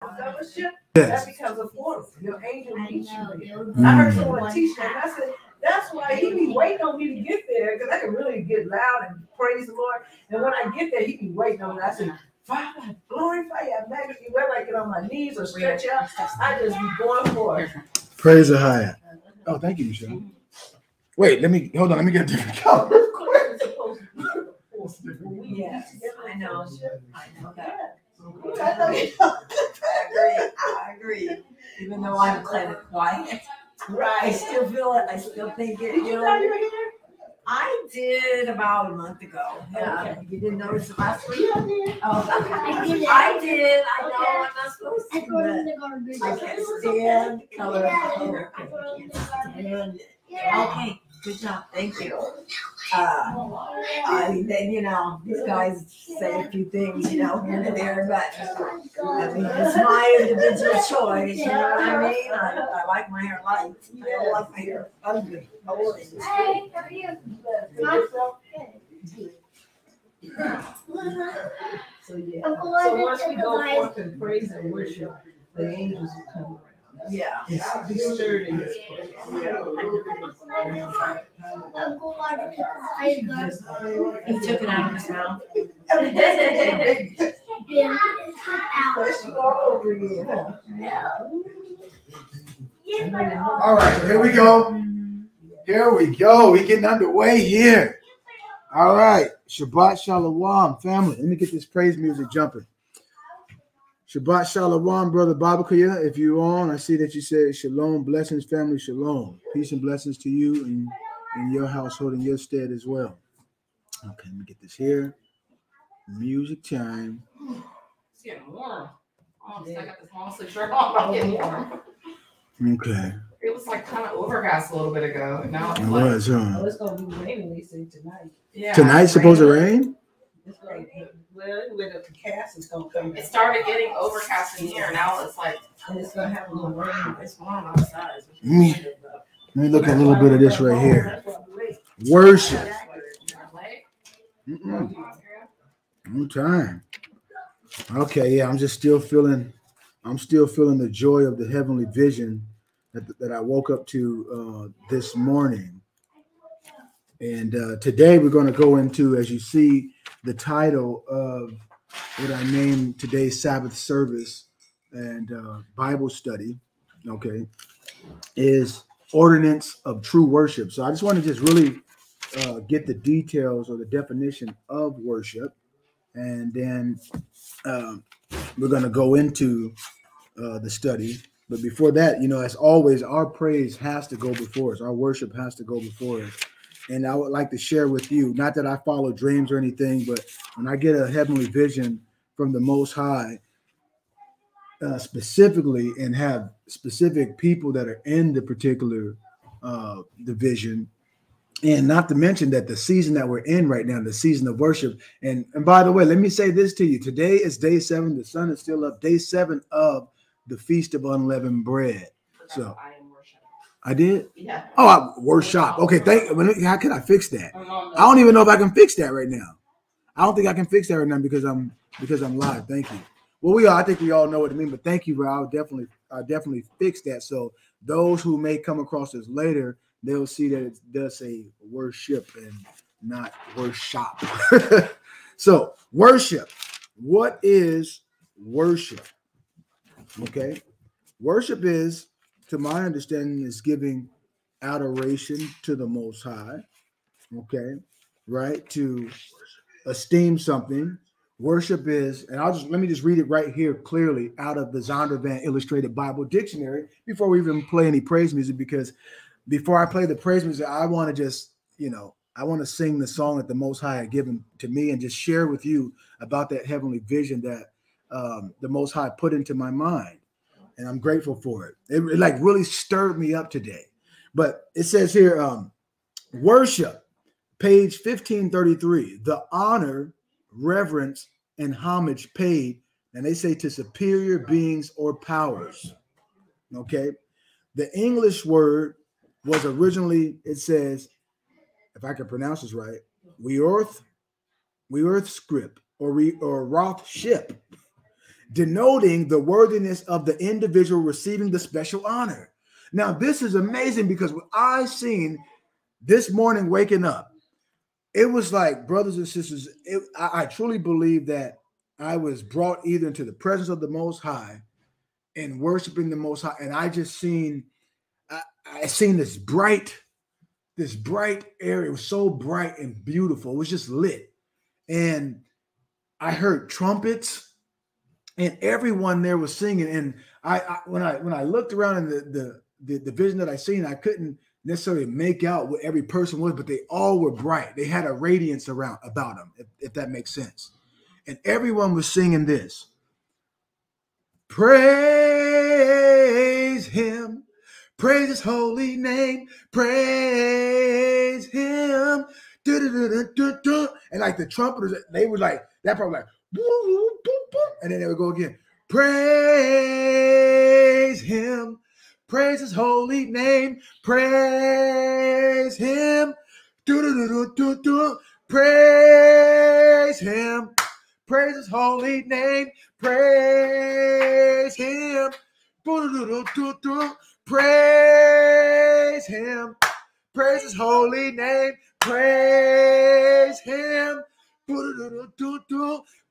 fellowship, Yes. that becomes a form. Your angel I meets you there. they were I heard Mm. someone teach that, and I said, that's why he be waiting on me to get there, because I can really get loud and praise the Lord. And when I get there, he be waiting on me. I said, Father, I glorify you, I magnify you, whether I get on my knees or stretch out, I just be going for it. Praise the high. Oh, thank you, Michelle. Wait, let me hold on. Let me get a different color. Of course, it's supposed to be. Yes, I know. I know that. I I agree. I agree. Even though I'm kind of quiet, right? I still feel it. I still think it. Did you know you were here? I did about a month ago. Oh, yeah. Um, you didn't notice it last week? Yeah, I did. Oh, I did. I did. I know I'm not supposed I to, throw it in the garbage. I can't stand the color of the Yeah. I throw it in the Stand it. Okay, good job. Thank you. Uh, I, then, you know, these guys say a few things, you know, here and there, but I mean, it's my individual choice, you know what I mean? I, I like my hair light. I don't like my hair ugly. Hey, how are you? So, yeah. So once we go forth in praise and worship, the angels will come around. Yeah. It's be stirred in this place. Uncle Evan took a tiger. He took it out of his mouth. Yeah, it's out. Push you all over again. All right, here we go. Here we go. We getting underway here. All right. Shabbat Shalom, family. Let me get this praise music jumping. Shabbat Shalom, brother Babakaya. If you're on, I see that you said Shalom, blessings, family, Shalom. Peace and blessings to you and in your household and your stead as well. Okay, let me get this here. Music time. It's getting warm. Oh, I got this long sleeve shirt on. I'm getting warm. Okay. It was like kind of overcast a little bit ago. and Now it's It like, was, Oh, it's gonna be raining, they say tonight. yeah. Tonight's supposed to rain? It's gonna, well, with the cast, it's gonna come. It started getting overcast in here. Now it's like And it's gonna have a little rain. it's warm outside. Me. Let me look at a little bit of this right here. Worship. Mm-mm. On time. Okay, yeah, I'm just still feeling, I'm still feeling the joy of the heavenly vision that, that I woke up to uh, this morning. And uh, today we're going to go into, as you see, the title of what I named today's Sabbath service and uh, Bible study. Okay, is ordinance of true worship. So I just want to just really uh, get the details or the definition of worship, and then um, we're going to go into uh, the study. But before that, you know, as always, our praise has to go before us. Our worship has to go before us. And I would like to share with you, not that I follow dreams or anything, but when I get a heavenly vision from the Most High, uh, specifically, and have specific people that are in the particular uh, division, and not to mention that the season that we're in right now, the season of worship. And and by the way, let me say this to you: today is day seven. The sun is still up. Day seven of the feast of unleavened bread. So I worship. I did. Yeah. Oh, I, workshop. Okay, thank. You how can I fix that? I'm on the- I don't even know if I can fix that right now. I don't think I can fix that right now because I'm because I'm live. Thank you. Well, we all I think we all know what I mean, but thank you, bro. I'll definitely I'll definitely fix that. So those who may come across this later, they'll see that it does say worship and not workshop. so worship. What is worship? Okay. Worship is, to my understanding, is giving adoration to the most high. Okay. Right? To esteem something. Worship is, and I'll just let me just read it right here clearly out of the Zondervan Illustrated Bible Dictionary before we even play any praise music, because before I play the praise music, I want to just, you know, I want to sing the song that the Most High had given to me and just share with you about that heavenly vision that um, the Most High put into my mind. And I'm grateful for it. It, it like really stirred me up today. But it says here, um, worship, page 1533, the honor, reverence, and homage paid, and they say to superior beings or powers. Okay. The English word was originally, it says, if I can pronounce this right, we earth, we earth script or we or Roth ship. Denoting the worthiness of the individual receiving the special honor. Now, this is amazing because what I seen this morning waking up, it was like, brothers and sisters, it, I, I truly believe that I was brought either into the presence of the Most High and worshiping the Most High, and I just seen, I, I seen this bright, this bright area. It was so bright and beautiful. It was just lit, and I heard trumpets, and everyone there was singing. And I, I when I when I looked around in the the the, vision that I seen, I couldn't necessarily make out what every person was, but they all were bright. They had a radiance around about them, if, if that makes sense. And everyone was singing this. Praise him, praise his holy name, praise him. And like the trumpeters, they were like, that was like, And then they would go again. Praise him, praise his holy name, praise him. Du-du-du-du-du-du. Praise him, praise his holy name, praise him. Du-du-du-du-du-du. Praise him, praise his holy name, praise him.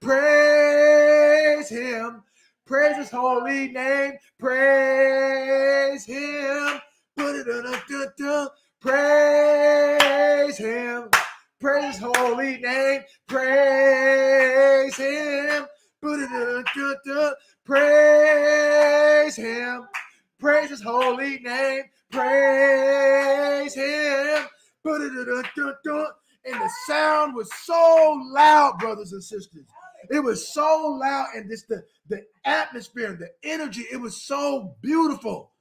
Praise him. Praise his holy name. Praise him. Praise him. Praise his holy name. Praise him. Praise him. Praise his holy name. Praise him. And the sound was so loud, brothers and sisters. It was so loud, and just the, the atmosphere, the energy, it was so beautiful.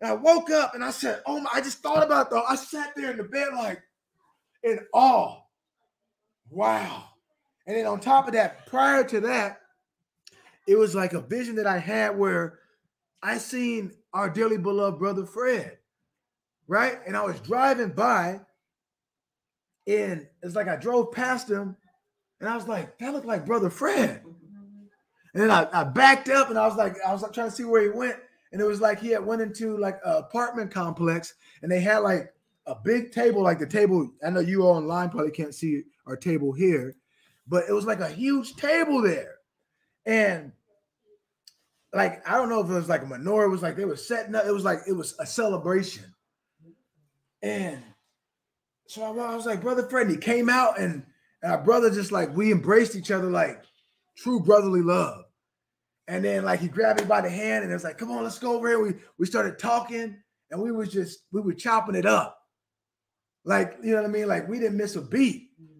And I woke up and I said, Oh my, I just thought about though. I sat there in the bed like in awe. Wow. And then on top of that, prior to that, it was like a vision that I had where I seen our dearly beloved brother Fred, right? And I was driving by, and it's like I drove past him, and I was like, that looked like brother Fred. And then I, I backed up and I was like, I was like trying to see where he went. And it was like he had went into like an apartment complex and they had like a big table, like the table. I know you online probably can't see our table here, but it was like a huge table there. And like, I don't know if it was like a menorah, it was like they were setting up, it was like it was a celebration. And so I, I was like, Brother Fred, and he came out and, and our brother just like we embraced each other like true brotherly love. And then like he grabbed me by the hand and it was like, come on, let's go over here. We we started talking and we was just we were chopping it up. Like, you know what I mean? Like we didn't miss a beat. Mm-hmm.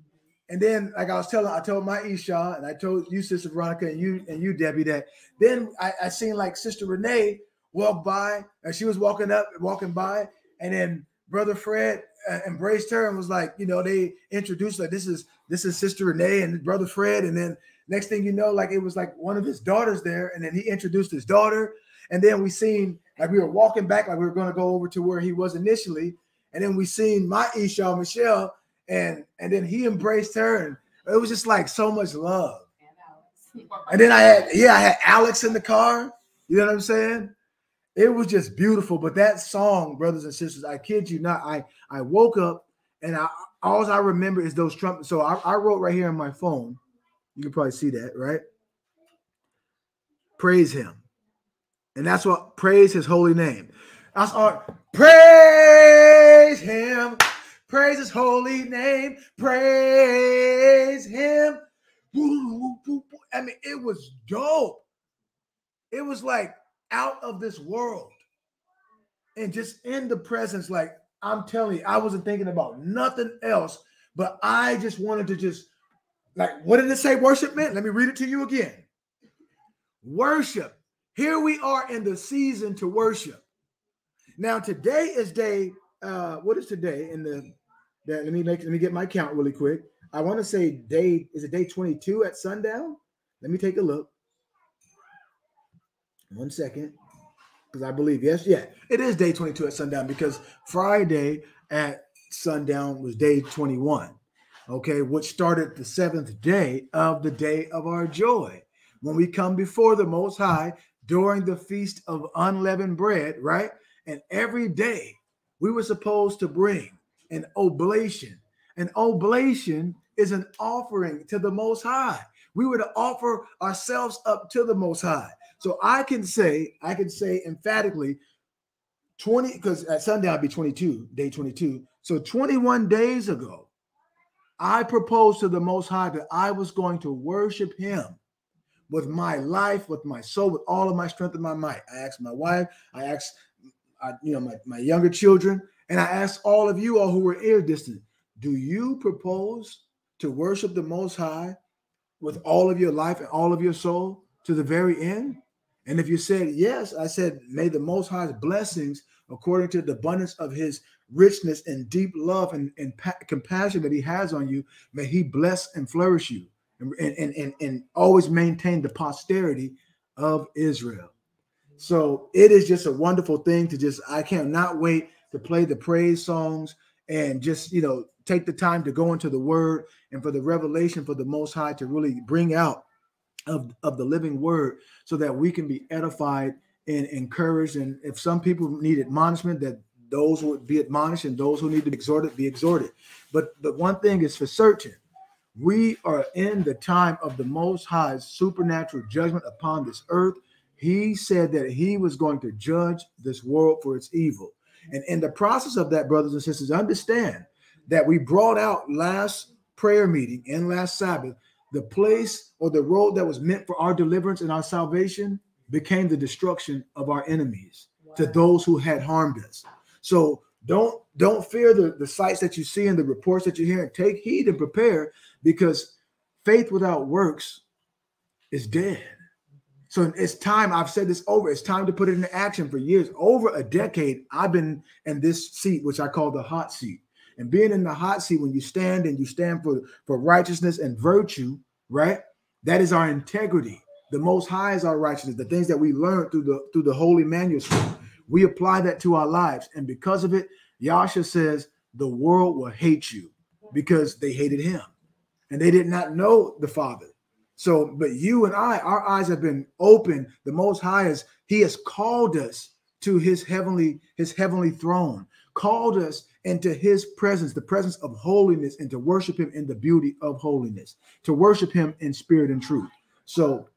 And then, like I was telling, I told my Esha and I told you, Sister Veronica, and you and you, Debbie, that then I, I seen like Sister Renee walk by, and she was walking up, walking by, and then Brother Fred Uh, embraced her and was like, you know, they introduced like this is this is Sister Renee and Brother Fred, and then next thing you know, like it was like one of his daughters there, and then he introduced his daughter, and then we seen like we were walking back, like we were going to go over to where he was initially, and then we seen my Esha Michelle, and and then he embraced her, and it was just like so much love. And then I had yeah, I had Alex in the car. You know what I'm saying? It was just beautiful. But that song, brothers and sisters, I kid you not, I I woke up and I all I remember is those trumpets. So I, I wrote right here on my phone. You can probably see that, right? Praise him. And that's what praise his holy name. That's all. Praise him. Praise his holy name. Praise him. I mean, it was dope. It was like out of this world. And just in the presence, like I'm telling you, I wasn't thinking about nothing else, but I just wanted to just, like, what did it say worship meant? Let me read it to you again. Worship. Here we are in the season to worship. Now, today is day, uh, what is today in the that let me make let me get my count really quick. I want to say day is it day 22 at sundown? Let me take a look. One second. Because I believe, yes, yeah, it is day 22 at sundown because Friday at sundown was day 21. Okay, which started the seventh day of the day of our joy. when we come before the Most High during the feast of unleavened bread, right? And every day we were supposed to bring an oblation. An oblation is an offering to the Most High. We were to offer ourselves up to the Most High. So I can say, I can say emphatically 20, because at sundown be 22, day 22. So 21 days ago, I proposed to the Most High that I was going to worship Him with my life, with my soul, with all of my strength and my might. I asked my wife, I asked, I, you know, my, my younger children, and I asked all of you all who were ear distant, do you propose to worship the Most High with all of your life and all of your soul to the very end? And if you said yes, I said, may the Most High's blessings, according to the abundance of his richness and deep love and, and pa- compassion that he has on you, may he bless and flourish you and, and, and, and always maintain the posterity of Israel. So it is just a wonderful thing to just, I cannot wait to play the praise songs and just, you know, take the time to go into the word and for the revelation for the Most High to really bring out of, of the living word so that we can be edified and encouraged. And if some people need admonishment, that those would be admonished and those who need to be exhorted be exhorted. But the one thing is for certain, we are in the time of the Most High's supernatural judgment upon this earth. He said that he was going to judge this world for its evil. And in the process of that, brothers and sisters, understand that we brought out last prayer meeting and last Sabbath the place or the road that was meant for our deliverance and our salvation became the destruction of our enemies to those who had harmed us. So don't don't fear the, the sights that you see and the reports that you hear. and Take heed and prepare because faith without works is dead. So it's time. I've said this over. It's time to put it into action. For years, over a decade, I've been in this seat, which I call the hot seat. And being in the hot seat, when you stand and you stand for, for righteousness and virtue, right? That is our integrity. The most high is our righteousness, the things that we learned through the through the holy manuscript. We apply that to our lives. And because of it, Yasha says the world will hate you because they hated him and they did not know the Father. So, but you and I, our eyes have been open. The most high is he has called us to his heavenly, his heavenly throne, called us into his presence, the presence of holiness, and to worship him in the beauty of holiness, to worship him in spirit and truth. So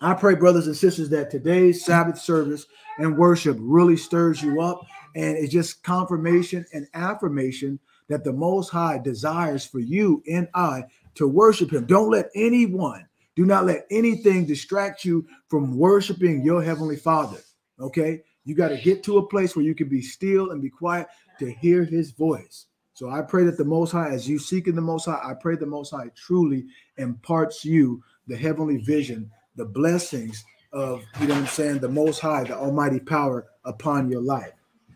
I pray, brothers and sisters, that today's Sabbath service and worship really stirs you up. And it's just confirmation and affirmation that the Most High desires for you and I to worship Him. Don't let anyone, do not let anything distract you from worshiping your Heavenly Father. Okay? You got to get to a place where you can be still and be quiet to hear His voice. So I pray that the Most High, as you seek in the Most High, I pray the Most High truly imparts you the heavenly vision, the blessings of, you know what I'm saying, the Most High, the Almighty power upon your life.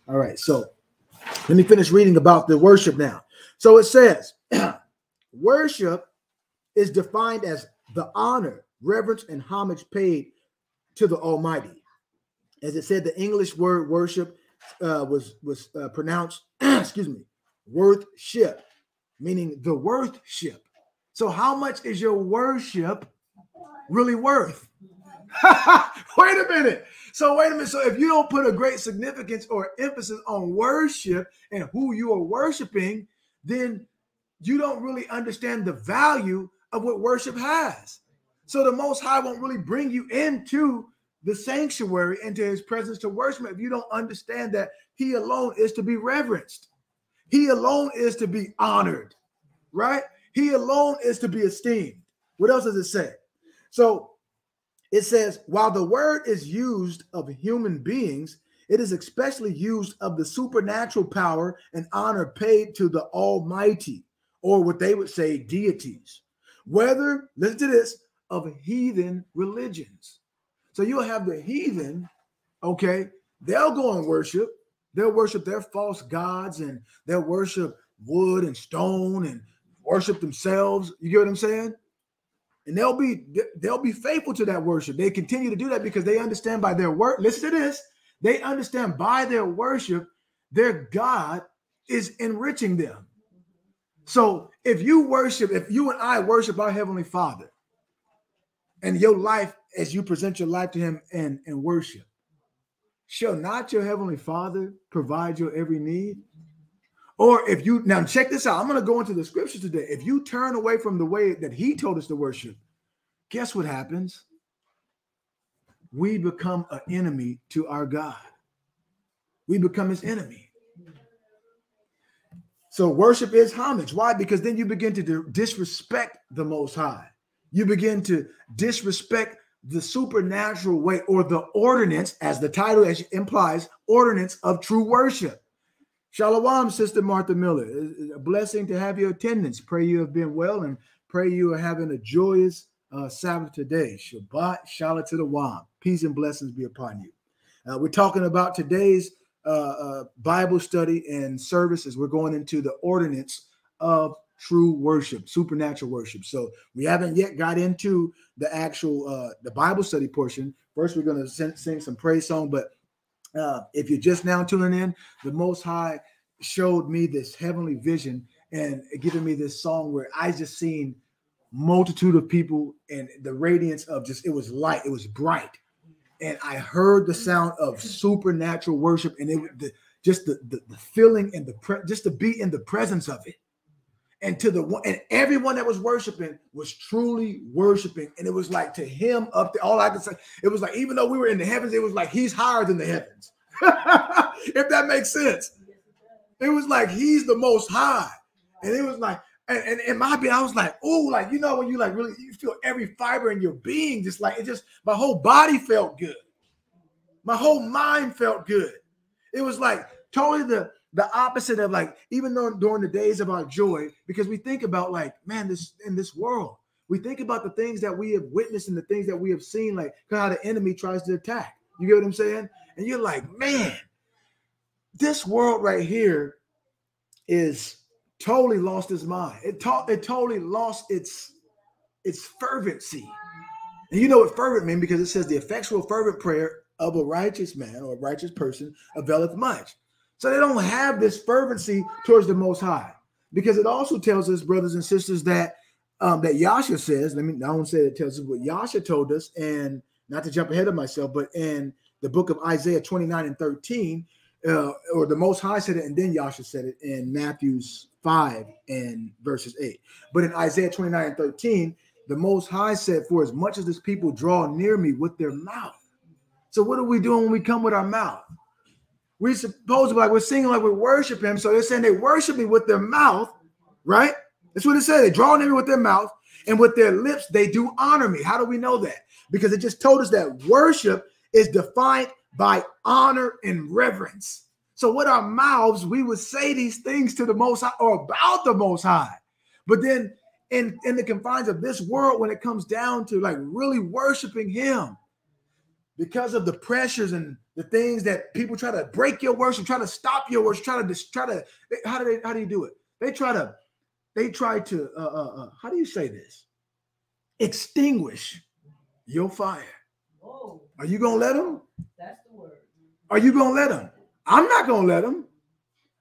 All right, so let me finish reading about the worship now. So it says, worship is defined as the honor, reverence, and homage paid to the Almighty. As it said, the English word worship uh, was was uh, pronounced, excuse me, worthship, meaning the worthship. So, how much is your worship really worth? wait a minute. So, wait a minute. So, if you don't put a great significance or emphasis on worship and who you are worshiping, then you don't really understand the value of what worship has. So, the Most High won't really bring you into the sanctuary, into His presence to worship if you don't understand that He alone is to be reverenced. He alone is to be honored, right? He alone is to be esteemed. What else does it say? So it says, while the word is used of human beings, it is especially used of the supernatural power and honor paid to the Almighty, or what they would say deities. Whether, listen to this, of heathen religions. So you'll have the heathen, okay, they'll go and worship. They'll worship their false gods and they'll worship wood and stone and worship themselves. You get what I'm saying? And they'll be they'll be faithful to that worship. They continue to do that because they understand by their work. Listen to this. They understand by their worship, their God is enriching them. So if you worship, if you and I worship our Heavenly Father, and your life as you present your life to him and, and worship. Shall not your heavenly father provide your every need? Or if you now check this out, I'm going to go into the scriptures today. If you turn away from the way that he told us to worship, guess what happens? We become an enemy to our God. We become his enemy. So worship is homage. Why? Because then you begin to disrespect the most high. You begin to disrespect the supernatural way or the ordinance, as the title implies, ordinance of true worship. Shalom, Sister Martha Miller. It's a blessing to have your attendance. Pray you have been well and pray you are having a joyous uh, Sabbath today. Shabbat, Shalom to the Wam. Peace and blessings be upon you. Uh, we're talking about today's uh, uh, Bible study and services. We're going into the ordinance of true worship, supernatural worship. So we haven't yet got into the actual uh, the Bible study portion. First, we're going to sing, some praise song. But uh, if you're just now tuning in, the Most High showed me this heavenly vision and giving me this song where I just seen multitude of people and the radiance of just it was light, it was bright, and I heard the sound of supernatural worship and it the, just the, the, the feeling and the pre, just to be in the presence of it and to the one and everyone that was worshiping was truly worshiping. And it was like to him up there all i could say it was like even though we were in the heavens it was like he's higher than the heavens. If that makes sense. It was like he's the most high. And it was like and, and in my being, i was like oh like you know when you like really you feel every fiber in your being just like it just my whole body felt good. My whole mind felt good. It was like totally the the opposite of like even though during the days of our joy because we think about like man this in this world we think about the things that we have witnessed and the things that we have seen like how the enemy tries to attack. You get what i'm saying? And you're like man this world right here is totally lost its mind. It, to- it totally lost its its fervency. And you know what fervent means because it says the effectual fervent prayer of a righteous man or a righteous person availeth much so they don't have this fervency towards the Most High. Because it also tells us, brothers and sisters, that um, that Yasha says, let me, I don't say it tells us what Yasha told us, and not to jump ahead of myself, but in the book of Isaiah 29 and 13, uh, or the Most High said it, and then Yasha said it in Matthew's 5 and verses 8. But in Isaiah 29 and 13, the Most High said, For as much as this people draw near me with their mouth. So, what are we doing when we come with our mouth? We supposed to be like we're singing like we worship him. So they're saying they worship me with their mouth, right? That's what it said. They draw near me with their mouth, and with their lips they do honor me. How do we know that? Because it just told us that worship is defined by honor and reverence. So with our mouths, we would say these things to the most high or about the most high. But then in, in the confines of this world, when it comes down to like really worshiping him, because of the pressures and the things that people try to break your worship, try to stop your worship, try to just try to how do they how do you do it? They try to they try to uh, uh, uh how do you say this? Extinguish your fire. Whoa. Are you gonna let them? That's the word. Are you gonna let them? I'm not gonna let them.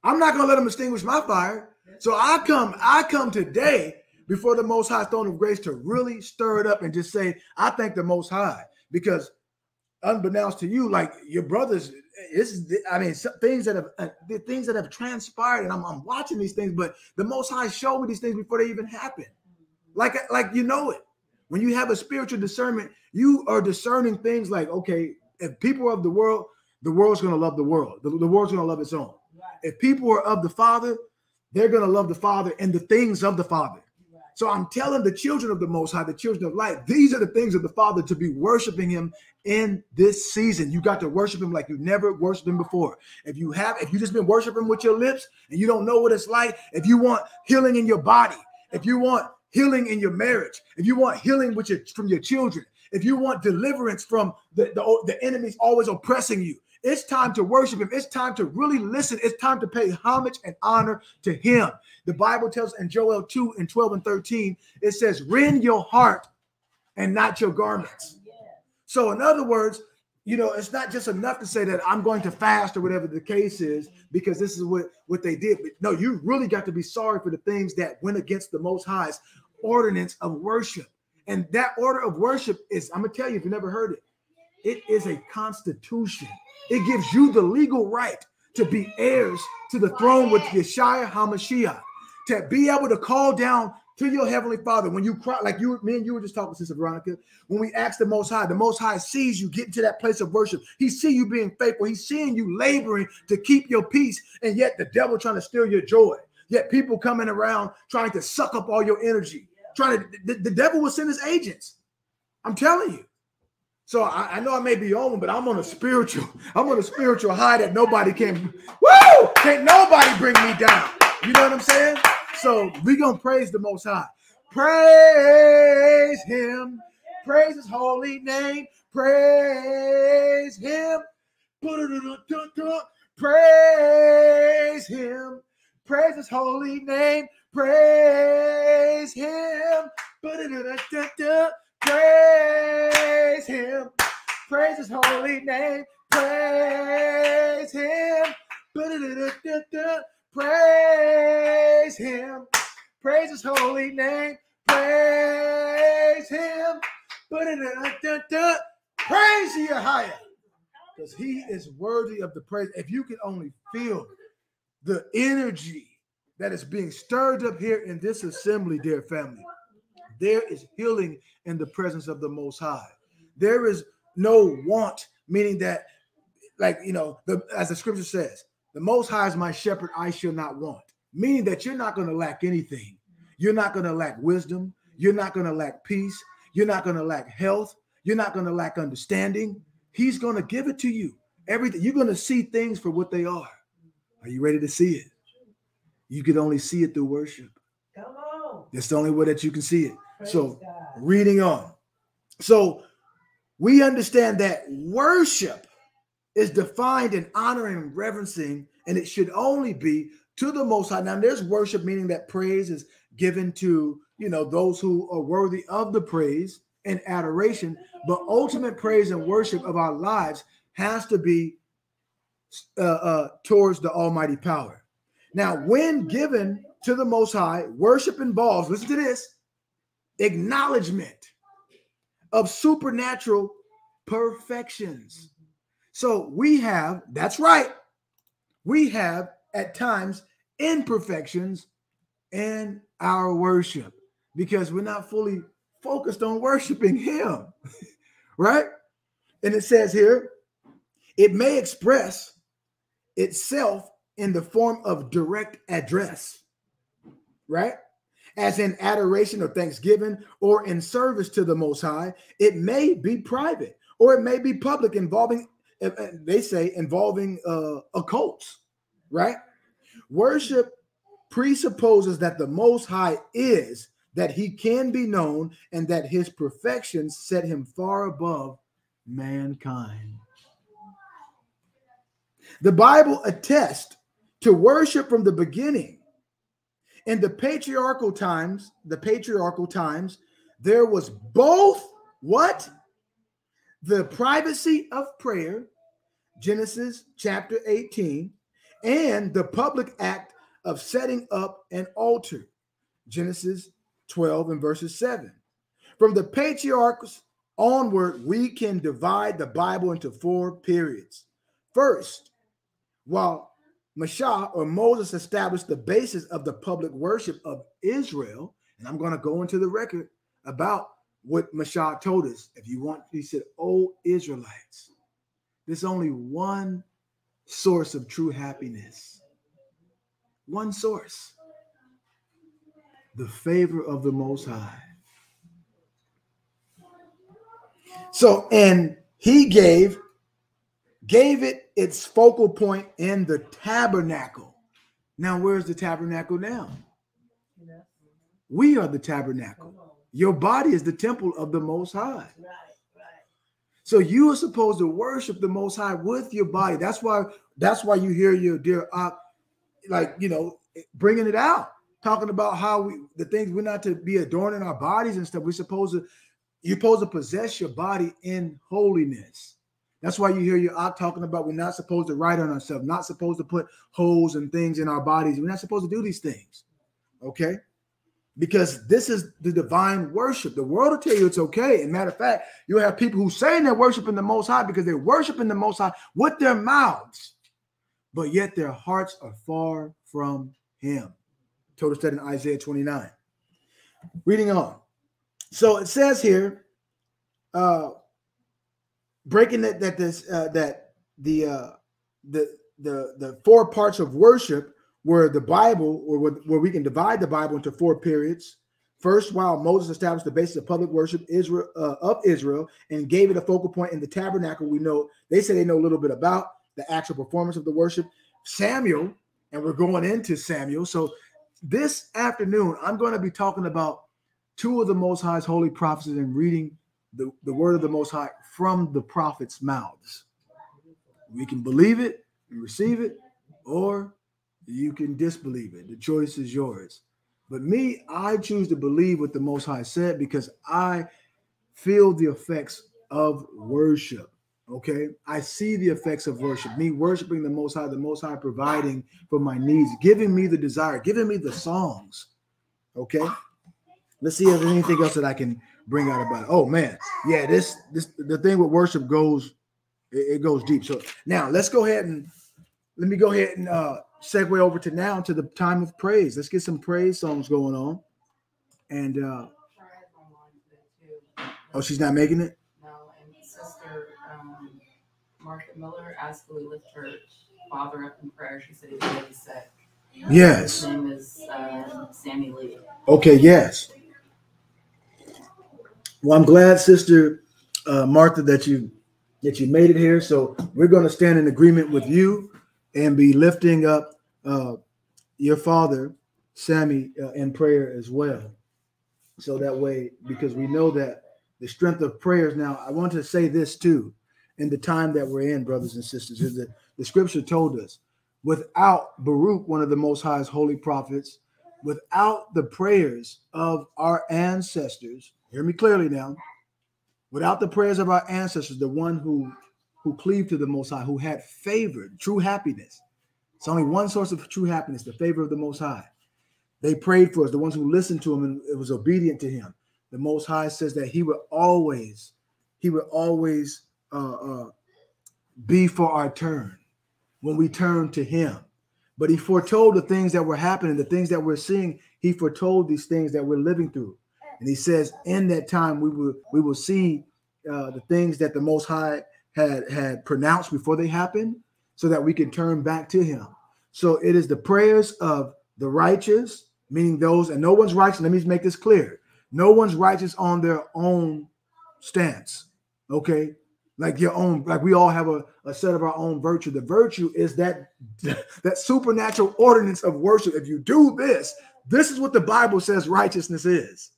I'm not gonna let them extinguish my fire. So I come, I come today before the Most High throne of grace to really stir it up and just say, I thank the Most High because unbeknownst to you, like your brothers, this is, I mean, things that have, uh, the things that have transpired, and I'm, I'm watching these things, but the Most High showed me these things before they even happen. Like, like you know it. When you have a spiritual discernment, you are discerning things like, okay, if people are of the world, the world's going to love the world. The, the world's to love its own. If people are of the Father, they're going to love the Father and the things of the Father. So I'm telling the children of the Most High, the children of light, these are the things of the Father to be worshiping Him in this season. You got to worship Him like you never worshiped Him before. If you have, if you just been worshiping with your lips and you don't know what it's like, if you want healing in your body, if you want healing in your marriage, if you want healing with your from your children, if you want deliverance from the, the, the enemies always oppressing you, it's time to worship him. It's time to really listen. It's time to pay homage and honor to him. The Bible tells in Joel 2 and 12 and 13, it says, rend your heart and not your garments. So, in other words, you know, it's not just enough to say that I'm going to fast or whatever the case is, because this is what, what they did. But no, you really got to be sorry for the things that went against the Most High's ordinance of worship. And that order of worship is, I'm gonna tell you if you never heard it, it is a constitution. It gives you the legal right to be heirs to the throne with Yeshua HaMashiach, to be able to call down to your heavenly Father when you cry, like you, me and you were just talking, Sister Veronica. When we ask the Most High, the Most High sees you get to that place of worship. He see you being faithful. He's seeing you laboring to keep your peace, and yet the devil trying to steal your joy. Yet people coming around trying to suck up all your energy. Trying to, the, the devil will send his agents. I'm telling you. So I, I know I may be on, but I'm on a spiritual, I'm on a spiritual high that nobody can, woo! Can't nobody bring me down. You know what I'm saying? So we gonna praise the most high. Praise him, praise his holy name, praise him. Praise him, praise his holy name, praise him. Praise him. Praise his holy name. Praise him. Praise him. Praise his holy name. Praise him. Praise ye higher. Because he is worthy of the praise. If you can only feel the energy that is being stirred up here in this assembly, dear family, there is healing in the presence of the Most High. There is no want, meaning that, like, you know, the, as the scripture says, the Most High is my shepherd, I shall not want, meaning that you're not going to lack anything. You're not going to lack wisdom. You're not going to lack peace. You're not going to lack health. You're not going to lack understanding. He's going to give it to you. Everything you're going to see things for what they are. Are you ready to see it? You can only see it through worship. Come on. That's the only way that you can see it. Praise So, God. reading on. So we understand that worship is defined in honoring and reverencing, and it should only be to the most high. Now, there's worship, meaning that praise is given to you know those who are worthy of the praise and adoration, but ultimate praise and worship of our lives has to be uh, uh, towards the Almighty power. Now, when given to the Most High, worship involves, listen to this, acknowledgement of supernatural perfections. So we have, that's right, we have at times imperfections in our worship because we're not fully focused on worshiping Him, right? And it says here, it may express itself in the form of direct address, right? As in adoration or thanksgiving or in service to the Most High. It may be private or it may be public, involving, they say, involving uh, occults, right? Worship presupposes that the Most High is, that he can be known, and that his perfections set him far above mankind. The Bible attests to worship from the beginning. In the patriarchal times, the patriarchal times, there was both what? The privacy of prayer, Genesis chapter 18, and the public act of setting up an altar, Genesis 12 and verses 7. From the patriarchs onward, we can divide the Bible into four periods. First, while Mashah or Moses established the basis of the public worship of Israel, and I'm going to go into the record about what Mashah told us. If you want, he said, Oh, Israelites, there's only one source of true happiness. One source the favor of the Most High. So, and he gave gave it its focal point in the tabernacle. Now, where's the tabernacle now? We are the tabernacle. Your body is the temple of the Most High. Right, right. So you are supposed to worship the Most High with your body. That's why. That's why you hear your dear, uh, like you know, bringing it out, talking about how we the things we're not to be adorning our bodies and stuff. We're supposed to. You're supposed to possess your body in holiness. That's why you hear your out talking about we're not supposed to write on ourselves, not supposed to put holes and things in our bodies. We're not supposed to do these things. Okay. Because this is the divine worship. The world will tell you it's okay. And matter of fact, you'll have people who saying they're worshiping the Most High because they're worshiping the Most High with their mouths, but yet their hearts are far from Him. Us that in Isaiah 29. Reading on. So it says here, uh, breaking that that this uh, that the uh, the the the four parts of worship where the Bible, or where, we can divide the Bible into four periods. First, while Moses established the basis of public worship Israel uh, of Israel and gave it a focal point in the tabernacle, we know they say they know a little bit about the actual performance of the worship. Samuel, and we're going into Samuel. So this afternoon, I'm going to be talking about two of the Most High's holy prophets and reading the, the word of the Most High from the prophets' mouths. We can believe it and receive it, or you can disbelieve it. The choice is yours. But me, I choose to believe what the Most High said because I feel the effects of worship. Okay. I see the effects of worship, me worshiping the Most High, the Most High providing for my needs, giving me the desire, giving me the songs. Okay. Let's see if there's anything else that I can bring out about it. Oh man, yeah, this this the thing with worship goes it, it goes deep. So now let's go ahead and let me go ahead and uh segue over to now to the time of praise. Let's get some praise songs going on. And uh Tried online today too. oh, she's not making it. No, and sister um, Martha Miller asked that we lift her father up in prayer. She said he's really sick. Yes. His name is uh, Sammy Lee. Okay, yes. Well, I'm glad, Sister uh, Martha, that you that you made it here. So we're going to stand in agreement with you and be lifting up uh, your father, Sammy, uh, in prayer as well. So that way, because we know that the strength of prayers. Now, I want to say this too, in the time that we're in, brothers and sisters, is that the scripture told us without Baruch, one of the Most High's holy prophets, without the prayers of our ancestors, hear me clearly now, without the prayers of our ancestors, the one who who cleaved to the Most High, who had favor, true happiness. It's only one source of true happiness, the favor of the Most High. They prayed for us, the ones who listened to him and it was obedient to him. The Most High says that he would always, he would always uh, uh, be for our turn when we turn to him. But he foretold the things that were happening, the things that we're seeing. He foretold these things that we're living through. And he says, in that time, we will we will see uh, the things that the Most High had had pronounced before they happened, so that we can turn back to Him. So it is the prayers of the righteous, meaning those, and no one's righteous. Let me make this clear: no one's righteous on their own stance. Okay, like your own, like we all have a, a set of our own virtue. The virtue is that that supernatural ordinance of worship. If you do this, this is what the Bible says righteousness is.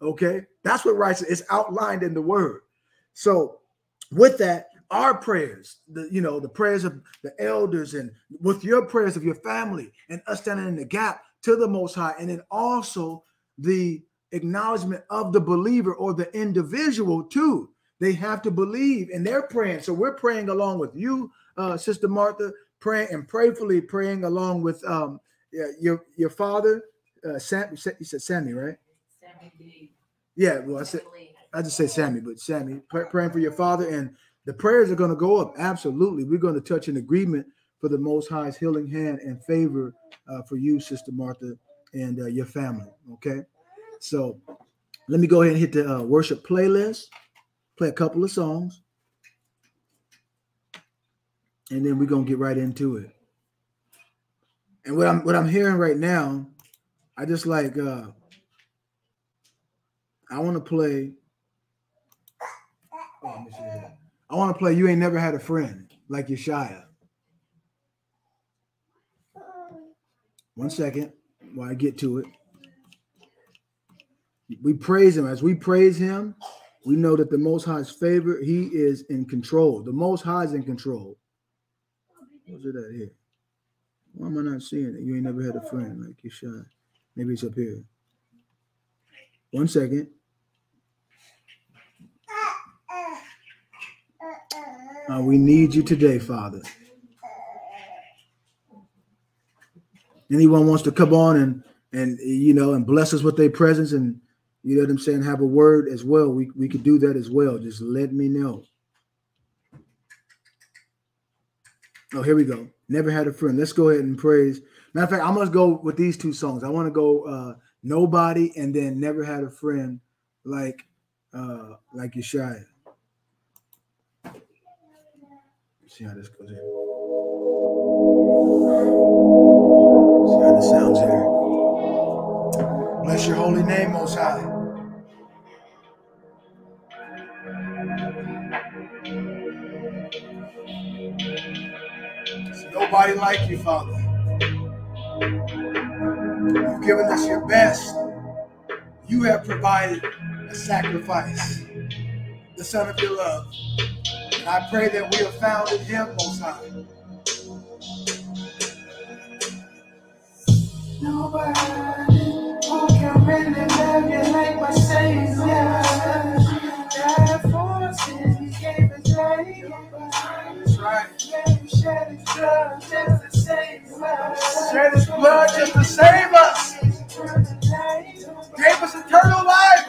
Okay, that's what righteous is outlined in the word. So, with that, our prayers, the you know, the prayers of the elders, and with your prayers of your family, and us standing in the gap to the Most High, and then also the acknowledgement of the believer or the individual too. They have to believe, and they're praying. So we're praying along with you, uh, Sister Martha, praying and prayerfully praying along with um, your your father, uh, Sam. You said, you said Sammy, right? Sammy. Yeah, well, I said I just say Sammy, but Sammy, pray, praying for your father, and the prayers are going to go up. Absolutely, we're going to touch an agreement for the Most High's healing hand and favor uh, for you, Sister Martha, and uh, your family. Okay, so let me go ahead and hit the uh, worship playlist, play a couple of songs, and then we're gonna get right into it. And what I'm what I'm hearing right now, I just like uh I want to play. Oh, I want to play You Ain't Never Had a Friend like Yeshaya. One second while I get to it. We praise him. As we praise him, we know that the Most High's favor, he is in control. The Most High is in control. What's it at here? Why am I not seeing it? You ain't never had a friend like Yeshaya. Maybe it's up here. One second. Uh, we need you today, Father. Anyone wants to come on and and you know, and bless us with their presence, and you know what I'm saying, have a word as well. We we could do that as well. Just let me know. Oh, here we go. Never had a friend. Let's go ahead and praise. Matter of fact, I'm gonna go with these two songs. I want to go uh nobody and then never had a friend like uh like Yeshaya. See how this goes here. See how this sounds here. Bless your holy name, Most High. There's nobody like you, Father. You've given us your best. You have provided a sacrifice, the Son of your love. And I pray that we are found in Him, Most High. Nobody who can really love you like my Savior. Died for sin, He gave His life. That's right. Yeah, He shed His blood just to save us. Shed His blood just to save us. Gave us eternal life.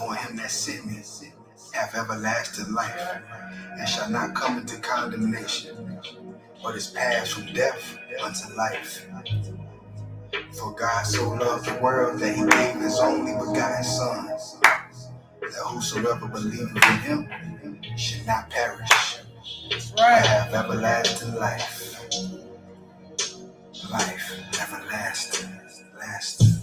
on him that sent me have everlasting life, and shall not come into condemnation, but is passed from death unto life. For God so loved the world that he gave his only begotten Son, that whosoever believeth in him should not perish, but have everlasting life. Life everlasting, lasting.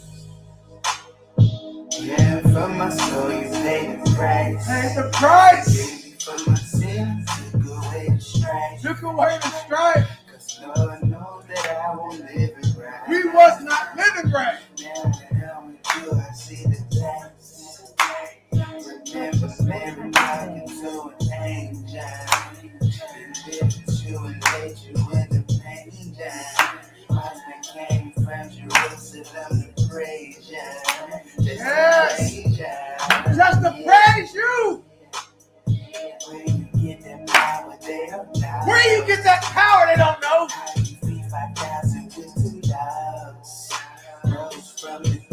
Yeah, for my soul you paid the price. Pay the price. For my sins, took away the strife. Took away the strife. Cause Lord knows that I won't live it right. We was not living right. Now that I'm with you, I see the lights. Remember Mary talking to an angel. And lived you and laid you in the manger. Husband came from Jerusalem to praise ya. Yes. Just to praise you. Where you get that power, they don't know. You get that power, they don't know. How you feed 5,000 with two dogs. Rose from the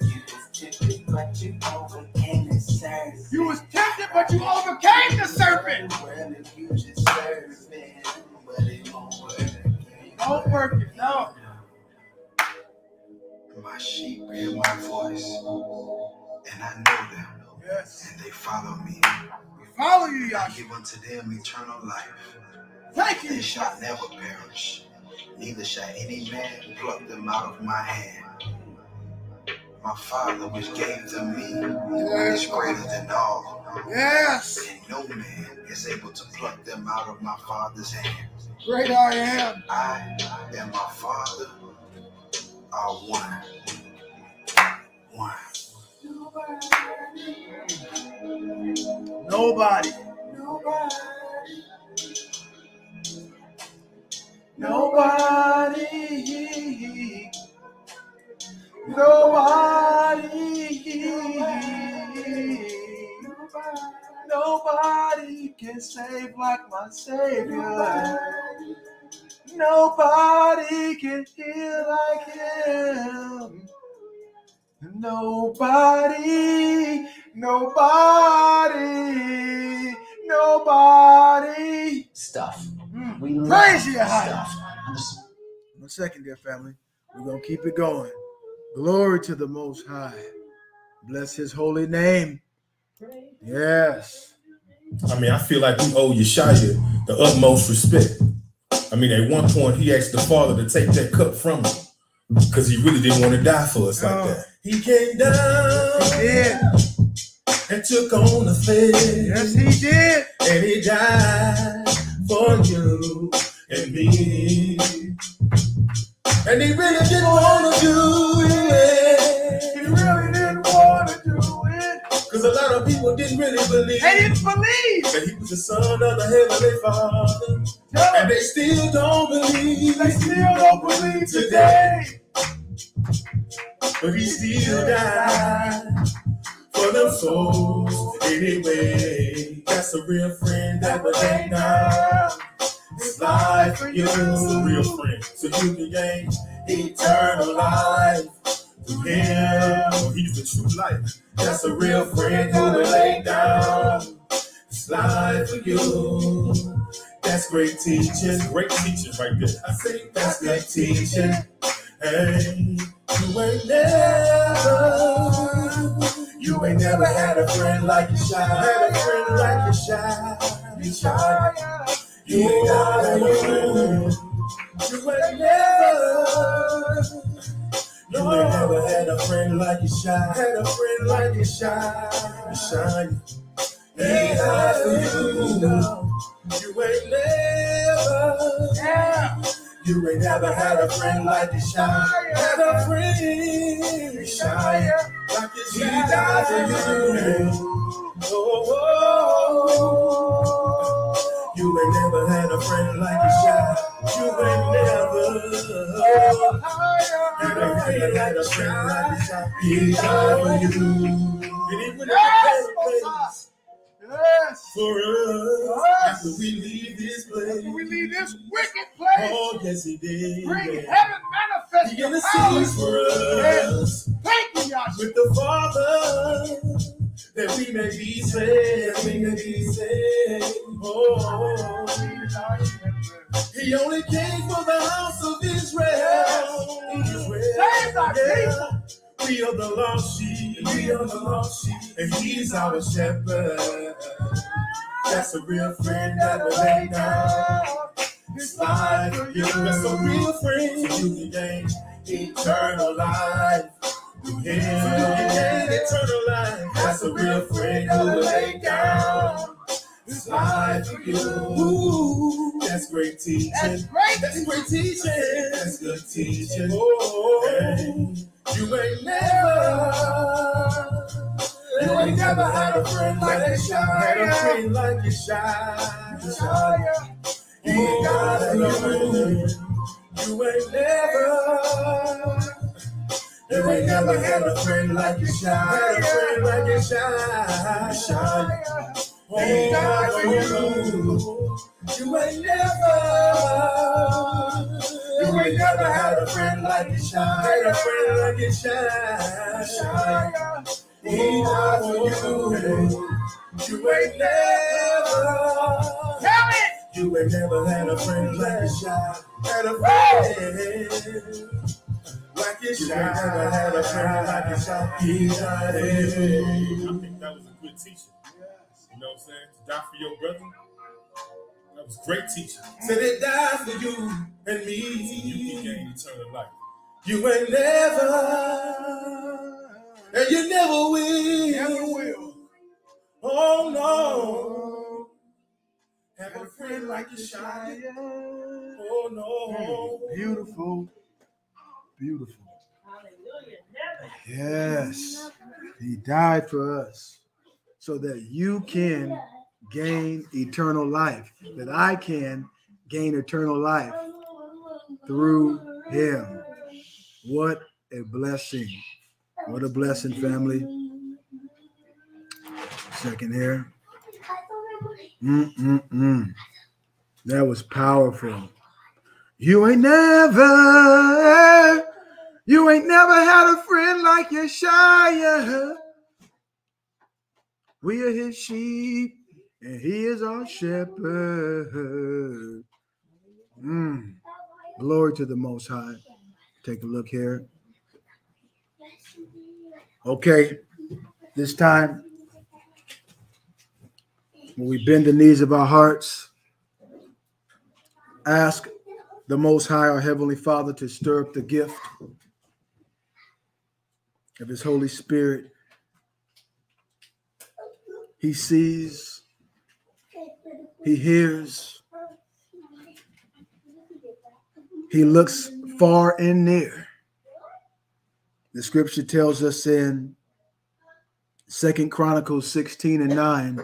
you was tempted, but you overcame the servant. You was tempted, but you overcame the serpent. Well, if you just serve it, but it won't work. Don't work it, no. My sheep hear my voice, and I know them, Yes. and they follow me. We follow you, I give unto them eternal life. Thank you. They shall never perish, neither shall any man pluck them out of my hand. My Father, which gave them me, is greater than all, Yes. and no man is able to pluck them out of my Father's hand. Great I am. I and my Father are one. One. Nobody. Nobody. Nobody. Nobody can save like my Savior. Nobody can heal like Him. Nobody, nobody, nobody. Stuff. Mm. We Praise you, stuff. Just- One second, dear family. We're going to keep it going. Glory to the Most High. Bless his holy name. Yes. I mean, I feel like we owe Yeshua the utmost respect. I mean, at one point, he asked the Father to take that cup from him because he really didn't want to die for us like Oh. that. He came down Yeah. and took on the flesh, Yes, he did. and he died for you and me. And he really didn't want to do He it a lot of people didn't really believe They didn't believe. that he was the son of the heavenly Father. And they still don't believe. They still don't believe today. But he still died for them souls anyway. That's a real friend that would lay down his life for you. A real friend. So you can gain eternal life him. He's the true life. That's a real friend who will lay down his life for you. That's great teaching. Great teaching right there. I say that's great teaching. Hey, you ain't never, you ain't never had a friend like you shy. Had a friend like you shy. You shy. You ain't got a friend. You ain't never. You ain't never had a friend like you shy. Had a friend like you shy. You shy. He died for you. You ain't never. Yeah. You ain't never had a friend like you shy. Had a friend you shy. Like you He died for you. Oh, oh, oh. You ain't never had a friend like a child. you shy. You ain't never. had a friend like a child. like you shy. He died for you. And he would Yes, never High. Yes. for us Yes. after we leave this place. After we leave this wicked place, Oh, yes, he did. bring heaven manifest He intercedes for us Thank you, Yahshua. with the Father that we may be saved. We may be saved. Oh, he only came for the house of Israel. Save thy Yeah. We are the lost sheep. We are the lost sheep. And he's our shepherd. That's a real friend that will lay down his life for you. That's a real friend. So you can gain eternal life. Through him. So you can gain eternal life. That's a real friend who will lay down his life for you. Ooh, that's great teaching. That's great. That's great teaching. That's good teaching. Oh, hey, you ain't never. You ain't never had a friend like you shy. Had a friend like you shy. Shy. You gotta know. You ain't never. You ain't never had a friend like you shy. Had a friend like you shy. You shy. Oh, God, you. You ain't never. You ain't never had a friend like you shy. Had a friend like you shy. Shy. He died for you. You ain't never. Tell it. You ain't never had a friend like you shy. Had a friend. You had a friend like. I think that was a good teaching. You know what I'm saying? To die for your brother. That was a great teaching. Said it died for you and me. You gain eternal life. You ain't never, and you never will. Never will. Oh no. Have a friend like you shy. Oh no. Beautiful. Beautiful. Yes. He died for us so that you can gain eternal life, that I can gain eternal life through him. What a blessing. What a blessing, family. Second here. Mm-mm-mm. That was powerful. You ain't never, you ain't never had a friend like Yeshua. We are his sheep. and he is our shepherd. Mm. Glory to the Most High. Take a look here. Okay, this time when we bend the knees of our hearts, ask the Most High, our Heavenly Father, to stir up the gift of His Holy Spirit. He sees, He hears, He looks far and near. The scripture tells us in Second Chronicles 16 and 9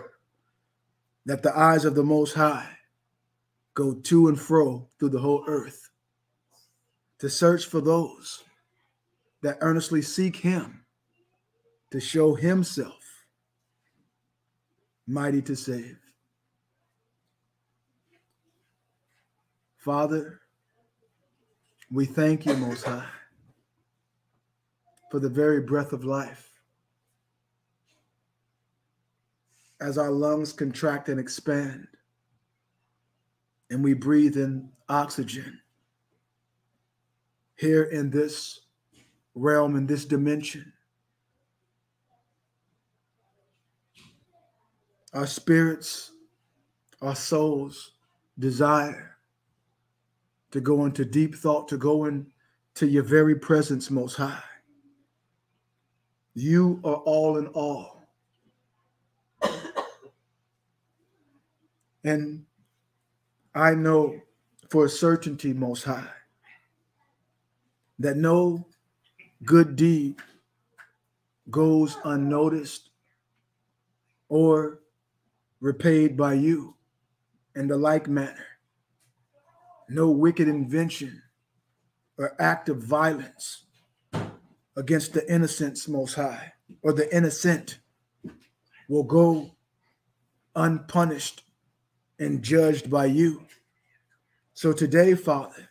that the eyes of the Most High go to and fro through the whole earth to search for those that earnestly seek Him to show Himself mighty to save. Father, we thank you, Most High, for the very breath of life. As our lungs contract and expand, and we breathe in oxygen here in this realm, in this dimension, our spirits, our souls desire to go into deep thought, to go into your very presence, Most High. You are all in all. And I know for a certainty, Most High, that no good deed goes unnoticed or repaid by you in the like manner. No wicked invention or act of violence against the innocents, Most High, or the innocent will go unpunished and judged by you. So today, Father,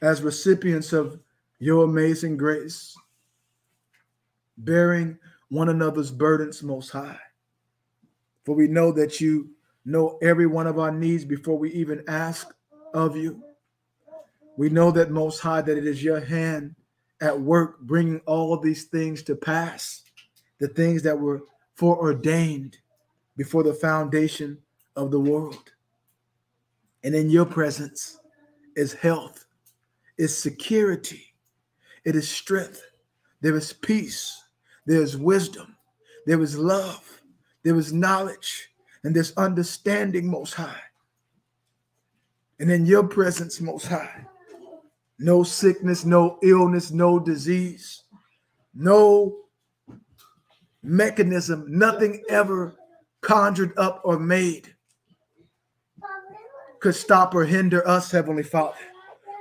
as recipients of your amazing grace, bearing one another's burdens, Most High, for we know that you know every one of our needs before we even ask of you. We know that, Most High, that it is your hand at work bringing all these things to pass, the things that were foreordained before the foundation of the world. And in your presence is health, is security, it is strength, there is peace, there is wisdom, there is love, there is knowledge, and there's understanding, Most High. And in your presence, Most High, no sickness, no illness, no disease, no mechanism, nothing ever conjured up or made could stop or hinder us, Heavenly Father.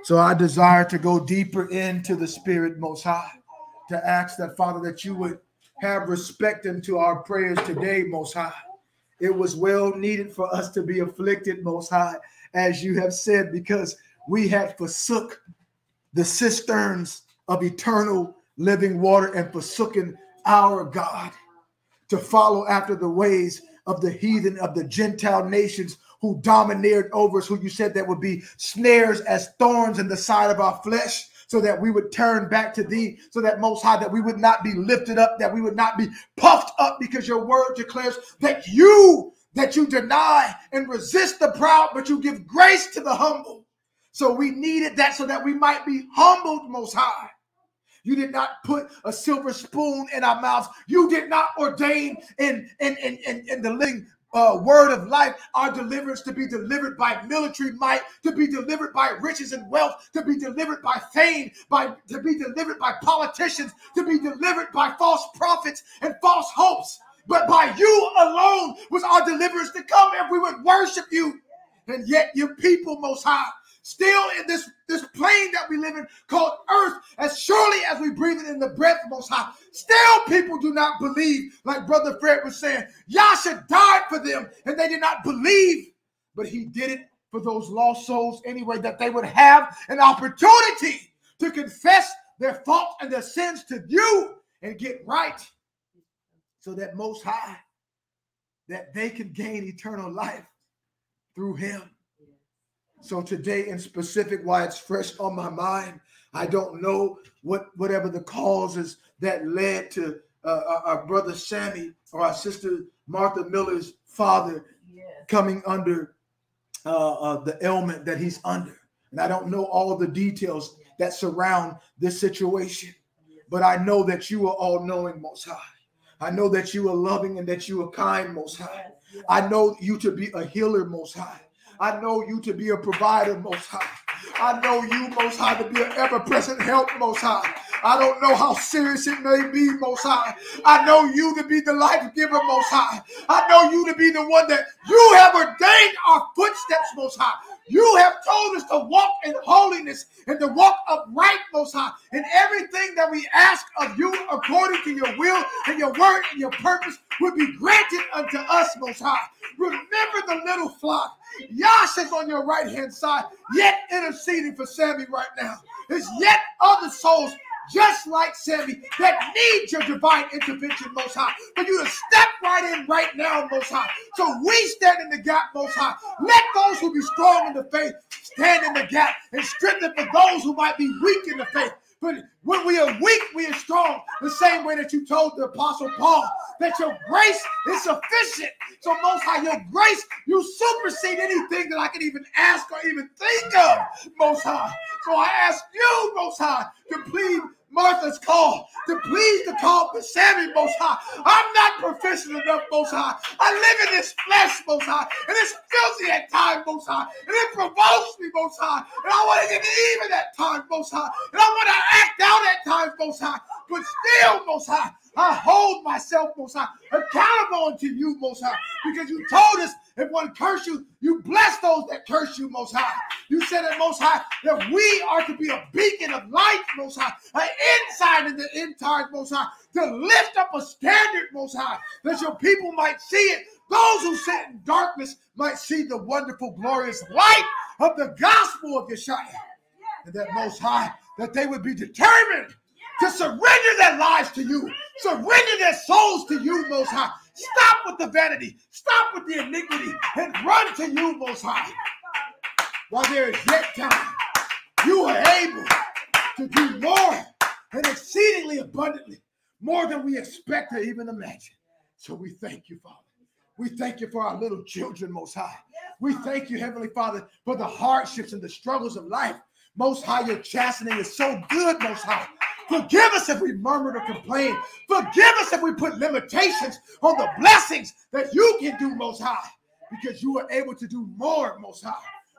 So I desire to go deeper into the Spirit Most High to ask that, Father, that you would have respect into our prayers today, Most High. It was well needed for us to be afflicted, Most High, as you have said, because we had forsook the cisterns of eternal living water and forsoken our God to follow after the ways of the heathen of the Gentile nations who domineered over us, who you said that would be snares as thorns in the side of our flesh, so that we would turn back to thee, so that most high, that we would not be lifted up, that we would not be puffed up, because your word declares that you that you deny and resist the proud, but you give grace to the humble. So we needed that so that we might be humbled most high. You did not put a silver spoon in our mouths. You did not ordain in, in, in, in, in the living uh, word of life our deliverance to be delivered by military might, to be delivered by riches and wealth, to be delivered by fame, by to be delivered by politicians, to be delivered by false prophets and false hopes. But by you alone was our deliverance to come if we would worship you. And yet your people most high still in this, this plane that we live in called earth, as surely as we breathe it in the breath most high, still people do not believe, like Brother Fred was saying. Yasha died for them and they did not believe, but he did it for those lost souls anyway, that they would have an opportunity to confess their faults and their sins to you and get right. So that most high, that they can gain eternal life through him. So today in specific, why it's fresh on my mind, I don't know what whatever the causes that led to uh, our, our brother Sammy or our sister Martha Miller's father Yes. coming under uh, uh, the ailment that he's under. And I don't know all the details that surround this situation, but I know that you are all knowing, Most High. I know that you are loving and that you are kind, Most High. I know you to be a healer, Most High. I know you to be a provider, Most High. I know you, Most High, to be an ever present help, Most High. I don't know how serious it may be, Most High. I know you to be the life giver, Most High. I know you to be the one that you have ordained our footsteps, Most High. You have told us to walk in holiness and to walk upright, Most High. And everything that we ask of you according to your will and your word and your purpose will be granted unto us, Most High. Remember the little flock. Yash is on your right hand side, yet interceding for Sammy right now. There's yet other souls just like Sammy that need your divine intervention, Most High, for you to step right in right now, Most High. So we stand in the gap, Most High. Let those who be strong in the faith stand in the gap and strengthen for those who might be weak in the faith. But when we are weak, we are strong. The same way that you told the Apostle Paul that your grace is sufficient. So, Most High, your grace, you supersede anything that I can even ask or even think of, Most High. So I ask you, Most High, to plead Martha's call, to please the call for Sammy, Most High. I'm not proficient enough, Most High. I live in this flesh, Most High, and it's filthy at times, Most High, and it provokes me, Most High, and I want to get even at times, Most High, and I want to act out at times, Most High, but still, Most High, I hold myself, Most High, accountable unto you, Most High, because you told us if one curse you, you bless those that curse you, Most High. You said it, Most High, that we are to be a beacon of light, Most High, an inside in the end times, Most High, to lift up a standard, Most High, that your people might see it. Those who sit in darkness might see the wonderful, glorious light of the gospel of Yeshua. And that Most High, that they would be determined to surrender their lives to you, surrender their souls to you, Most High. Stop with the vanity, stop with the iniquity, and run to you, Most High. While there is yet time, you are able to do more and exceedingly abundantly, more than we expect or even imagine. So we thank you, Father. We thank you for our little children, Most High. We thank you, Heavenly Father, for the hardships and the struggles of life. Most High, your chastening is so good, Most High. Forgive us if we murmured or complained. Forgive us if we put limitations on the blessings that you can do, Most High, because you are able to do more, Most High.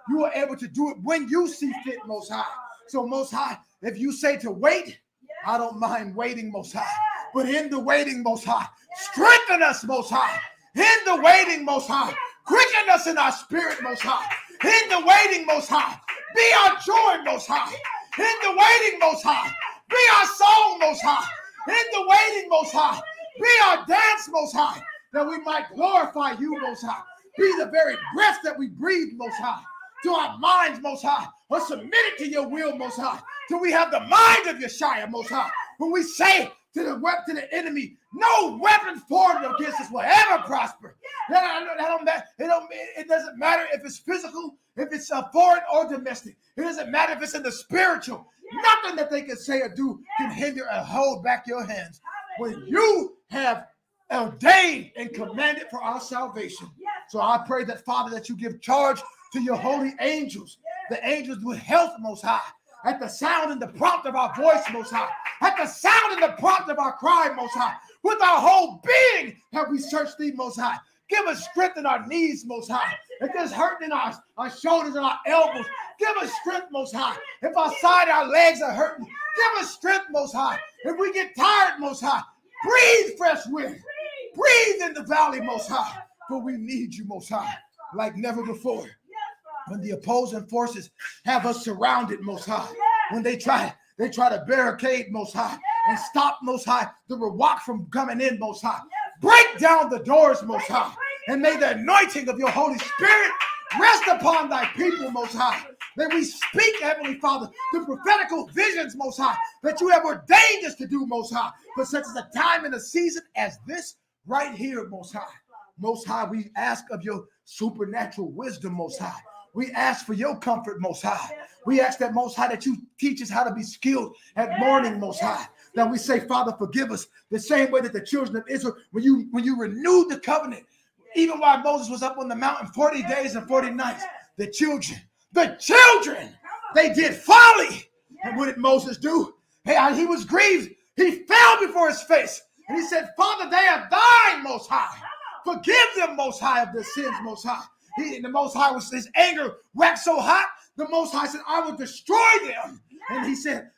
You are able to do it when you see fit, Most High. So, Most High, if you say to wait, I don't mind waiting, Most High. But in the waiting, Most High, strengthen us, Most High. In the waiting, Most High, quicken us in our spirit, Most High. In the waiting, Most High, be our joy, Most High. In the waiting, Most High, be our song, Most High. In the waiting, Most High, be our dance, Most High, that we might glorify you, Most High. Be the very breath that we breathe, Most High. To our minds, Most High, are submitted to your will, Most High. Till we have the mind of Yeshua, Most High. When we say to the to the enemy, no weapon formed against us will ever prosper. That, that, that don't, it, don't, it doesn't matter if it's physical, if it's uh, foreign or domestic. It doesn't matter if it's in the spiritual. Nothing that they can say or do can hinder or hold back your hands. When you have ordained and commanded for our salvation. So I pray that, Father, that you give charge to your holy angels, the angels with health, most high. At the sound and the prompt of our voice, most high. At the sound and the prompt of our cry, most high. With our whole being have we searched thee, most high. Give us strength in our knees, most high. If there's hurting in our, our shoulders and our elbows, give us strength, most high. If our side, our legs are hurting, give us strength, most high. If we get tired, most high, breathe fresh wind. Breathe in the valley, most high. For we need you, most high, like never before. When the opposing forces have us surrounded, most high. When they try, they try to barricade, most high, and stop, most high, the Ruach from coming in, most high. Break down the doors, most high, and may the anointing of your Holy Spirit rest upon thy people, most high. May we speak, Heavenly Father, the prophetical visions, most high, that you have ordained us to do, most high, for such as a time and a season as this right here, most high. Most High, we ask of your supernatural wisdom, Most High. We ask for your comfort, Most High. We ask that Most High that you teach us how to be skilled at mourning, Most High. That we say, Father, forgive us the same way that the children of Israel, when you when you renewed the covenant, even while Moses was up on the mountain 40 days and 40 nights, the children, the children, they did folly. And what did Moses do? Hey, he was grieved. He fell before his face. And he said, Father, they are thine, Most High. Forgive them, Most High, of their sins, Most High. He, the Most High was his anger waxed so hot. The Most High said, I will destroy them. And he said,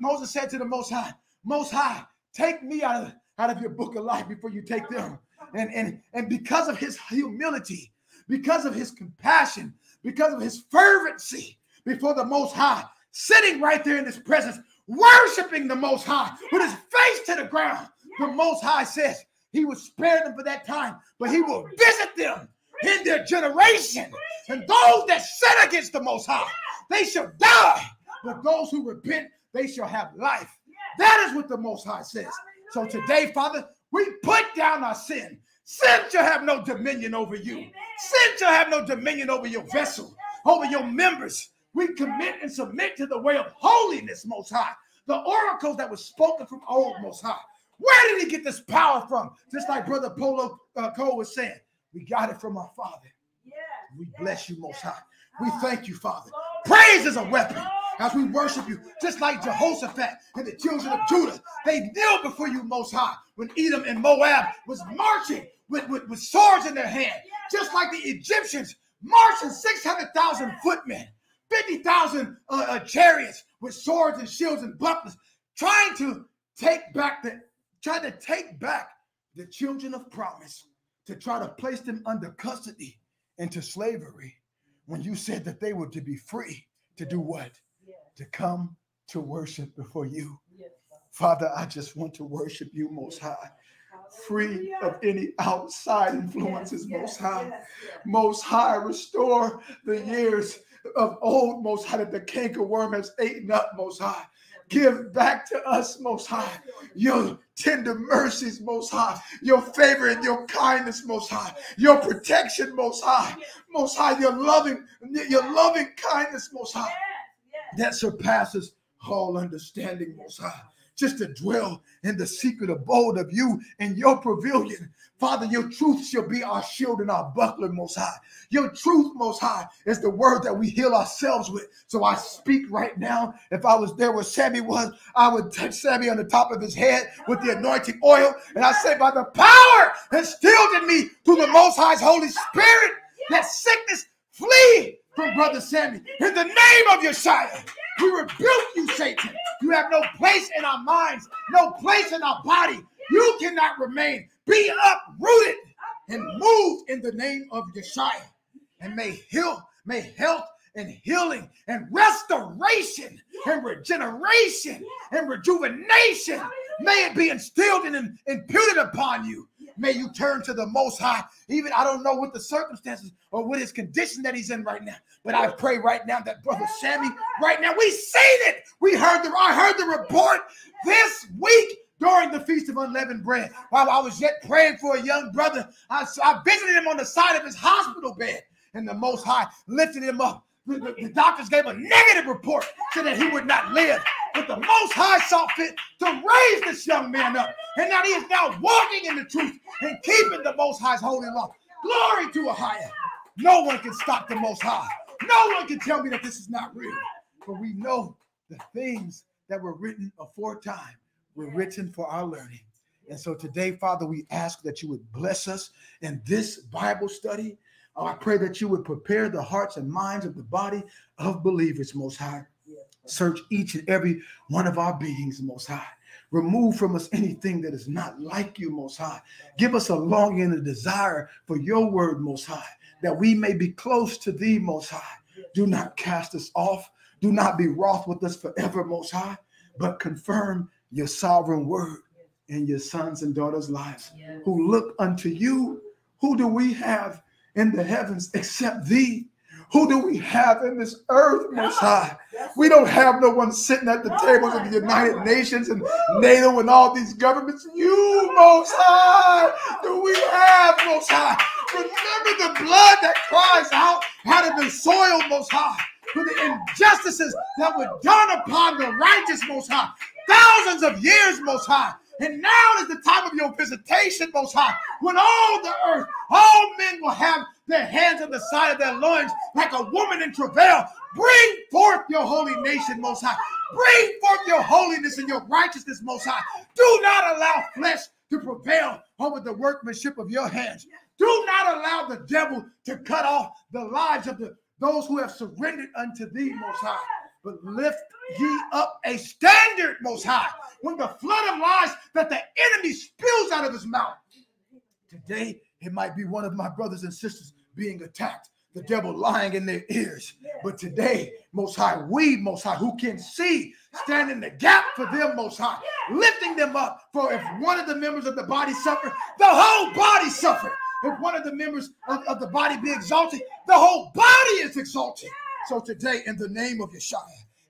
Moses said to the Most High, Most High, take me out of, out of your book of life before you take them. And, and, and because of his humility, because of his compassion, because of his fervency before the Most High, sitting right there in his presence, worshiping the Most High with his face to the ground, the Most High says he will spare them for that time, but he will visit them in their generation. And those that sin against the Most High, they shall die. But those who repent, they shall have life. That is what the Most High says. So today, Father, we put down our sin. Sin shall have no dominion over you. Sin shall have no dominion over your vessel, over your members. We commit and submit to the way of holiness, Most High. The oracles that were spoken from old, Most High. Where did he get this power from? Just like Brother Polo uh, Cole was saying, we got it from our Father. We bless you, Most High. We thank you, Father. Praise is a weapon as we worship you, just like Jehoshaphat and the children of Judah. They kneel before you, Most High, when Edom and Moab was marching with, with, with swords in their hand, just like the Egyptians marching 600,000 footmen, 50,000 uh, uh, chariots with swords and shields and bucklers, trying to take back the, trying to take back the children of promise, to try to place them under custody into slavery when you said that they were to be free to do what? To come to worship before you. Father, I just want to worship you most high, free of any outside influences, most high. Most high, restore the years of old, most high, that the cankerworm has eaten up, most high. Give back to us, most high, your tender mercies, most high, your favor and your kindness, most high, your protection, most high, most high, your loving, your loving kindness, most high, that surpasses all understanding, most high just to dwell in the secret abode of you in your pavilion. Father, your truth shall be our shield and our buckler, Most High. Your truth, Most High, is the word that we heal ourselves with. So I speak right now. If I was there where Sammy was, I would touch Sammy on the top of his head with the anointing oil. And I say, by the power instilled in me through the Most High's Holy Spirit, that sickness flee from Brother Sammy. In the name of Yeshua, we rebuke you, Satan. You have no place in our minds, no place in our body. You cannot remain. Be uprooted and moved in the name of Yeshua. And may heal, may health and healing and restoration and regeneration and rejuvenation may it be instilled and imputed upon you. May you turn to the Most High. Even I don't know what the circumstances or what his condition that he's in right now, but I pray right now that brother Sammy, right now, we seen it. We heard the I heard the report this week during the Feast of Unleavened Bread. While I was yet praying for a young brother, I, I visited him on the side of his hospital bed, and the Most High lifted him up. The, the, the doctors gave a negative report, said that he would not live. But the Most High saw fit to raise this young man up. And that he is now walking in the truth and keeping the Most High's holy law. Glory to a higher. No one can stop the Most High. No one can tell me that this is not real. For we know the things that were written aforetime were written for our learning. And so today, Father, we ask that you would bless us in this Bible study. Oh, I pray that you would prepare the hearts and minds of the body of believers, Most High. Search each and every one of our beings, Most High. Remove from us anything that is not like you, Most High. Give us a longing and a desire for your word, Most High, that we may be close to thee, Most High. Do not cast us off. Do not be wroth with us forever, Most High, but confirm your sovereign word in your sons and daughters' lives who look unto you. Who do we have in the heavens except thee? Who do we have in this earth, Most High? We don't have no one sitting at the tables of the United Nations and NATO and all these governments. You, Most High, do we have, Most High? Remember the blood that cries out out of the soil, Most High, for the injustices that were done upon the righteous, Most High, thousands of years, Most High. And now is the time of your visitation, Most High, when all the earth, all men will have their hands on the side of their loins like a woman in travail. Bring forth your holy nation, Most High. Bring forth your holiness and your righteousness, Most High. Do not allow flesh to prevail over the workmanship of your hands. Do not allow the devil to cut off the lives of the those who have surrendered unto thee, Most High. But lift ye up a standard, Most High, when the flood of lies that the enemy spills out of his mouth. Today, it might be one of my brothers and sisters being attacked, the devil lying in their ears. But today, Most High, we, Most High, who can see, stand in the gap for them, Most High, lifting them up. For if one of the members of the body suffer, the whole body suffer. If one of the members of, of the body be exalted, the whole body is exalted. So today, in the name of Yeshua,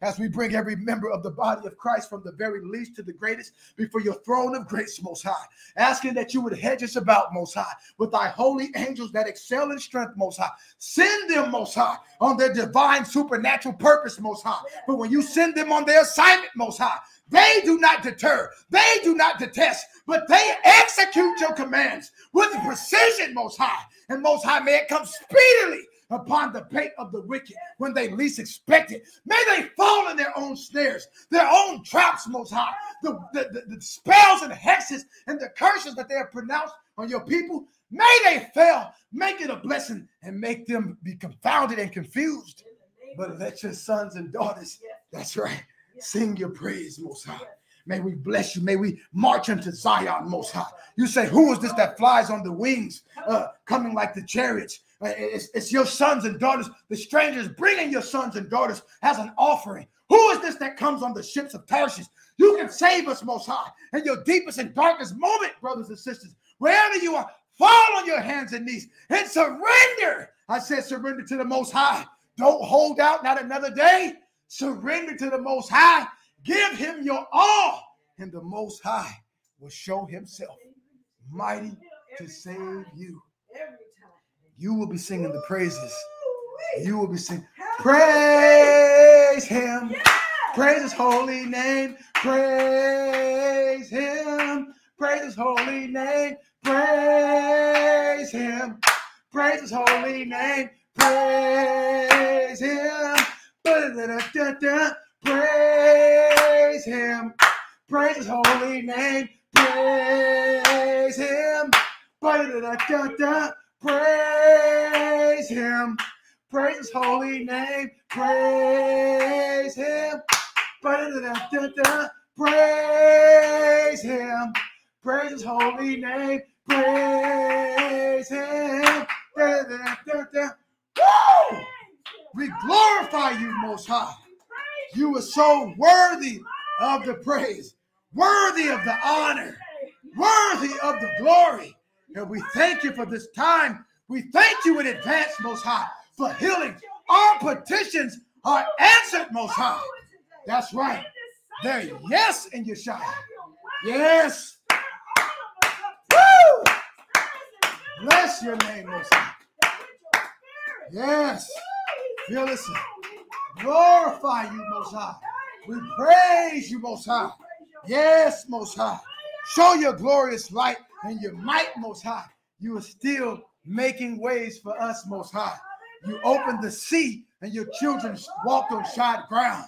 as we bring every member of the body of Christ from the very least to the greatest before your throne of grace, Most High, asking that you would hedge us about, Most High, with thy holy angels that excel in strength, Most High. Send them, Most High, on their divine supernatural purpose, Most High. But when you send them on their assignment, Most High, they do not deter, they do not detest, but they execute your commands with precision, Most High. And Most High, may it come speedily upon the bait of the wicked when they least expect it. May they fall in their own snares, their own traps, most high. The, the, the, the spells and hexes and the curses that they have pronounced on your people, may they fail. Make it a blessing and make them be confounded and confused. But let your sons and daughters, that's right, sing your praise, most high. May we bless you. May we march into Zion, most high. You say, Who is this that flies on the wings, uh, coming like the chariots? It's, it's your sons and daughters, the strangers bringing your sons and daughters as an offering. Who is this that comes on the ships of Tarshish? You can save us, Most High, in your deepest and darkest moment, brothers and sisters. Wherever you are, fall on your hands and knees and surrender. I said, surrender to the Most High. Don't hold out not another day. Surrender to the Most High. Give him your all, and the Most High will show himself mighty to save you. You will be singing the praises. You will be singing. Praise him. Praise his holy name. Praise him. Praise his holy name. Praise him. Praise his holy name. Praise him. Praise him. Praise his holy name. Praise him. Praise him. Praise his holy name. Praise him. Praise him. Praise his holy name. Praise him. Woo! We glorify you, Most High. You are so worthy of the praise, worthy of the honor, worthy of the glory. And we thank you for this time. We thank you in advance, Most High, for healing. Our petitions are answered, Most High. That's right. There, yes, in Yeshua. Yes. Woo! Bless your name, Most High. Yes. Feel this. Glorify you, Most High. We praise you, Most High. Yes, Most High. Show your glorious light and your might, Most High. You are still making ways for us, Most High. You opened the sea and your children walked on shod ground.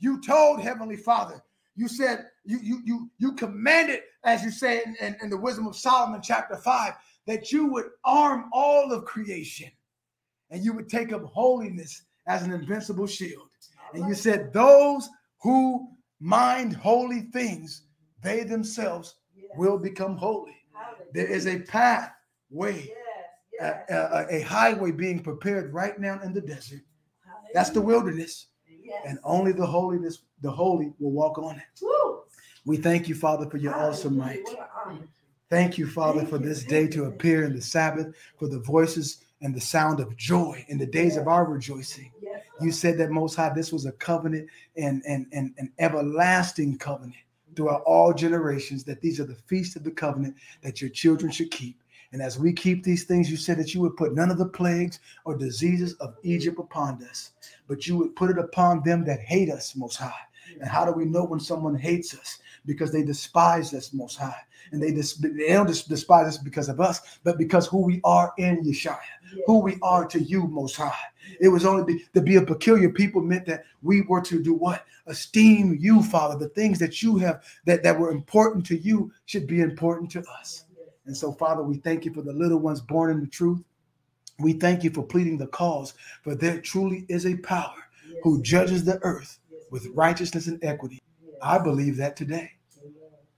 You told Heavenly Father, you said, you you you you commanded, as you say in, in, in the wisdom of Solomon, chapter 5, that you would arm all of creation and you would take up holiness as an invincible shield. And you said, Those who mind holy things, they themselves will become holy. There is a pathway, a, a, a highway being prepared right now in the desert. That's the wilderness. And only the holiness, the holy will walk on it. We thank you, Father, for your awesome might. Thank you, Father, for this day to appear in the Sabbath, for the voices and the sound of joy in the days of our rejoicing. Yes. You said that Most High, this was a covenant and and and an everlasting covenant throughout all generations. That these are the feasts of the covenant that your children should keep. And as we keep these things, you said that you would put none of the plagues or diseases of Egypt upon us, but you would put it upon them that hate us, Most High. And how do we know when someone hates us? Because they despise us, Most High. And they, dis- they don't despise us because of us, but because who we are in Yeshua, who we are to you, Most High. It was only be, to be a peculiar people meant that we were to do what? Esteem you, Father. The things that you have that, that were important to you should be important to us. And so, Father, we thank you for the little ones born in the truth. We thank you for pleading the cause, for there truly is a power who judges the earth with righteousness and equity. I believe that today.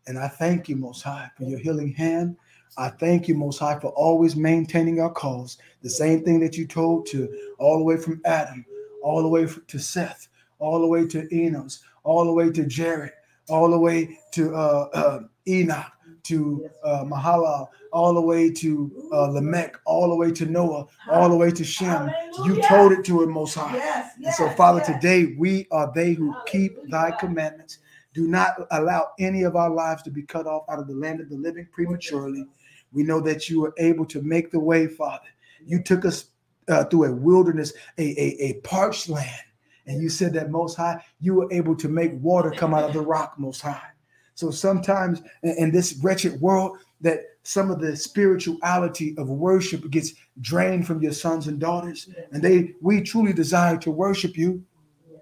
And I thank you, Most High, for your healing hand. I thank you, Most High, for always maintaining our cause. The same thing that you told to all the way from Adam, all the way to Seth, all the way to Enos, all the way to Jared, all the way to uh, uh, Enoch, to uh, Mahalal, all the way to uh, Lamech, all the way to Noah, all the way to Shem. You told it to him, Most High. Yes. And so, Father, yes. today we are they who keep thy commandments. Do not allow any of our lives to be cut off out of the land of the living prematurely. We know that you are able to make the way, Father. You took us uh, through a wilderness, a, a, a parched land. And you said that Most High, you were able to make water come out of the rock, Most High. So sometimes in this wretched world, that some of the spirituality of worship gets drained from your sons and daughters, and they we truly desire to worship you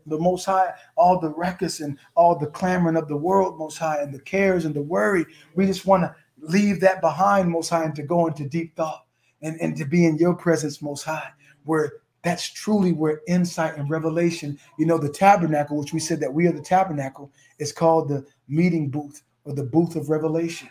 the most high all the ruckus and all the clamoring of the world most high and the cares and the worry. We just want to leave that behind most high and to go into deep thought and, and to be in your presence most high where that's truly where insight and revelation you know the tabernacle which we said that we are the tabernacle is called the meeting booth or the booth of revelation.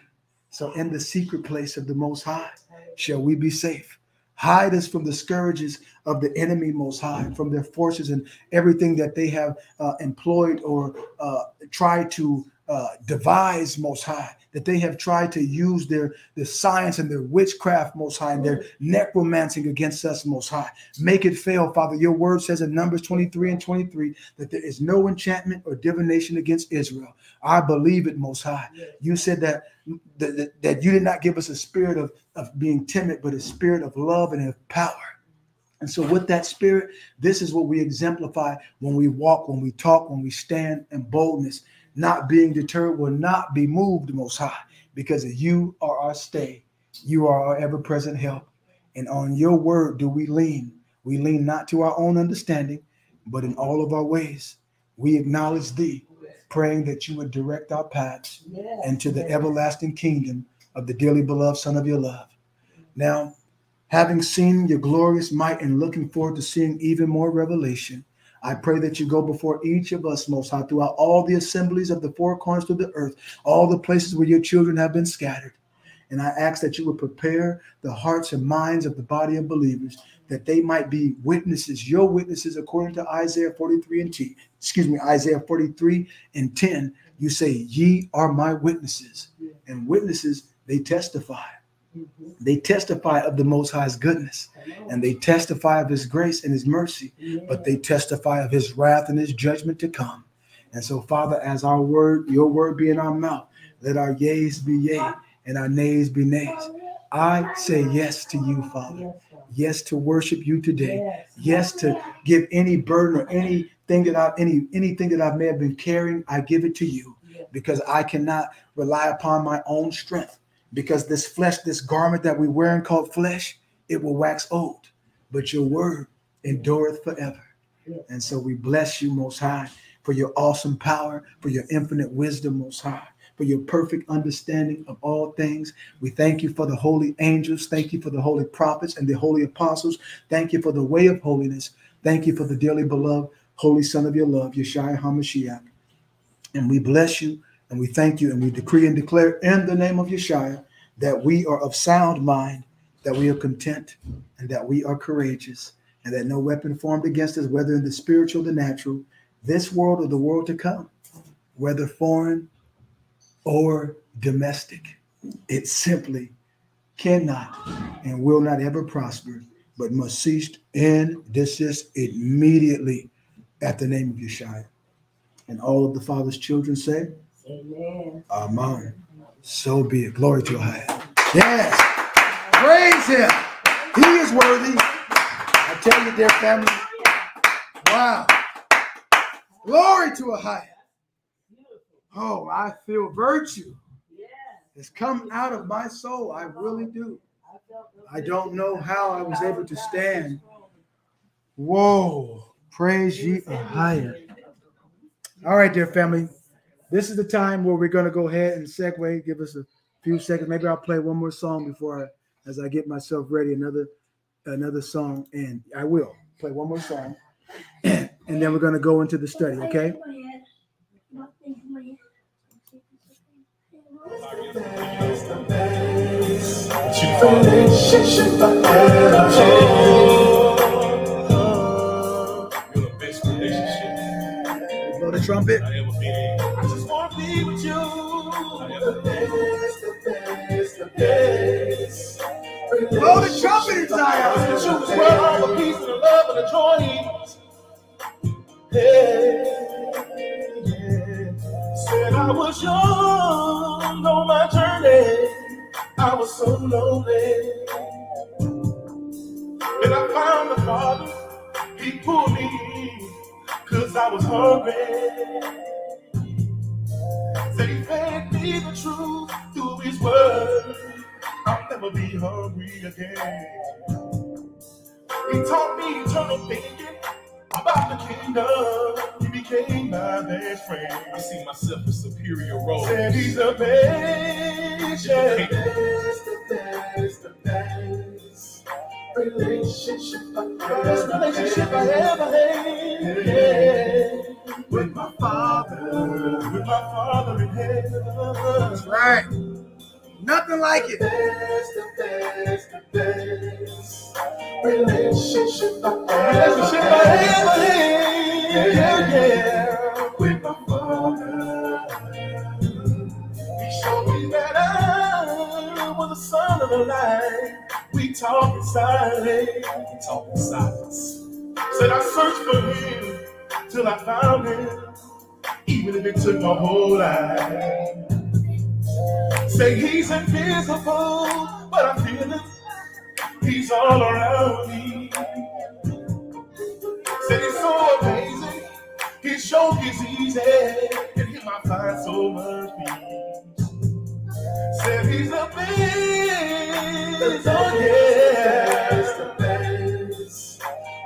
So in the secret place of the most high shall we be safe hide us from the scourges of the enemy most high from their forces and everything that they have uh, employed or uh, tried to uh, devise most high that they have tried to use their their science and their witchcraft most high and their necromancing against us most high. Make it fail father. Your word says in numbers 23 and 23 that there is no enchantment or divination against israel. I believe it most high. You said that that, that- you did not give us a spirit of, of being timid but a spirit of love and of power and so, with that spirit, this is what we exemplify when we walk, when we talk, when we stand in boldness, not being deterred, will not be moved, Most High, because you are our stay. You are our ever present help. And on your word do we lean. We lean not to our own understanding, but in all of our ways, we acknowledge thee, praying that you would direct our paths Yes. and to the everlasting kingdom of the dearly beloved Son of your love. Now, having seen your glorious might and looking forward to seeing even more revelation, I pray that you go before each of us, Most High, throughout all the assemblies of the four corners of the earth, all the places where your children have been scattered. And I ask that you would prepare the hearts and minds of the body of believers that they might be witnesses, your witnesses, according to Isaiah 43 and T. Excuse me, Isaiah 43 and 10. You say, Ye are my witnesses. And witnesses, they testify. They testify of the Most High's goodness and they testify of his grace and his mercy, but they testify of his wrath and his judgment to come. And so, Father, as our word, your word be in our mouth, let our yeas be yea and our nays be nays. I say yes to you, Father. Yes to worship you today. Yes to give any burden or anything that I any anything that I may have been carrying, I give it to you because I cannot rely upon my own strength. Because this flesh, this garment that we wearing called flesh, it will wax old. But your word endureth forever. And so we bless you, Most High, for your awesome power, for your infinite wisdom, Most High, for your perfect understanding of all things. We thank you for the holy angels. Thank you for the holy prophets and the holy apostles. Thank you for the way of holiness. Thank you for the dearly beloved Holy Son of your love, Yeshua HaMashiach. And we bless you and we thank you and we decree and declare in the name of Yeshua that we are of sound mind, that we are content, and that we are courageous, and that no weapon formed against us, whether in the spiritual the natural, this world or the world to come, whether foreign or domestic, it simply cannot and will not ever prosper. but must cease and desist immediately at the name of Yeshua. And all of the Father's children say, Amen. Amen. So be it. Glory to God. Yes. Praise him. He is worthy. I tell you, dear family. Wow. Glory to a high. Oh, I feel virtue. It's come out of my soul. I really do. I don't know how I was able to stand. Whoa. Praise ye Ahia. All right, dear family. This is the time where we're going to go ahead and segue. Give us a few seconds. Maybe I'll play one more song before I, as I get myself ready. Another, another song, and I will play one more song, and then we're going to go into the study. Okay. Trumpet. I ever been in. I just want to be with you. The best, the best, the best. Blow the trumpet in Zion. You is where all the peace and the love and the joy is. Yeah, yeah. Said I was young on my journey. I was so lonely. And I found the Father. He pulled me in. Cause I was hungry. Said he fed me the truth through his word. I'll never be hungry again. He taught me eternal thinking about the kingdom. He became my best friend. I see myself in superior role. Said he's the best, yeah. Best, the best relationship I best relationship I ever had. Yeah. With my father, with my father in heaven. That's right. Nothing like it. best, the best, the best relationship I relationship I ever had. Yeah, yeah. With my father, he showed me that I the son of the light. We talk in silence. We talk in silence. Said I searched for him till I found him, even if it took my whole life. Say he's invisible, but I feel it. He's all around me. Say he's so amazing. His joke is easy, and he might find so much peace. Said he's the best, oh yeah, the best.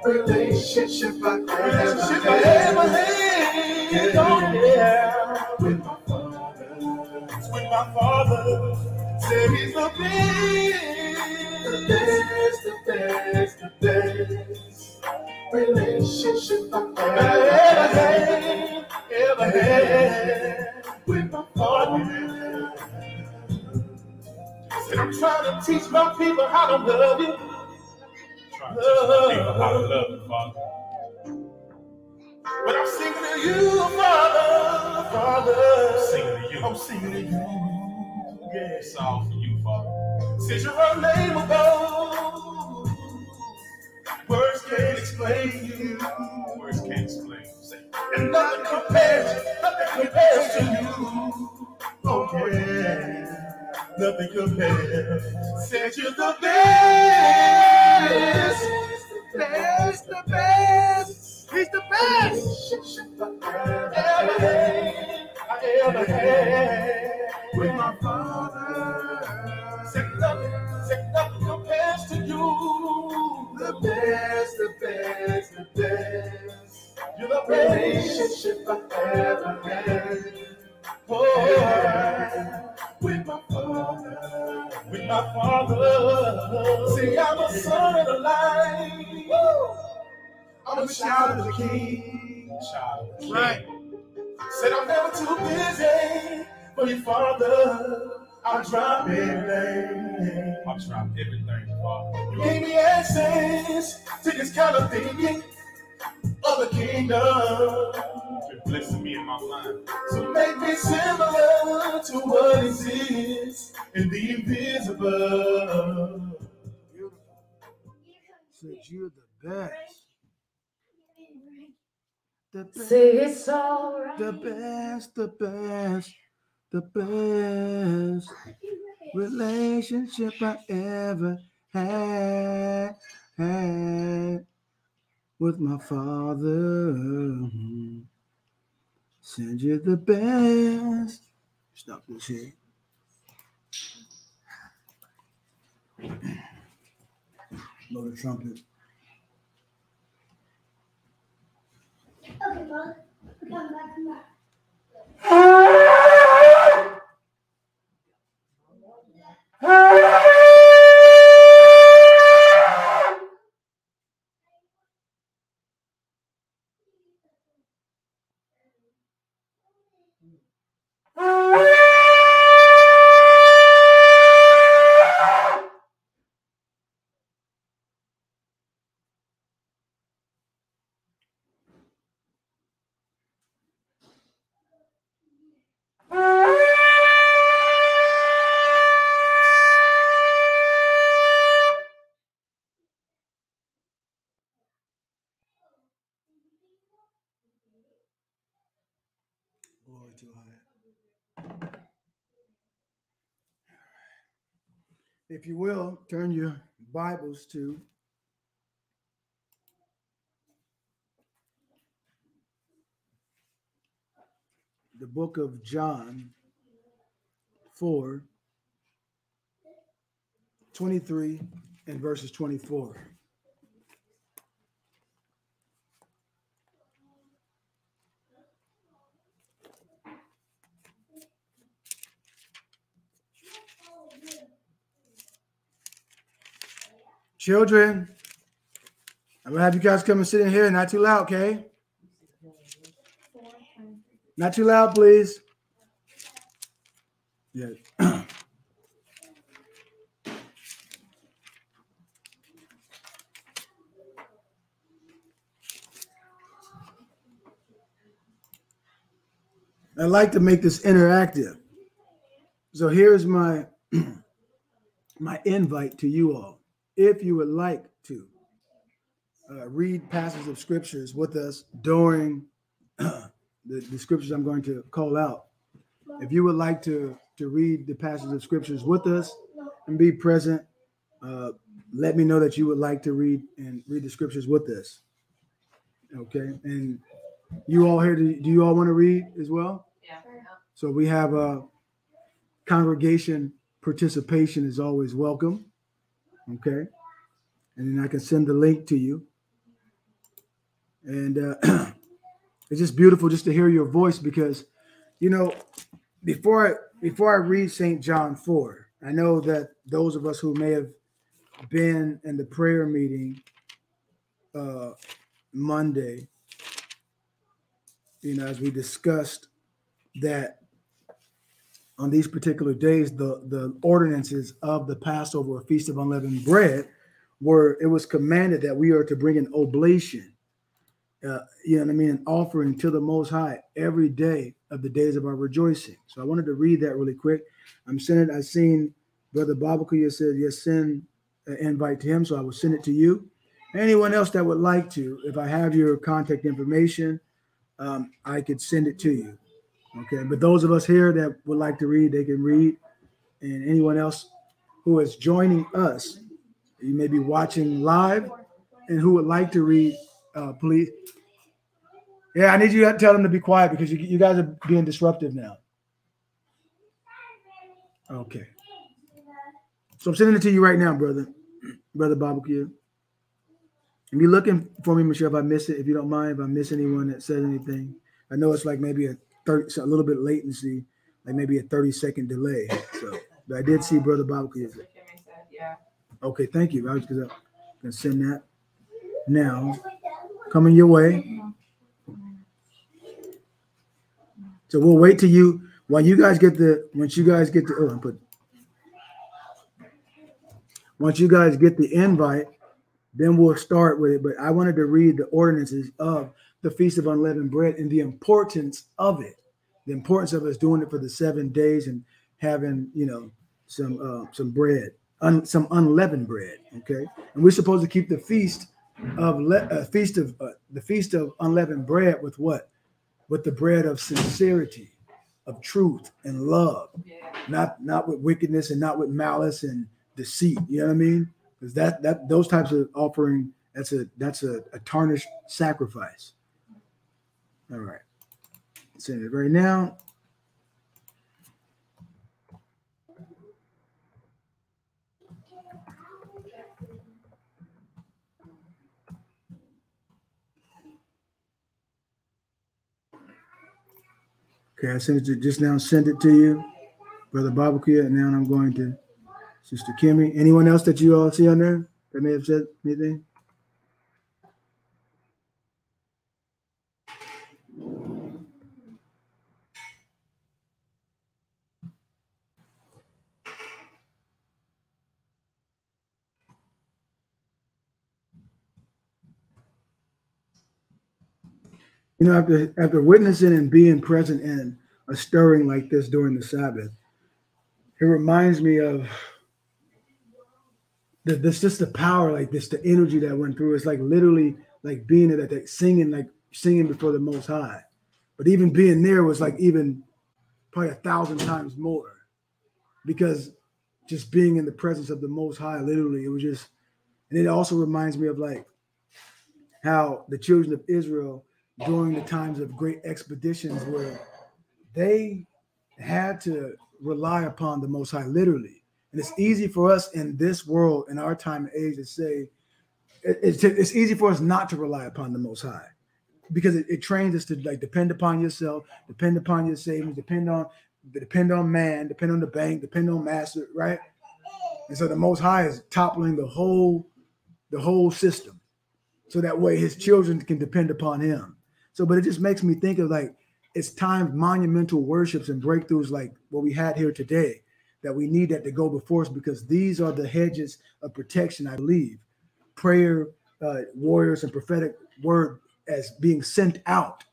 Relationship I relationship I ever had. Oh yeah, with my father, with my father. Said he's the best, the best, the best, the best. Relationship I ever had, ever had. With my father. Said I'm trying to teach my people how to love you. Trying to teach my people how to love you, Father. But I'm singing to you, Father, Father. I'm singing to you. I'm singing to you. Yeah. It's all for you, Father. Since you're unnameable, words can't explain you. Words can't explain you. Say, and nothing compares, nothing compares to you. Oh yeah, nothing compares. Said you're the best, best, the best. He's the best. Ever had, I ever had with my father. Say nothing, say nothing compares to you. The best, the best, the best. You're the best relationship I ever had. Oh, with my father, with my father. See, I'm a son of the light. Woo. I'm a child of the king. Child of the king. Said I'm never too busy for your father. I'll drop everything. I'll drop everything, Father. Gave me access to this kind of thinking of the kingdom. You're blessing me in my mind. To make me similar to what exists in the invisible. said you're the best. The best. Say it's alright. The best, the best, the best relationship I ever had, had with my father. Send you the best. Stop this here. Blow the trumpet. Okay, Mom. Come back, come back. Glory God. If you will, turn your Bibles to the book of John 4 23 and verses 24. Children, I'm gonna have you guys come and sit in here, not too loud, okay? Not too loud, please. Yeah. I like to make this interactive. So here's my my invite to you all. If you would like to uh, read passages of scriptures with us during the, the scriptures I'm going to call out, if you would like to to read the passages of scriptures with us and be present, uh, let me know that you would like to read and read the scriptures with us. Okay, and you all here? Do, do you all want to read as well? Yeah. So we have a congregation participation is always welcome. Okay. And then I can send the link to you. And uh, it's just beautiful just to hear your voice because, you know, before I before I read St. John 4, I know that those of us who may have been in the prayer meeting uh, Monday, you know, as we discussed that on these particular days, the, the ordinances of the Passover or Feast of Unleavened Bread were, it was commanded that we are to bring an oblation, uh, you know what I mean, an offering to the Most High every day of the days of our rejoicing. So I wanted to read that really quick. I'm sending, I've seen Brother Babakuya said, yes, send an invite to him. So I will send it to you. Anyone else that would like to, if I have your contact information, um, I could send it to you. Okay, but those of us here that would like to read, they can read. And anyone else who is joining us, you may be watching live and who would like to read, uh, please. Yeah, I need you to tell them to be quiet because you, you guys are being disruptive now. Okay. So I'm sending it to you right now, brother, brother Barbecue. And be looking for me, Michelle, if I miss it. If you don't mind, if I miss anyone that says anything. I know it's like maybe a 30, so a little bit latency, like maybe a 30 second delay. So, but I did see Brother Bob. Yeah. Okay, thank you. I was gonna, gonna send that now. Coming your way. So we'll wait till you when you guys get the once you guys get the oh I'm put once you guys get the invite, then we'll start with it. But I wanted to read the ordinances of the Feast of Unleavened Bread and the importance of it, the importance of us doing it for the seven days and having, you know, some uh, some bread un, some unleavened bread. Okay, and we're supposed to keep the feast of le- uh, feast of uh, the feast of unleavened bread with what? With the bread of sincerity, of truth and love, Yeah. not not with wickedness and not with malice and deceit. You know what I mean? Because that that those types of offering that's a that's a, a tarnished sacrifice. All right, send it right now. Okay, I sent it to, just now. Send it to you, brother Barbecue, and now I'm going to Sister Kimmy. Anyone else that you all see on there that may have said anything? You know, after after witnessing and being present in a stirring like this during the Sabbath, it reminds me of the, this just the power, like this, the energy that went through. It's like literally like being at that singing, like singing before the Most High. But even being there was like even probably a thousand times more, because just being in the presence of the Most High, literally, it was just. And it also reminds me of like how the children of Israel during the times of great expeditions where they had to rely upon the most high literally. And it's easy for us in this world in our time and age to say it's, it's easy for us not to rely upon the most high because it, it trains us to like depend upon yourself depend upon your savings depend on depend on man depend on the bank depend on master right? And so the most high is toppling the whole the whole system so that way his children can depend upon him so, but it just makes me think of like it's time monumental worships and breakthroughs like what we had here today that we need that to go before us because these are the hedges of protection, I believe. Prayer, uh, warriors, and prophetic word as being sent out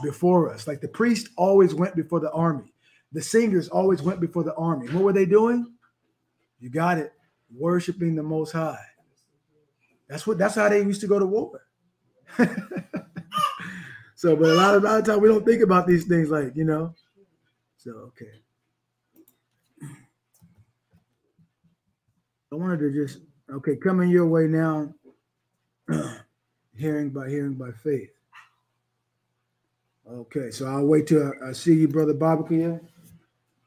before us. Like the priest always went before the army, the singers always went before the army. What were they doing? You got it, worshiping the Most High. That's what. That's how they used to go to war. So, but a lot of, a lot of time we don't think about these things like, you know. So, okay. I wanted to just, okay, coming your way now, hearing by hearing by faith. Okay, so I'll wait till I, I see you, Brother Barbecue.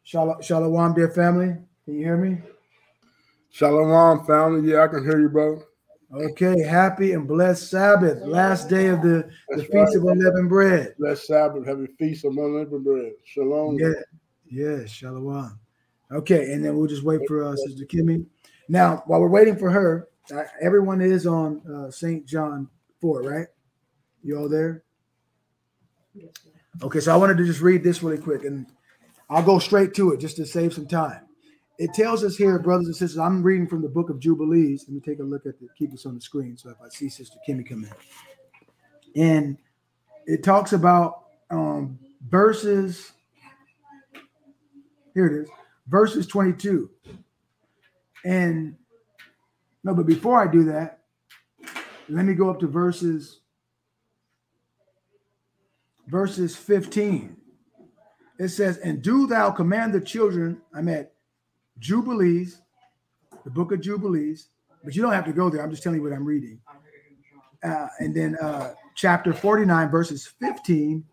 Shalom, shalom, dear family. Can you hear me? Shalom, family. Yeah, I can hear you, bro. Okay, happy and blessed Sabbath, last day of the, the That's Feast of. Unleavened Bread. Blessed Sabbath. Happy feast of unleavened bread. Shalom. Yeah, yeah, shalom. Okay, and then we'll just wait for uh, Sister Kimmy. Now, while we're waiting for her, uh, everyone is on uh, St. John 4, right? You all there? Okay, so I wanted to just read this really quick, and I'll go straight to it just to save some time. It tells us here, brothers and sisters, I'm reading from the book of Jubilees. Let me take a look at the keep this on the screen so if I see Sister Kimmy come in. And it talks about um, verses here it is, verses 22. And no, but before I do that, let me go up to verses verses 15. It says, And do thou command the children, I'm at Jubilees, the book of Jubilees, but you don't have to go there. I'm just telling you what I'm reading. Uh, and then uh, chapter 49, verses 15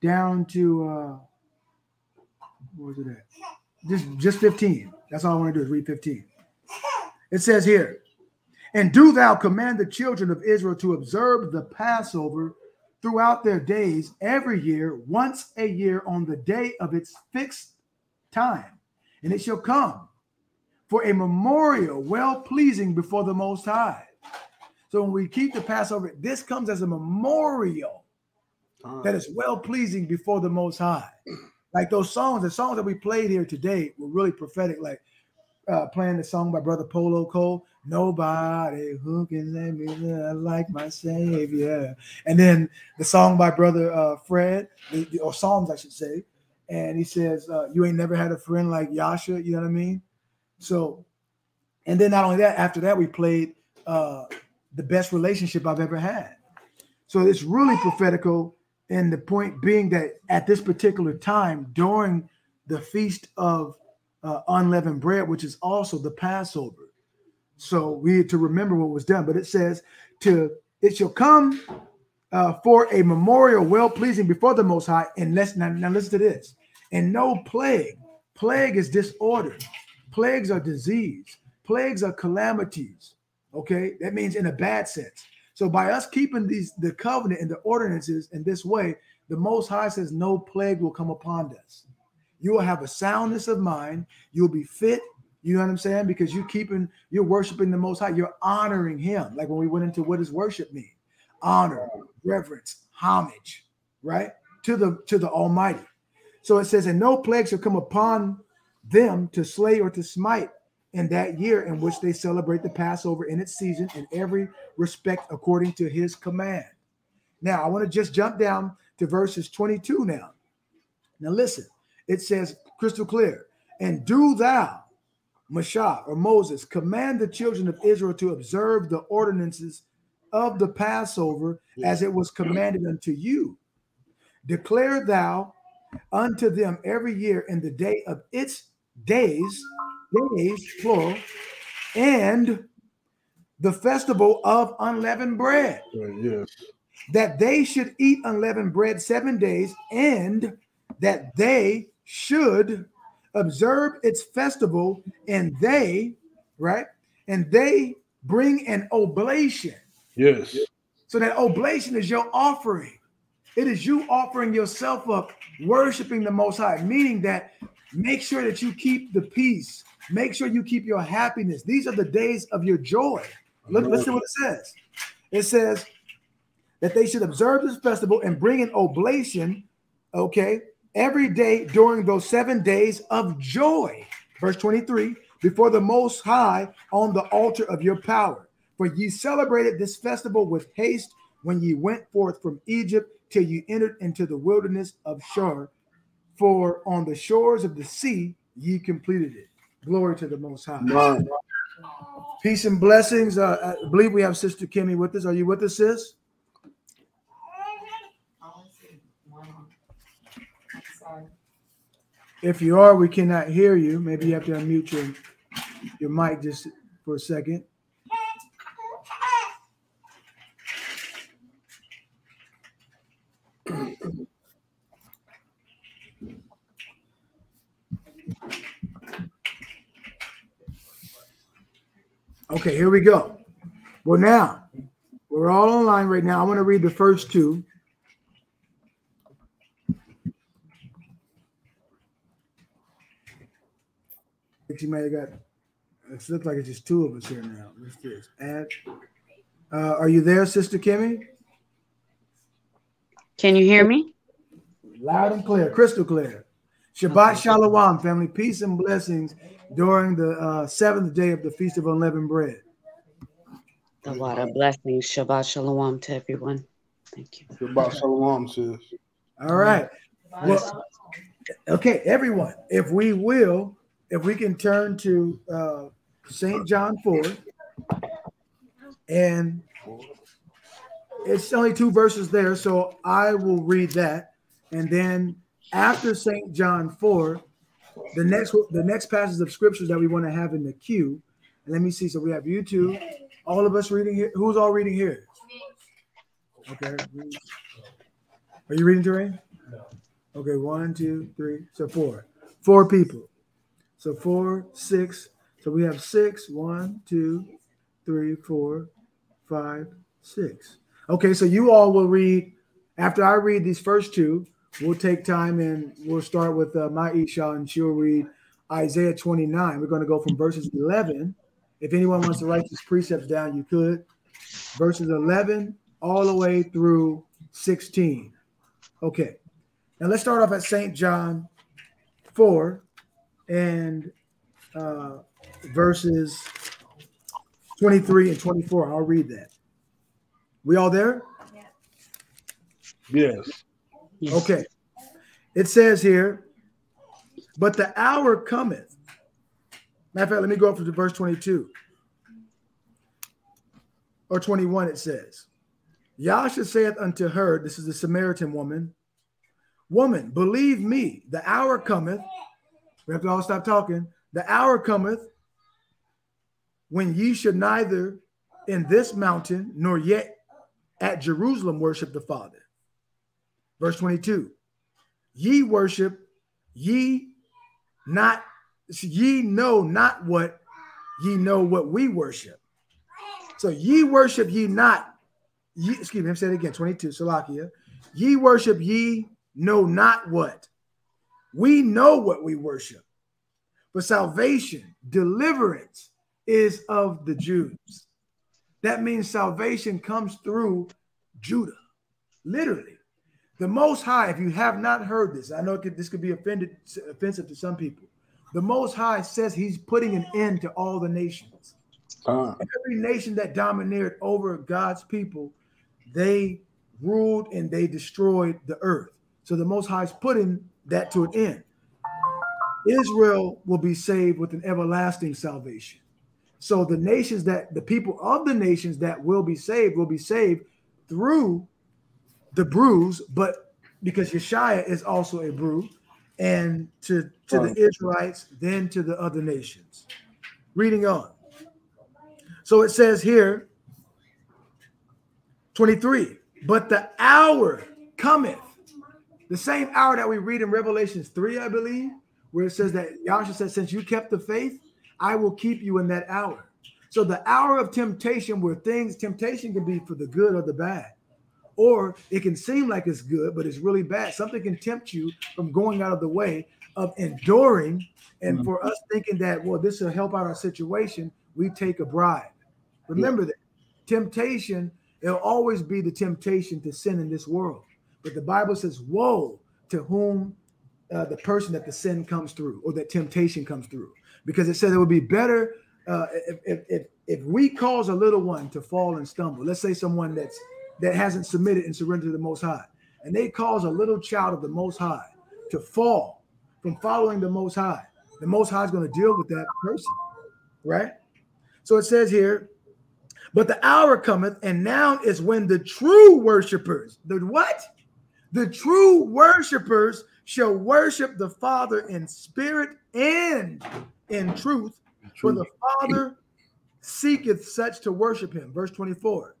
down to uh, where was it at? Just just 15. That's all I want to do is read 15. It says here, and do thou command the children of Israel to observe the Passover throughout their days every year, once a year on the day of its fixed time. And it shall come for a memorial well pleasing before the Most High. So when we keep the Passover, this comes as a memorial that is well pleasing before the Most High. Like those songs, the songs that we played here today were really prophetic. Like uh, playing the song by Brother Polo Cole, Nobody Who Can Let Me Like My Savior. And then the song by Brother uh, Fred, the- the- or Psalms, I should say. And he says, uh, You ain't never had a friend like Yasha. You know what I mean? So And then not only that, after that, we played uh, the best relationship I've ever had. So it's really prophetical. And the point being that at this particular time, during the feast of uh, unleavened bread, which is also the Passover. So we had to remember what was done. But it says, "To it shall come uh, for a memorial well pleasing before the Most High." And let's now, now listen to this. And no plague. Plague is disorder. Plagues are disease. Plagues are calamities. Okay, that means in a bad sense. So by us keeping these the covenant and the ordinances in this way, the Most High says no plague will come upon us. You will have a soundness of mind. You'll be fit. You know what I'm saying? Because you're keeping, you're worshiping the Most High. You're honoring Him. Like when we went into what does worship mean? Honor, reverence, homage, right? To the to the Almighty. So it says, and no plague shall come upon them to slay or to smite in that year in which they celebrate the Passover in its season in every respect according to his command. Now, I want to just jump down to verses 22 now. Now, listen, it says crystal clear, and do thou, Mashah or Moses, command the children of Israel to observe the ordinances of the Passover as it was commanded unto you. Declare thou unto them every year in the day of its days, days, plural, and the festival of unleavened bread. Uh, yes. That they should eat unleavened bread seven days, and that they should observe its festival, and they, right, and they bring an oblation. Yes. So that oblation is your offering. It is you offering yourself up, worshiping the Most High, meaning that make sure that you keep the peace, make sure you keep your happiness. These are the days of your joy. Look, listen what it says. It says that they should observe this festival and bring an oblation, okay, every day during those seven days of joy. Verse 23 before the Most High on the altar of your power. For ye celebrated this festival with haste when ye went forth from Egypt till you entered into the wilderness of Shur. For on the shores of the sea ye completed it. Glory to the Most High. Man. Peace and blessings. Uh, I believe we have Sister Kimmy with us. Are you with us, sis? I only see one on. Sorry. If you are, we cannot hear you. Maybe you have to unmute your, your mic just for a second. Okay, here we go. Well, now we're all online right now. I want to read the first two. You may have got. It looks like it's just two of us here now. What's this? Add. Uh, are you there, Sister Kimmy? Can you hear me? Loud and clear, crystal clear. Shabbat Shalom, family. Peace and blessings during the uh, seventh day of the Feast of Unleavened Bread. A lot of blessings. Shabbat shalom to everyone. Thank you. Shabbat shalom, sis. All right. Well, okay, everyone, if we will, if we can turn to uh, St. John 4, and it's only two verses there, so I will read that. And then after St. John 4, the next the next passage of scriptures that we want to have in the queue. And let me see. So we have you two, all of us reading here. Who's all reading here? Okay. Are you reading, Terrain? No. Okay, one, two, three. So four. Four people. So four, six. So we have six. One, two, three, four, five, six. Okay, so you all will read after I read these first two. We'll take time and we'll start with uh, Maisha, and she'll read Isaiah 29. We're going to go from verses 11. If anyone wants to write these precepts down, you could. Verses 11 all the way through 16. Okay. Now let's start off at St. John 4 and uh, verses 23 and 24. I'll read that. We all there? Yes. Okay. It says here, but the hour cometh Matter of fact, let me go up to verse 22 or 21. It says, Yasha saith unto her, This is the Samaritan woman, Woman, believe me, the hour cometh. We have to all stop talking. The hour cometh when ye should neither in this mountain nor yet at Jerusalem worship the Father. Verse 22 Ye worship, ye not, ye know not what ye know what we worship. So ye worship ye not, ye, excuse me, I'm saying it again, 22, Salakia. Ye worship ye know not what. We know what we worship. But salvation, deliverance is of the Jews. That means salvation comes through Judah, literally. The Most High, if you have not heard this, I know could, this could be offended, offensive to some people. The Most High says he's putting an end to all the nations. Uh, Every nation that domineered over God's people, they ruled and they destroyed the earth. So the Most High is putting that to an end. Israel will be saved with an everlasting salvation. So the nations that the people of the nations that will be saved will be saved through the bruise, but because Yeshua is also a brew, and to, to the Israelites, then to the other nations. Reading on. So it says here, 23, but the hour cometh, the same hour that we read in Revelations 3, I believe, where it says that Yahshua said, Since you kept the faith, I will keep you in that hour. So the hour of temptation, where things, temptation can be for the good or the bad, or it can seem like it's good, but it's really bad. Something can tempt you from going out of the way of enduring. And Mhm. for us thinking that, well, this will help out our situation, we take a bribe. Remember that temptation, it'll always be the temptation to sin in this world. But the Bible says, woe to whom uh, the person that the sin comes through or that temptation comes through. Because it says it would be better uh, if, if, if, if we cause a little one to fall and stumble. Let's say someone that's that hasn't submitted and surrendered to the Most High, and they cause a little child of the Most High to fall from following the Most High. The Most High is going to deal with that person, right? So it says here, but the hour cometh, and now is when the true worshipers, the what? The true worshipers shall worship the Father in spirit and in truth, for the Father seeketh such to worship him. Verse 24.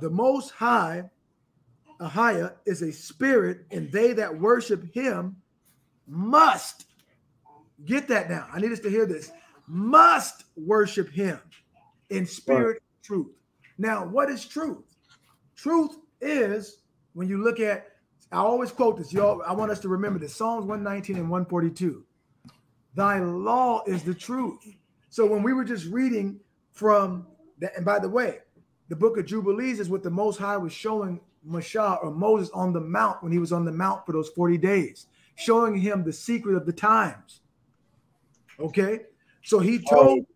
The Most High, Ahiah, is a spirit, and they that worship him must get that now. I need us to hear this. Must worship him in spirit and truth. Now, what is truth? Truth is when you look at, I always quote this, y'all. I want us to remember this Psalms 119 and 142. Thy law is the truth. So when we were just reading from that, and by the way, the book of Jubilees is what the Most High was showing Mashah or Moses on the mount when he was on the mount for those 40 days, showing him the secret of the times. Okay. So he told,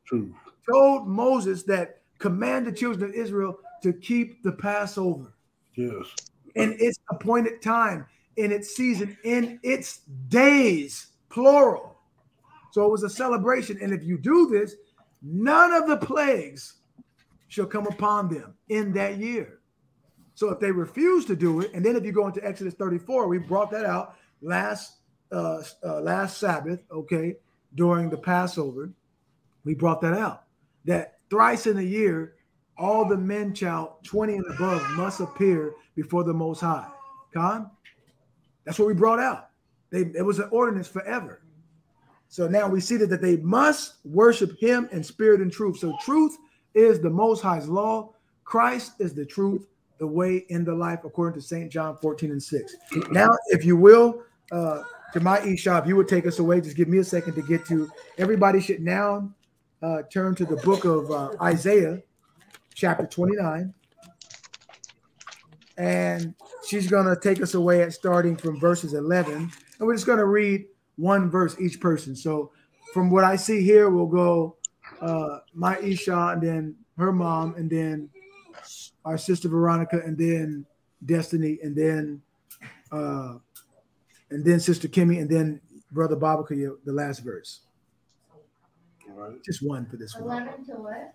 told Moses that command the children of Israel to keep the Passover Yes. in its appointed time, in its season, in its days, plural. So it was a celebration. And if you do this, none of the plagues shall come upon them in that year. So if they refuse to do it, and then if you go into Exodus 34, we brought that out last uh, uh last Sabbath, okay, during the Passover, we brought that out. That thrice in a year, all the men child 20 and above must appear before the Most High. Con? That's what we brought out. They, it was an ordinance forever. So now we see that, that they must worship him in spirit and truth. So truth is the Most High's law. Christ is the truth, the way, in the life, according to St. John 14 and 6. Now, if you will, uh, to Maisha, if you would take us away, just give me a second to get to. Everybody should now uh, turn to the book of uh, Isaiah, chapter 29. And she's going to take us away at starting from verses 11. And we're just going to read one verse each person. So from what I see here, we'll go uh, Maisha and then her mom and then our sister Veronica and then Destiny and then uh, and then Sister Kimmy and then Brother Babaka, the last verse. Just one for this one. Eleven to what?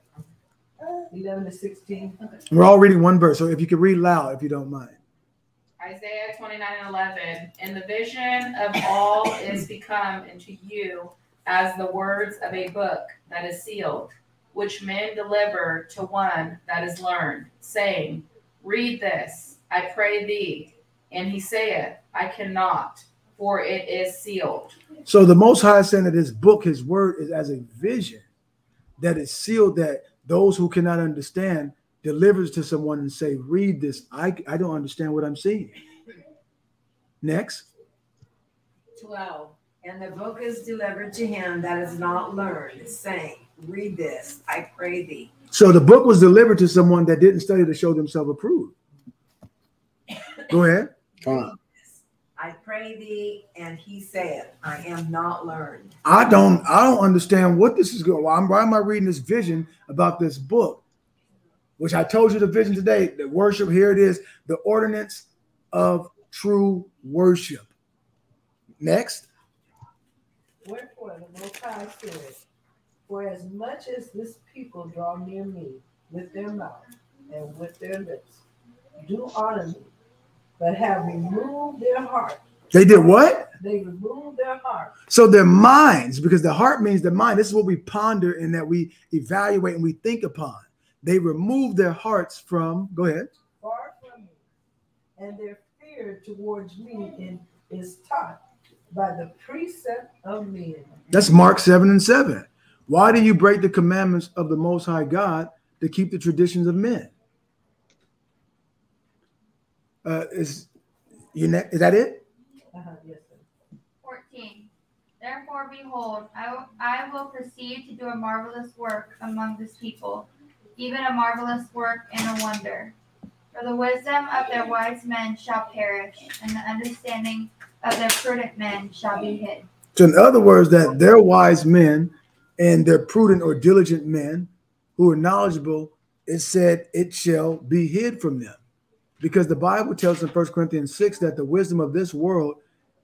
Eleven to sixteen. We're all reading one verse, so if you could read loud, if you don't mind. Isaiah 29 and 11. And the vision of all is become into you as the words of a book that is sealed, which men deliver to one that is learned, saying, Read this, I pray thee. And he saith, I cannot, for it is sealed. So the Most High is saying that his book, his word, is as a vision that is sealed that those who cannot understand delivers to someone and say, read this. I, I don't understand what I'm seeing. Next. 12. And the book is delivered to him that is not learned, saying, Read this, I pray thee. So the book was delivered to someone that didn't study to show themselves approved. Go ahead. I pray thee, and he said, I am not learned. I don't I don't understand what this is going. Why why am I reading this vision about this book? Which I told you the vision today, the worship, here it is, the ordinance of true worship. Next. The Most High said, For as much as this people draw near me with their mouth and with their lips, do honor me, but have removed their heart. They did what? They removed their heart. So their minds, because the heart means the mind. This is what we ponder and that we evaluate and we think upon. They removed their hearts from, go ahead. Far from me, and their fear towards me in, is taught by the precept of men. That's Mark 7 and 7. Why do you break the commandments of the Most High God to keep the traditions of men? Uh, is you ne- is that it? Uh-huh, yes, sir. 14. Therefore, behold, I will, I will proceed to do a marvelous work among this people, even a marvelous work and a wonder. For the wisdom of their wise men shall perish, and the understanding of their prudent men shall be hid. So, in other words, that they're wise men and they're prudent or diligent men who are knowledgeable, it said it shall be hid from them. Because the Bible tells in 1 Corinthians 6 that the wisdom of this world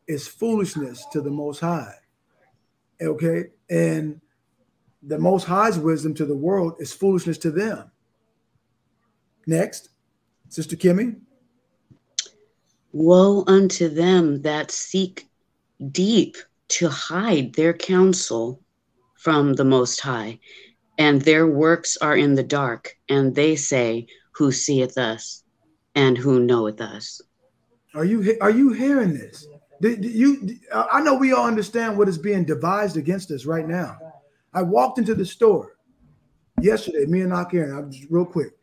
is foolishness to the Most High. Okay. And the Most High's wisdom to the world is foolishness to them. Next, Sister Kimmy. Woe unto them that seek deep to hide their counsel from the Most High, and their works are in the dark, and they say, Who seeth us, and who knoweth us? Are you are you hearing this? You I know we all understand what is being devised against us right now. I walked into the store yesterday, me and Aaron, I'm just real quick,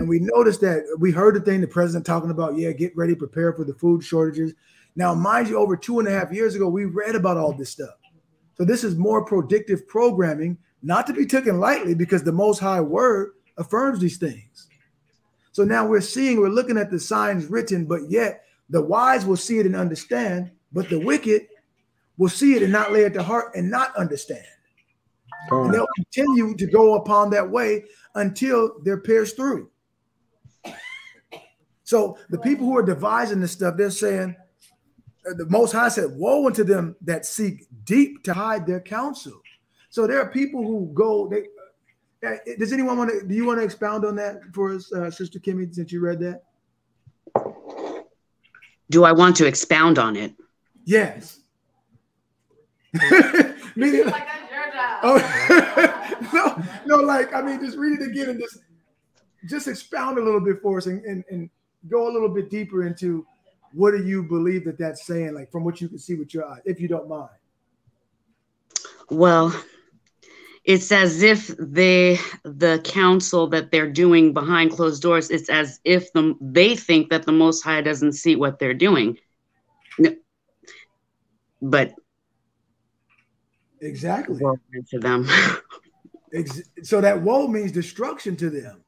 and we noticed that we heard the thing the president talking about, yeah, get ready, prepare for the food shortages. Now, mind you, over two and a half years ago, we read about all this stuff. So this is more predictive programming, not to be taken lightly, because the Most High Word affirms these things. So now we're seeing, we're looking at the signs written, but yet the wise will see it and understand, but the wicked will see it and not lay it to heart and not understand. And they'll continue to go upon that way until they're pierced through. So the people who are devising this stuff, they're saying, uh, the Most High said, "Woe unto them that seek deep to hide their counsel." So there are people who go. They, uh, does anyone want to? Do you want to expound on that for us, uh, Sister Kimmy, since you read that? Do I want to expound on it? Yes. Meaning, Like that's your job. oh, no, no, like I mean, just read it again and just just expound a little bit for us and, and, and go a little bit deeper into what do you believe that that's saying, like from what you can see with your eyes, if you don't mind. Well, it's as if they the council that they're doing behind closed doors it's as if the, they think that the most high doesn't see what they're doing No. but Exactly. to them so that woe means destruction to them.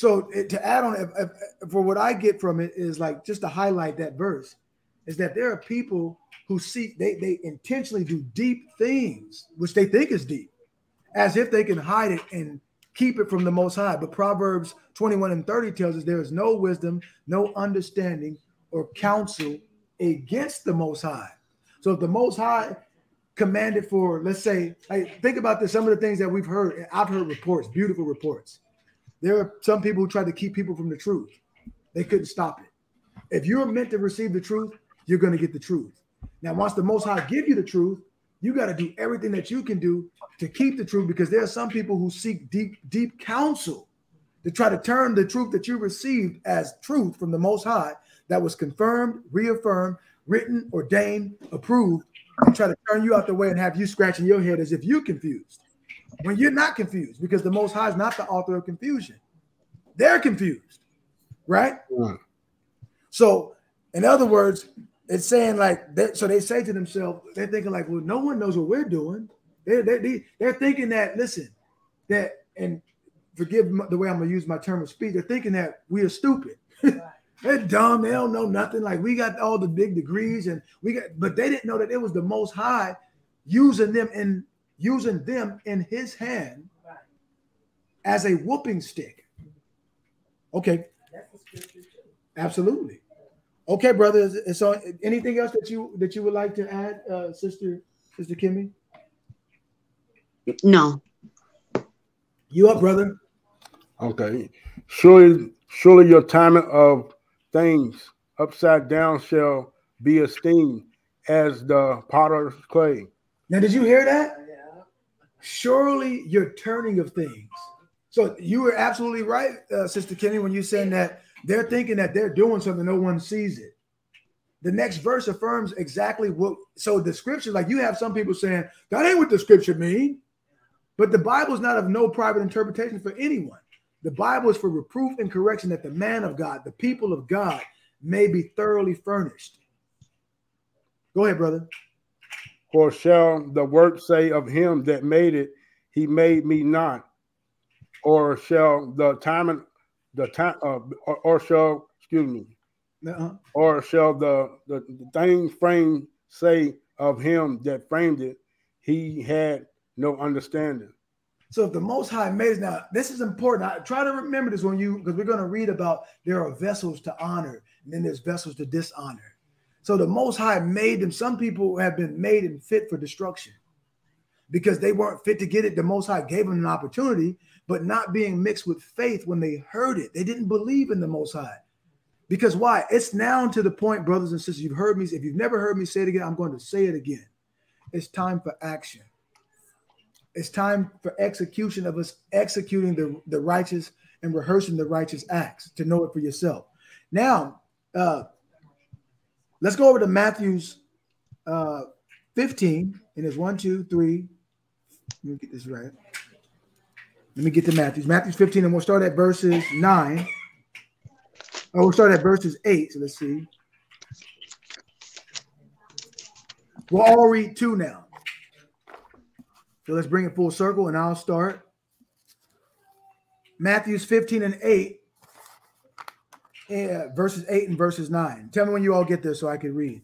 So to add on, if, if, for what I get from it is like just to highlight that verse, is that there are people who seek they they intentionally do deep things, which they think is deep, as if they can hide it and keep it from the Most High. But Proverbs 21 and 30 tells us there is no wisdom, no understanding, or counsel against the Most High. So if the Most High commanded for, let's say, like think about this. Some of the things that we've heard, I've heard reports, beautiful reports. There are some people who try to keep people from the truth. They couldn't stop it. If you're meant to receive the truth, you're going to get the truth. Now, once the Most High give you the truth, you got to do everything that you can do to keep the truth because there are some people who seek deep, deep counsel to try to turn the truth that you received as truth from the Most High that was confirmed, reaffirmed, written, ordained, approved, and try to turn you out the way and have you scratching your head as if you're confused when you're not confused because the Most High is not the author of confusion. They're confused, right? Right. So, in other words, it's saying like that. So they say to themselves, they're thinking like, well, no one knows what we're doing. They're, they're, they're thinking that, listen, that, and forgive the way I'm gonna use my term of speech, they're thinking that we are stupid. they're dumb, they don't know nothing. Like we got all the big degrees and we got, but they didn't know that it was the most high using them in using them in his hand as a whooping stick. Okay, That's the scripture too. absolutely. Okay, brother. is- is So, anything else that you that you would like to add, uh, sister, sister Kimmy? No. You up, brother? Okay. Surely, surely your timing of things upside down shall be esteemed as the potter's clay. Now, did you hear that? Surely your turning of things. So you were absolutely right, uh, Sister Kenny, when you saying that they're thinking that they're doing something, no one sees it. The next verse affirms exactly what. So the scripture, like you have some people saying that ain't what the scripture mean, but the Bible is not of no private interpretation for anyone. The Bible is for reproof and correction that the man of God, the people of God, may be thoroughly furnished. Go ahead, brother. For shall the work say of him that made it, he made me not? Or shall the time the time uh, or, or shall excuse me, Uh-uh. or shall the, the the thing framed say of him that framed it, he had no understanding. So if the Most High made it, now this is important. I try to remember this when you because we're going to read about there are vessels to honor and then there's vessels to dishonor. So the Most High made them. Some people have been made and fit for destruction because they weren't fit to get it. The Most High gave them an opportunity, but not being mixed with faith when they heard it. They didn't believe in the Most High. Because why? It's now to the point, brothers and sisters. You've heard me. If you've never heard me say it again, I'm going to say it again. It's time for action. It's time for execution of us executing the, the righteous and rehearsing the righteous acts to know it for yourself. Now, uh, let's go over to Matthew's uh, 15, and it's one, two, three. Let me get this right. Let me get to Matthew's. Matthew's 15, and we'll start at verses 9. Oh, we'll start at verses 8. So let's see. We'll all read two now. So let's bring it full circle, and I'll start. Matthew's 15 and 8, verses 8 and verses 9. Tell me when you all get there so I can read.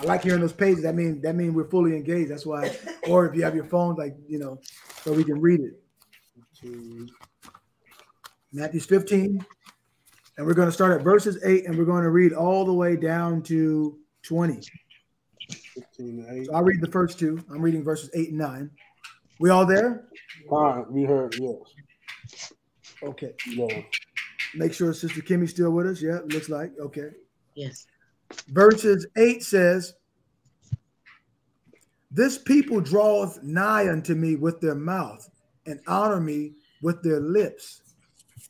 I like hearing those pages. That mean that mean we're fully engaged. That's why. Or if you have your phone, like you know, so we can read it. Matthew's 15, and we're going to start at verses 8, and we're going to read all the way down to 20. 15 and 8. So I'll read the first two. I'm reading verses 8 and 9. We all there? Fine, we heard yes. Okay. Yeah. Make sure Sister Kimmy's still with us. Yeah, looks like. Okay. Yes. Verses 8 says, This people draweth nigh unto me with their mouth and honor me with their lips,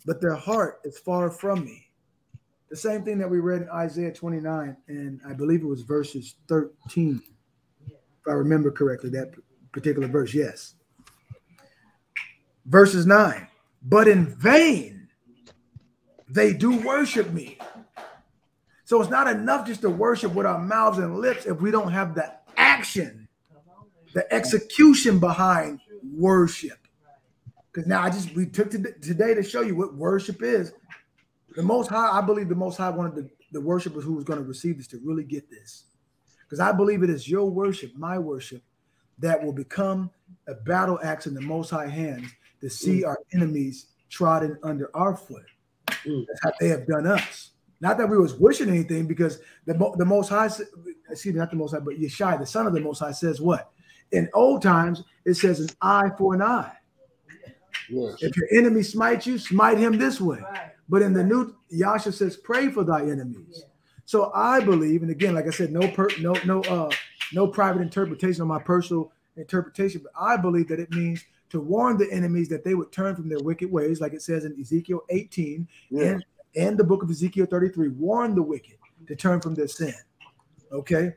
but their heart is far from me. The same thing that we read in Isaiah 29, and I believe it was verses 13, if I remember correctly, that particular verse. Yes. Verses 9, but in vain they do worship me. So it's not enough just to worship with our mouths and lips if we don't have the action, the execution behind worship. Because now I just we took to, today to show you what worship is. The most high, I believe the most high wanted the, the worshipers who was going to receive this to really get this. Because I believe it is your worship, my worship, that will become a battle axe in the most high hands to see our enemies trodden under our foot. Mm. That's how they have done us. Not that we was wishing anything, because the the Most High, excuse me, not the Most High, but Yeshua, the Son of the Most High, says what? In old times, it says an eye for an eye. Yes. If your enemy smites you, smite him this way. Right. But in the new, Yasha says, pray for thy enemies. So I believe, and again, like I said, no per, no no uh no private interpretation of my personal interpretation, but I believe that it means to warn the enemies that they would turn from their wicked ways, like it says in Ezekiel 18 Yeah. and, and the book of Ezekiel 33. Warn the wicked to turn from their sin. Okay.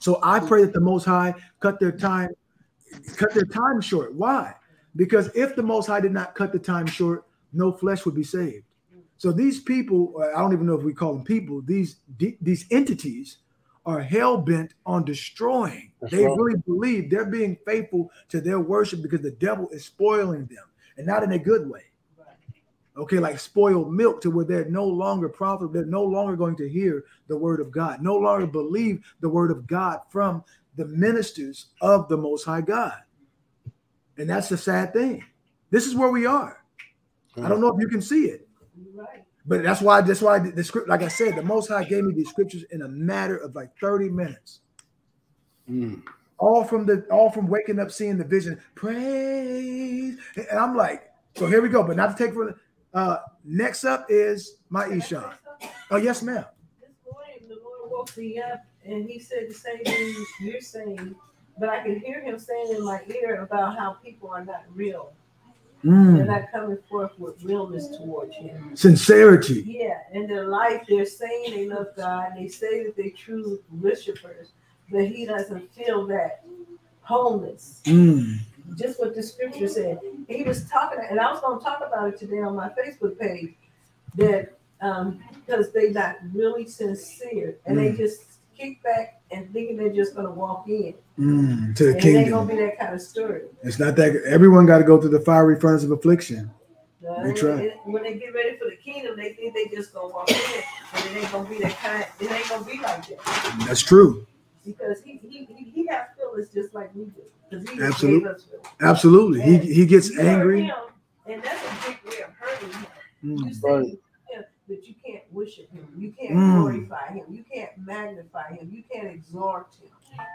So I pray that the most high cut their time, cut their time short. Why? Because if the most high did not cut the time short, no flesh would be saved. So these people, I don't even know if we call them people, these these entities are hell bent on destroying. That's they right. really believe they're being faithful to their worship because the devil is spoiling them, and not in a good way. Okay, like spoiled milk to where they're no longer profitable. They're no longer going to hear the word of God, no longer believe the word of God from the ministers of the Most High God. And that's the sad thing. This is where we are. I hmm. don't know if you can see it. Right. But that's why that's why the, the script, like I said, the Most High gave me these scriptures in a matter of like 30 minutes. Mm. All from the all from waking up, seeing the vision, praise. And I'm like, so here we go. But not to take for uh next up is my Can I Ishan. Oh, yes, ma'am. This morning, the Lord woke me up and he said the same thing you're saying, but I could hear him saying in my ear about how people are not real. They're Mm. not coming forth with realness towards him. Sincerity. Yeah, in their life, they're saying they love God. They say that they're true worshipers, but he doesn't feel that wholeness. Mm. Just what the scripture said. He was talking, and I was going to talk about it today on my Facebook page. That um, because they're not really sincere, and they Mm. just kick back and thinking they're just going to walk in, Mm. To the and it ain't kingdom. going to be that kind of story. It's not that everyone got to go through the fiery furnace of affliction. They try. it- When they get ready for the kingdom, they think they just gonna walk in, and it ain't gonna be that kind. It ain't gonna be like that That's true. because he he he, he has feelings just like we do. He just Absolute- gave. Absolutely. He he gets angry. him, and that's a big way of hurting him. You Mm. say Right. Him, but you can't worship him. You can't Mm. glorify him. You can't magnify him. You can't exalt him.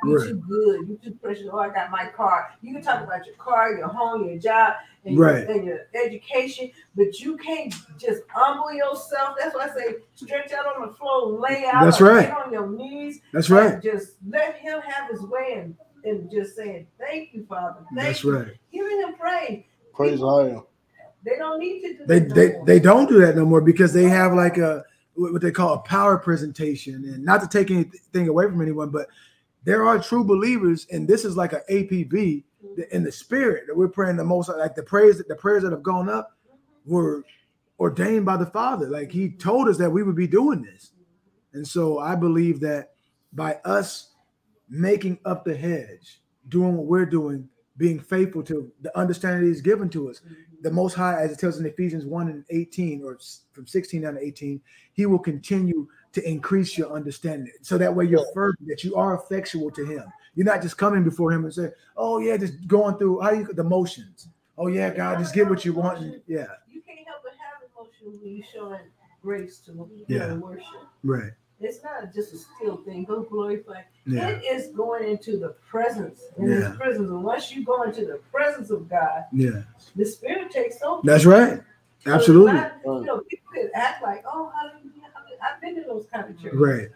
You're Right. too good. You're too precious. Oh, I got my car. You can talk about your car, your home, your job, and, Right. your, and your education, but you can't just humble yourself. That's why I say stretch out on the floor, lay out, That's right. get on your knees, That's right. just let him have his way and, and just saying, Thank you, Father. Thank That's you. right. Giving him praise. Praise Him. They don't need to do They that no they they don't do that no more because they have like a what they call a power presentation and not to take anything away from anyone, but there are true believers, and this is like an APB mm-hmm. in the spirit that we're praying the most. Like the prayers, that the prayers that have gone up were ordained by the Father. Like He told us that we would be doing this, and so I believe that by us making up the hedge, doing what we're doing, being faithful to the understanding that He's given to us, mm-hmm. The Most High, as it tells in Ephesians 1 and 18, or from 16 down to 18, He will continue to increase your understanding. So that way you're fervent, that you are effectual to Him. You're not just coming before Him and say, Oh, yeah, just going through how you the motions. Oh, yeah, God, just get what you want. And, yeah, You can't help but have emotion when you're showing grace to Yeah. worship. right. It's not just a still thing. Go glorify. Yeah, It is going into the presence. In Yeah. His presence. And once you go into the presence of God, yeah. the spirit takes over. That's right. So Absolutely. not- you know, people could act like, oh, hallelujah. I've been to those kind of churches. Right.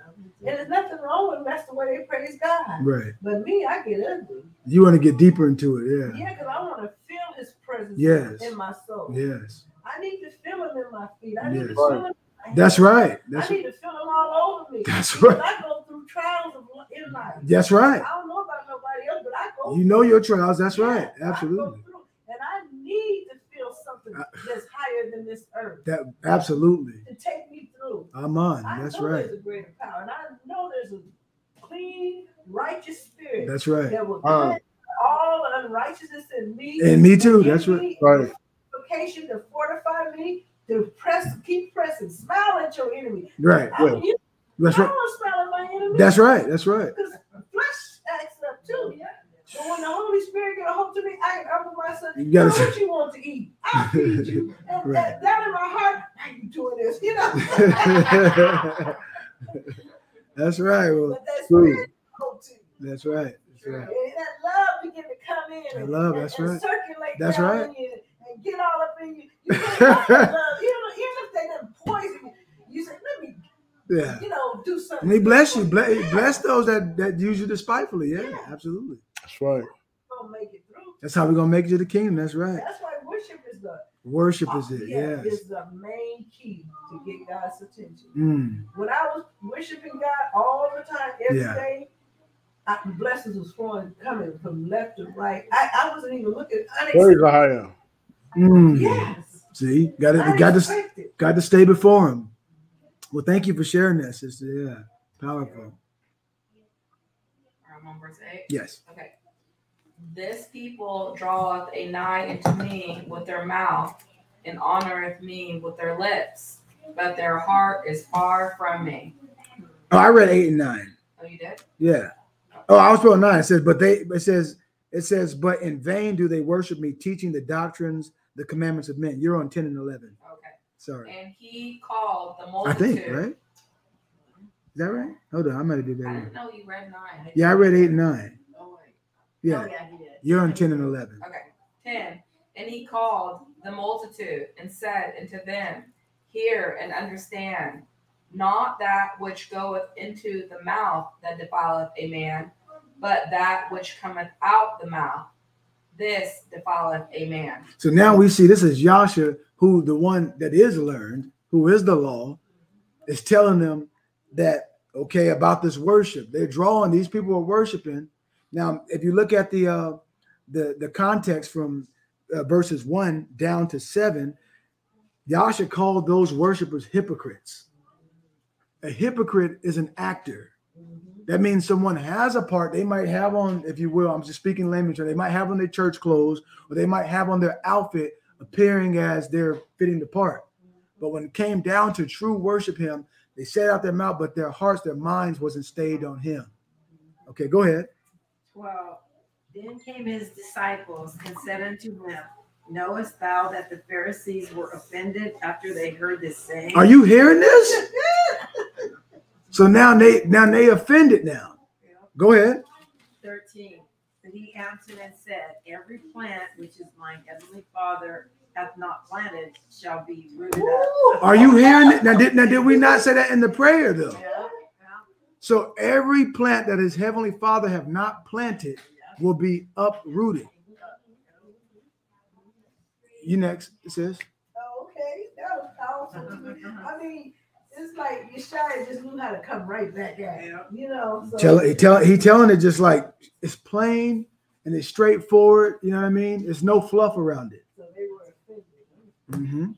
And there's nothing wrong with them. That's the way they praise God. Right. But me, I get ugly. You want to get deeper into it. Yeah. Yeah, because I want to feel his presence Yes. in my soul. Yes. I need to feel him in my feet. I need to Yes. feel him. in my That's right. That's I need to feel him all over me. That's right. I go through trials in life. That's right. I don't know about nobody else, but I go. You know your trials. That's Yeah, right. I go Absolutely. through, and I need to feel something I- that's higher than this earth That absolutely. to take me through. I'm on. I That's know right. there's a greater power, and I know there's a clean, righteous spirit That's right. that will Uh. cleanse all unrighteousness in me. And me too. That's right. Right. Vocation to fortify me, to press, keep pressing, smile at your enemy. Right. I, mean, you, That's I right. don't want to my enemy. That's right. That's right. Because flesh acts up too. But when the Holy Spirit get a hold of me, I humble myself. You You gotta know say- what you want to eat. I'll feed you. And Right. that, down in my heart, why you doing this? You know, That's right. Well, But that True. spirit go to you. that's right. That's right. And that love begin to come in. That and- love, and- that's and right. Circulate That's right. you and get all up in you. You help but love. Even, if they done poison you, you say, let me, Yeah. you know, do something. And he bless you. Bless, bless those that, that use you despitefully. Yeah, absolutely. That's right. Gonna make it through. That's how we're gonna make it to the kingdom. That's right. That's why worship is the Worship is it. yeah, Yes. is the main key to get God's attention. Mm. When I was worshiping God all the time, every Yeah. day, I, blessings was flowing, coming from left to right. I, I wasn't even looking. Praise the higher. Mm. Yes. See, got to got to got to stay before him. Well, thank you for sharing that, sister. Yeah, powerful. I'm on verse eight. Yes. Okay. This people draweth a nigh unto me with their mouth, and honoreth me with their lips, but their heart is far from me. Oh, I read eight and nine. Oh, you did? Yeah. Oh, I was on nine. It says, but they. It says, it says, but in vain do they worship me, teaching the doctrines, the commandments of men. You're on ten and eleven. Sorry. And he called the multitude. I think right. Is that right? Hold on, I might have did that. I didn't know you read nine. Yeah, I read eight and nine. Oh, wait. Yeah, Oh, yeah, he did. you're on ten and eleven. Okay. 10. And he called the multitude and said unto them, Hear and understand, not that which goeth into the mouth that defileth a man, but that which cometh out the mouth. This defileth a man. So now we see this is Yasha, who the one that is learned, who is the law, is telling them that okay about this worship. They're drawing these people are worshiping. Now, if you look at the uh, the the context from uh, verses one down to seven, Yasha called those worshipers hypocrites. A hypocrite is an actor. That means someone has a part. They might have on, if you will, I'm just speaking language, or they might have on their church clothes, or they might have on their outfit appearing as they're fitting the part. But when it came down to true worship him, they said out their mouth, but their hearts, their minds wasn't stayed on him. Okay, go ahead. 12. Then came his disciples and said unto him, Knowest thou that the Pharisees were offended after they heard this saying? Are you hearing this? So now they now they offended now. Go ahead. 13. But he answered and said, Every plant which is my heavenly Father hath not planted shall be rooted up. Are you hearing it? Now did, now did we not say that in the prayer though? Yeah, yeah. So every plant that his heavenly father have not planted will be uprooted. You next, it says. Oh, okay, that was powerful. I mean, it's like Yeshua just knew how to come right back at it, you know. So Tell he tell he telling it just like it's plain and it's straightforward. You know what I mean? There's no fluff around it. so they were offended. hmm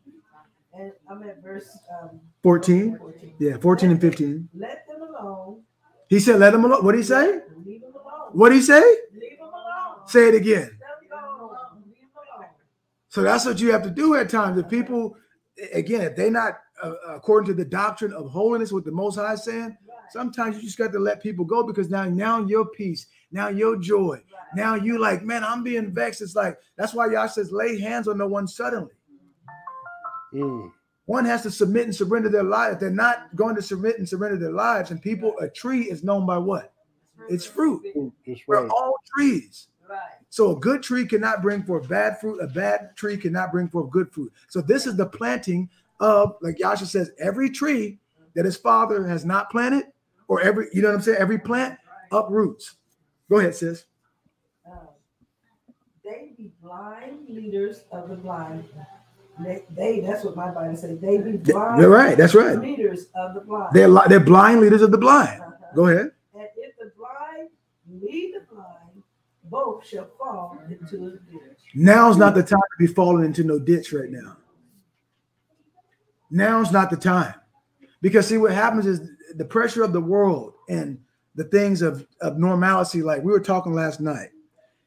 And I'm at verse um, 14. 14. Yeah, 14 and 15. Let them alone. He said, "Let them alone." What did he say? Leave them alone. What did he say? Leave them alone. Say it again. Let them go. Leave them alone. So that's what you have to do at times. If people, again, if they not uh, according to the doctrine of holiness, with the Most High is saying, sometimes you just got to let people go because now, now your peace, now your joy, now you like, man, I'm being vexed. It's like that's why Yah says, lay hands on no one suddenly. Mm. One has to submit and surrender their life. They're not going to submit and surrender their lives, and people, a tree is known by what? Its fruit. That's We're right. all trees. Right. So a good tree cannot bring forth bad fruit. A bad tree cannot bring forth good fruit. So this is the planting of, like Yasha says, every tree that his father has not planted, or every, you know what I'm saying? Every plant uproots. Go ahead, sis. Um, they be blind leaders of the blind. They, they that's what my Bible says. They be blind. You're right. That's right. Leaders of the blind. They're li- they're blind leaders of the blind. Uh-huh. Go ahead. And if the blind lead the blind, both shall fall into the ditch. Now's not the time to be falling into no ditch right now. Now's not the time. Because see what happens is the pressure of the world and the things of, of normalcy, like we were talking last night,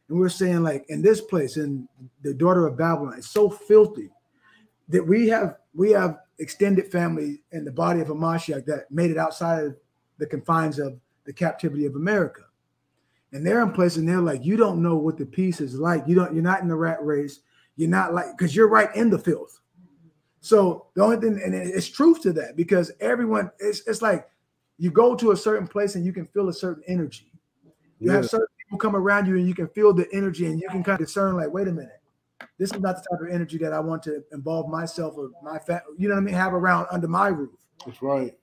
and we were saying, like in this place, in the daughter of Babylon, it's so filthy that we have we have extended family in the body of Hamashiach that made it outside of the confines of the captivity of America. And they're in place and they're like, you don't know what the peace is like. You don't, you're not in the rat race. You're not like, because you're right in the filth. So the only thing, and it's truth to that because everyone, it's, it's like you go to a certain place and you can feel a certain energy. You have certain people come around you and you can feel the energy and you can kind of discern, like, wait a minute, this is not the type of energy that I want to involve myself or my fa- you know what I mean, have around under my roof. That's right.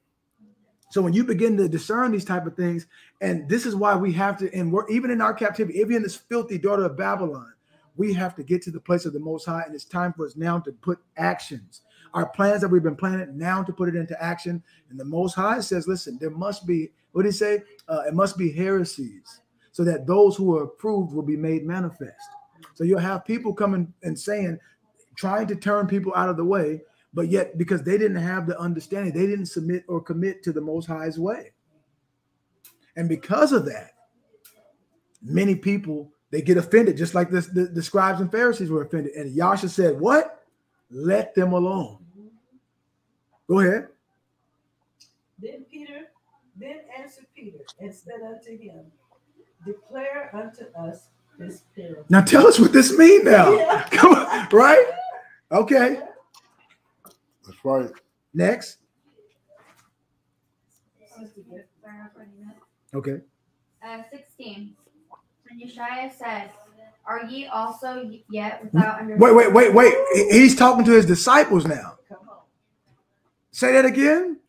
So when you begin to discern these type of things, and this is why we have to, and we're even in our captivity, even in this filthy daughter of Babylon, we have to get to the place of the Most High, and it's time for us now to put actions. Our plans that we've been planning now to put it into action. And the Most High says, "Listen, there must be what did He say? Uh, it must be heresies, so that those who are approved will be made manifest." So you'll have people coming and saying, trying to turn people out of the way, but yet because they didn't have the understanding, they didn't submit or commit to the Most High's way. And because of that, many people they get offended, just like this, the, the scribes and Pharisees were offended. And Yasha said, What? Let them alone. Go ahead. Then Peter, then answered Peter and said unto him, Declare unto us this parable. Now tell us what this means now. Yeah. Come on, right? Okay. That's right. Next. Okay. Uh, Okay. 16. And Yeshua said, Are ye also yet hmm? without understanding? Wait, wait, wait, wait. He's talking to his disciples now. Say that again.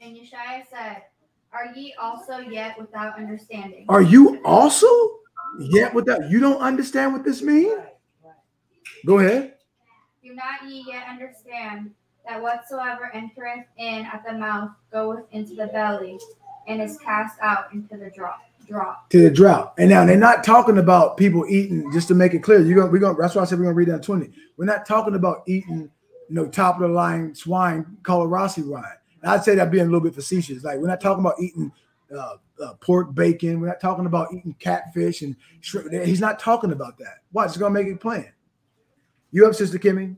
And Yeshua said, Are ye also yet without understanding? Are you also yet without you don't understand what this means? Go ahead. Do not ye yet understand that whatsoever entereth in at the mouth goeth into the belly, and is cast out into the drop? Drop. to the drought. And now they're not talking about people eating, just to make it clear. You're gonna we're gonna that's why I said we're gonna read down 20. We're not talking about eating you know top of the line swine Colorasi rind. And I'd say that being a little bit facetious. Like we're not talking about eating uh, uh, pork bacon, we're not talking about eating catfish and shrimp. He's not talking about that. Why? It's gonna make it plain. You up, Sister Kimmy?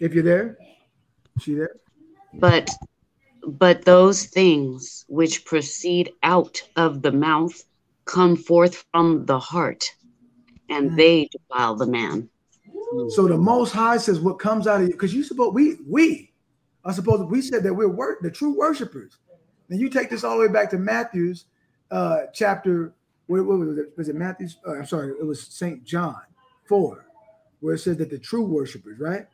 If you're there, she there? But but those things which proceed out of the mouth come forth from the heart, and they defile the man. So the Most High says what comes out of you, because you suppose we we are supposed we said that we're wor- the true worshipers. And you take this all the way back to Matthew's uh, chapter. What, what was it? Was it Matthew's? Uh, I'm sorry, it was Saint John four, where it says that the true worshipers, right?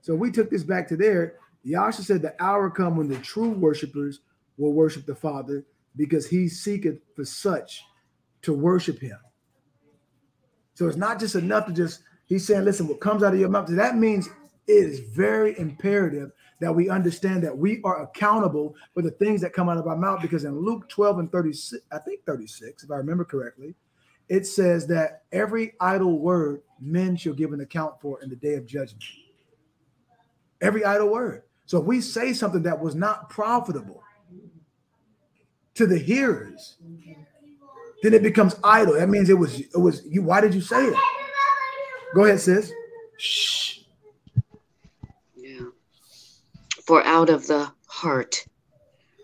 So we took this back to there. Yasha said the hour come when the true worshipers will worship the Father because he seeketh for such to worship him. So it's not just enough to just, he's saying, listen, what comes out of your mouth, that means it is very imperative that we understand that we are accountable for the things that come out of our mouth because in Luke 12 and 36, I think 36, if I remember correctly, it says that every idle word men shall give an account for in the day of judgment. Every idle word. So if we say something that was not profitable to the hearers, then it becomes idle. That means it was it was you. Why did you say it? Go ahead, sis. Shh. Yeah. For out of the heart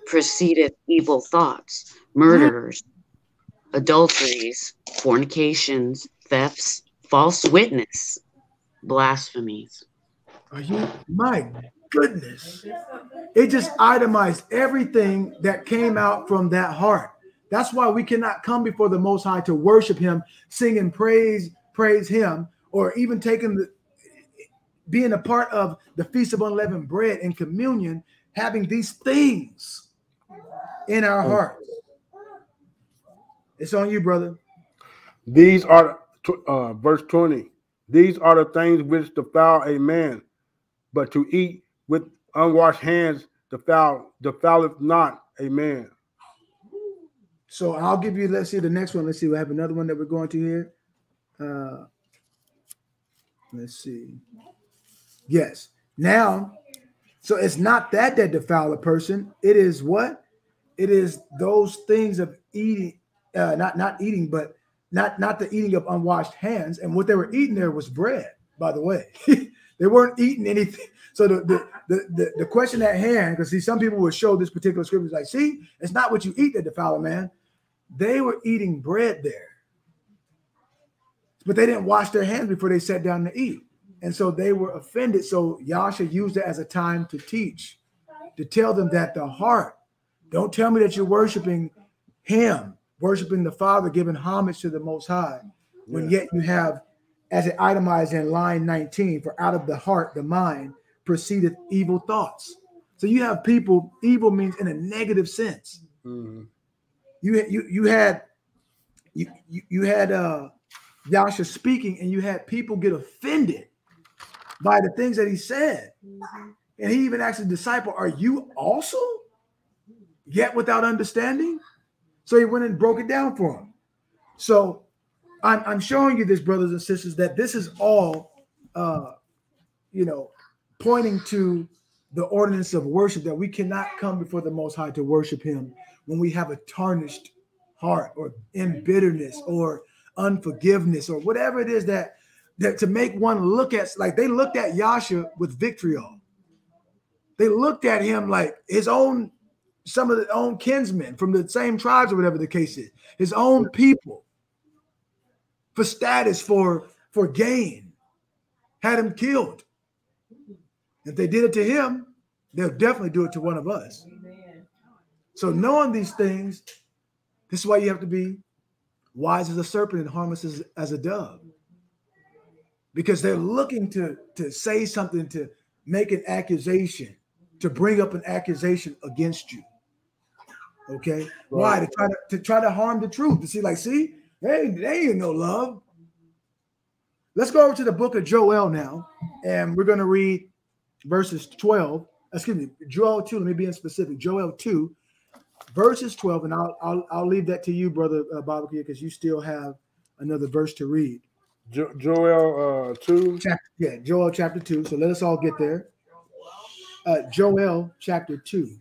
proceedeth evil thoughts, murders, adulteries, fornications, thefts, false witness, blasphemies. Are you my goodness? It just itemized everything that came out from that heart. That's why we cannot come before the Most High to worship Him, sing and praise, praise Him, or even taking the being a part of the Feast of Unleavened Bread and communion, having these things in our hearts. It's on you, brother. These are uh, verse 20. These are the things which defile a man, but to eat with unwashed hands defile defileth not a man. So I'll give you, let's see the next one. Let's see. We have another one that we're going to here. Uh, let's see. Yes. Now, so it's not that that defile a person. It is what? It is those things of eating, uh, not not eating, but not not the eating of unwashed hands. And what they were eating there was bread, by the way. they weren't eating anything. So the the, the, the, the question at hand, because see, some people would show this particular scripture like, see, it's not what you eat that defile a man. They were eating bread there. But they didn't wash their hands before they sat down to eat. And so they were offended. So Yasha used it as a time to teach, to tell them that the heart, don't tell me that you're worshiping him, worshiping the Father, giving homage to the Most High, when yet you have, as it itemized in line 19, for out of the heart, the mind, proceedeth evil thoughts. So you have people, evil means in a negative sense. Mhm. You you you had you you, you had uh Yasha speaking, and you had people get offended by the things that he said. And he even asked the disciple, Are you also yet without understanding? So he went and broke it down for him. So I'm, I'm showing you this, brothers and sisters, that this is all, uh, you know, pointing to the ordinance of worship that we cannot come before the Most High to worship Him when we have a tarnished heart or in bitterness or unforgiveness or whatever it is that that to make one look at like they looked at Yasha with vitriol. They looked at him like his own some of the own kinsmen from the same tribes or whatever the case is, his own people for status, for for gain, had him killed. If they did it to him, they'll definitely do it to one of us. So knowing these things, this is why you have to be wise as a serpent and harmless as, as a dove. Because they're looking to, to say something, to make an accusation, to bring up an accusation against you. Okay. Why? To try to, to try to harm the truth. To see, like, see, they, they ain't no love. Let's go over to the book of Joel now, and we're going to read verses 12. Excuse me, Joel 2. Let me be in specific. Joel 2, verses 12, and I'll I'll, I'll leave that to you, brother uh, Barbecue, because you still have another verse to read. Jo- Joel uh, 2. Chapter, yeah, Joel chapter 2. So let us all get there. Uh, Joel chapter 2.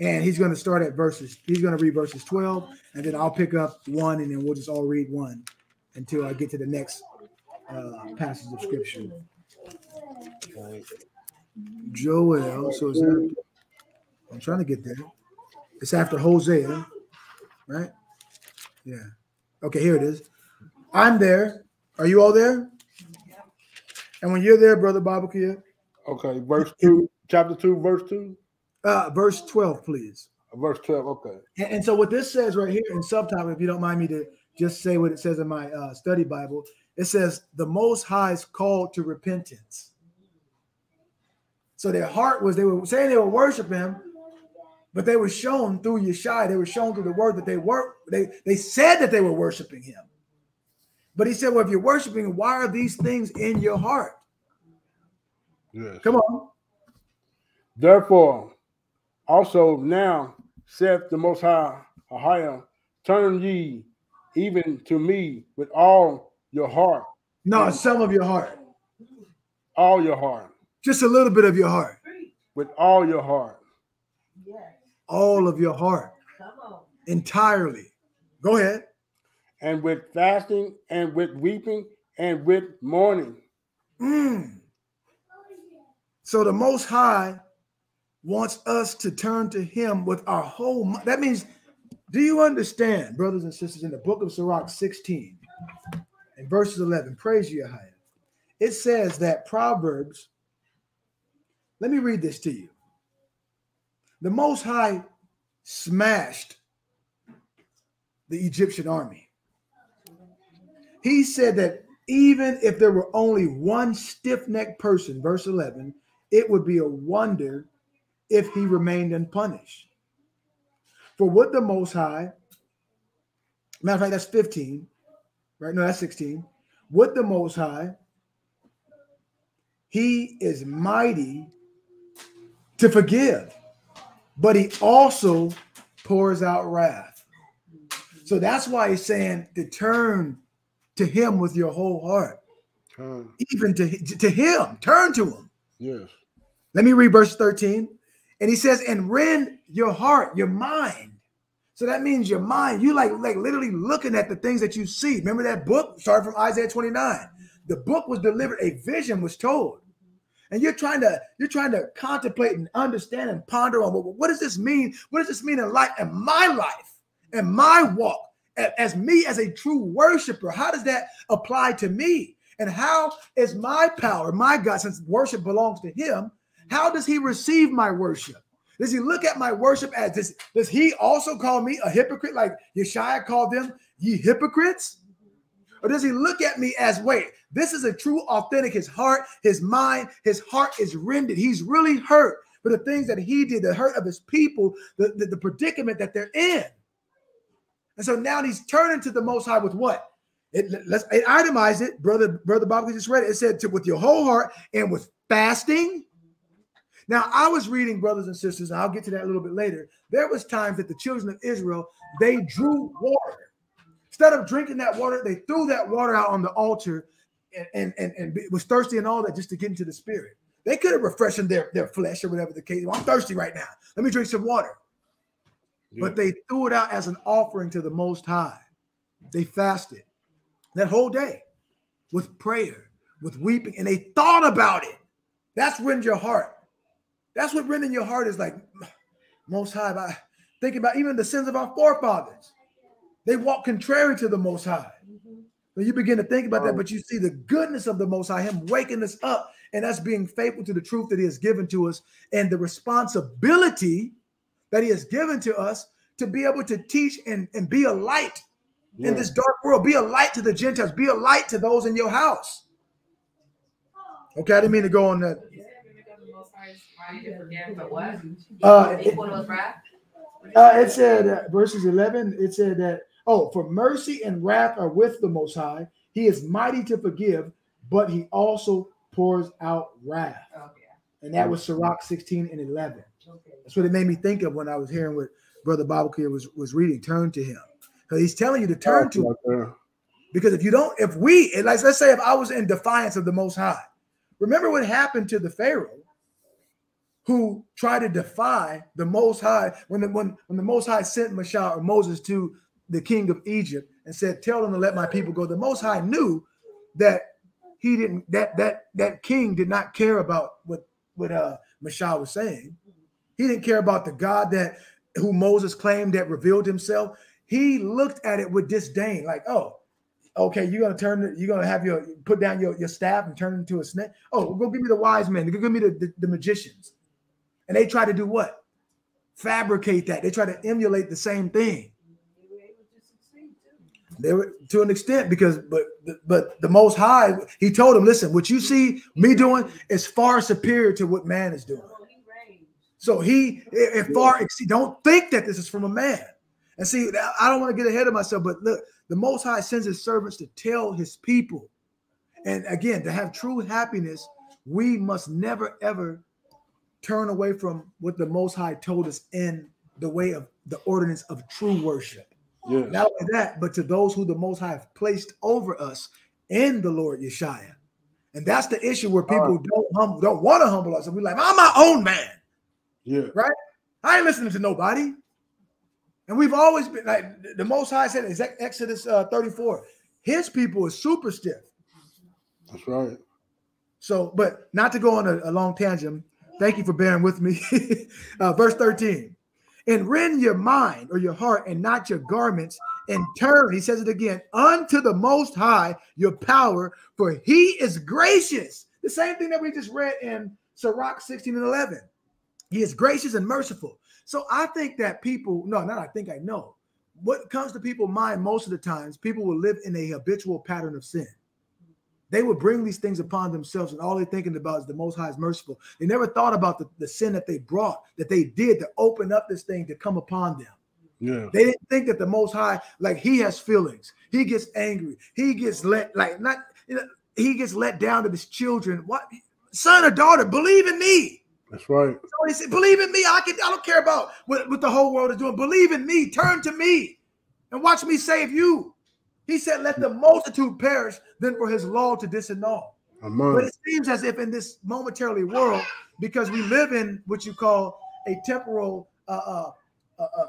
And he's going to start at verses, he's going to read verses 12, and then I'll pick up one, and then we'll just all read one until I get to the next uh, passage of scripture. Joel, so it's after, I'm trying to get there. It's after Hosea, right? Yeah. Okay, here it is. I'm there. Are you all there? And when you're there, brother Barbecue, Okay, verse 2, chapter 2, verse 2. Uh, verse 12, please. Verse 12, okay. And, and so what this says right here in subtitle, if you don't mind me to just say what it says in my uh, study Bible, it says the Most High is called to repentance. So their heart was they were saying they were worshiping him, but they were shown through Yeshua, they were shown through the word that they were they they said that they were worshiping him. But he said, Well, if you're worshiping, why are these things in your heart? Yes. Come on. Therefore, also now saith the Most High, Ahia, turn ye even to me with all your heart, No, some of your heart, all your heart, just a little bit of your heart, with all your heart. all of your heart, Come on. entirely. Go ahead. and with fasting and with weeping and with mourning. Mm. So the Most High wants us to turn to Him with our whole. mi- That means, do you understand, brothers and sisters, in the book of Sirach 16 and verses 11? Praise you, Yahweh. It says that Proverbs. Let me read this to you. The Most High smashed the Egyptian army. He said that even if there were only one stiff necked person, verse 11, it would be a wonder if he remained unpunished. For what the Most High, matter of fact, that's 15, right? No, that's 16. What the Most High, he is mighty to forgive, but he also pours out wrath. So that's why he's saying to turn to him with your whole heart, Turn. even to, to him, turn to him. Yes. Let me read verse 13. And he says, and rend your heart, your mind. So that means your mind, you like, like literally looking at the things that you see. Remember that book started from Isaiah 29. The book was delivered, a vision was told. And you're trying to you're trying to contemplate and understand and ponder on well, what does this mean? What does this mean in life, in my life, in my walk, as me as a true worshiper? How does that apply to me? And how is my power, my God, since worship belongs to him, how does he receive my worship? Does he look at my worship as this? Does he also call me a hypocrite like Yeshua called them, ye hypocrites? Or does he look at me as, wait, this is a true, authentic, his heart, his mind, his heart is rended. He's really hurt for the things that he did, the hurt of his people, the, the, the predicament that they're in. And so now he's turning to the Most High with what? It, let's it itemize it, brother. Brother Bob, we just read it. It said to with your whole heart and with fasting. Now I was reading, brothers and sisters, and I'll get to that a little bit later. There was times that the children of Israel they drew water instead of drinking that water, they threw that water out on the altar and and and, and was thirsty and all that just to get into the spirit. They could have refreshed their, their flesh or whatever the case. Well, I'm thirsty right now. Let me drink some water. Yeah. But they threw it out as an offering to the Most High. They fasted that whole day with prayer, with weeping, and they thought about it. That's rend your heart. That's what rending your heart is like. Most High, by thinking about even the sins of our forefathers. They walk contrary to the Most High. Mm-hmm. When you begin to think about that, but you see the goodness of the Most High, Him waking us up and us being faithful to the truth that He has given to us and the responsibility that He has given to us to be able to teach and, and be a light in this dark world. Be a light to the Gentiles. Be a light to those in your house. Okay, I didn't mean to go on that. But what? Uh, it, Equal to his wrath? uh, it said, uh, verses 11, it said that, oh, for mercy and wrath are with the Most High. He is mighty to forgive, but he also pours out wrath. And that was Sirach 16 and 11. That's what it made me think of when I was hearing what Brother Babakir was, was reading. Turn to him. Because he's telling you to turn to him. Right. Because if you don't, if we, like, let's say if I was in defiance of the Most High, remember what happened to the Pharaoh who tried to defy the Most High when the, when, when the Most High sent Mashah or Moses to the king of Egypt and said, Tell them to let my people go. The Most High knew that he didn't, that that that king did not care about what, what uh Mashah was saying. He didn't care about the God that who Moses claimed that revealed himself. He looked at it with disdain, like, oh, okay, you're gonna turn, you're gonna have your put down your, your staff and turn into a snake. Oh, go give me the wise men, go give me the, the, the magicians. And they try to do what? Fabricate that. They try to emulate the same thing. They were to an extent because, but but the Most High, He told them, listen, what you see me doing is far superior to what man is doing. So He, it far exceed. Don't think that this is from a man. And see, I don't want to get ahead of myself, but look, the Most High sends His servants to tell His people, and again, to have true happiness, we must never ever turn away from what the Most High told us in the way of the ordinance of true worship. Yeah. Not only that, but to those who the Most High have placed over us in the Lord Yeshua. And that's the issue where people don't humble, don't want to humble us. And we're like, I'm my own man, Yeah. right? I ain't listening to nobody. And we've always been like the Most High said, is Exodus uh, 34. His people is super stiff. That's right. So, but not to go on a, a long tangent. Thank you for bearing with me. uh, verse 13. And rend your mind or your heart and not your garments, and turn, he says it again, unto the most high your power, for he is gracious. The same thing that we just read in Sirach 16 and 11. He is gracious and merciful. So I think that people, no, not I think I know. What comes to people's mind most of the times, people will live in a habitual pattern of sin. They would bring these things upon themselves, and all they're thinking about is the Most High is merciful. They never thought about the, the sin that they brought, that they did to open up this thing to come upon them. Yeah. They didn't think that the Most High, like He has feelings, He gets angry, He gets let, like not, you know, He gets let down to His children. What son or daughter, believe in me. That's right. So he said, believe in me. I can. I don't care about what, what the whole world is doing. Believe in me. Turn to me, and watch me save you. He said, "Let the multitude perish, than for His law to disannul." Amen. But it seems as if in this momentarily world, because we live in what you call a temporal, uh, uh, uh, uh,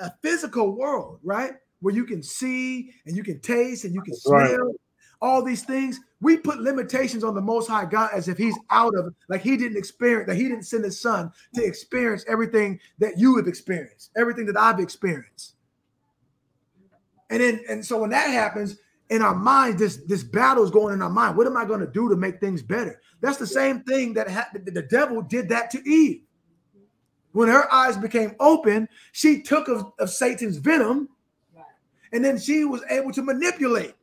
a physical world, right, where you can see and you can taste and you can smell Right. all these things. We put limitations on the Most High God as if He's out of, like He didn't experience, that He didn't send His Son to experience everything that you have experienced, everything that I've experienced. And then, and so when that happens, in our minds, this this battle is going in our mind. What am I going to do to make things better? That's the same thing that happened. The devil did that to Eve. When her eyes became open, she took of, of Satan's venom, and then she was able to manipulate.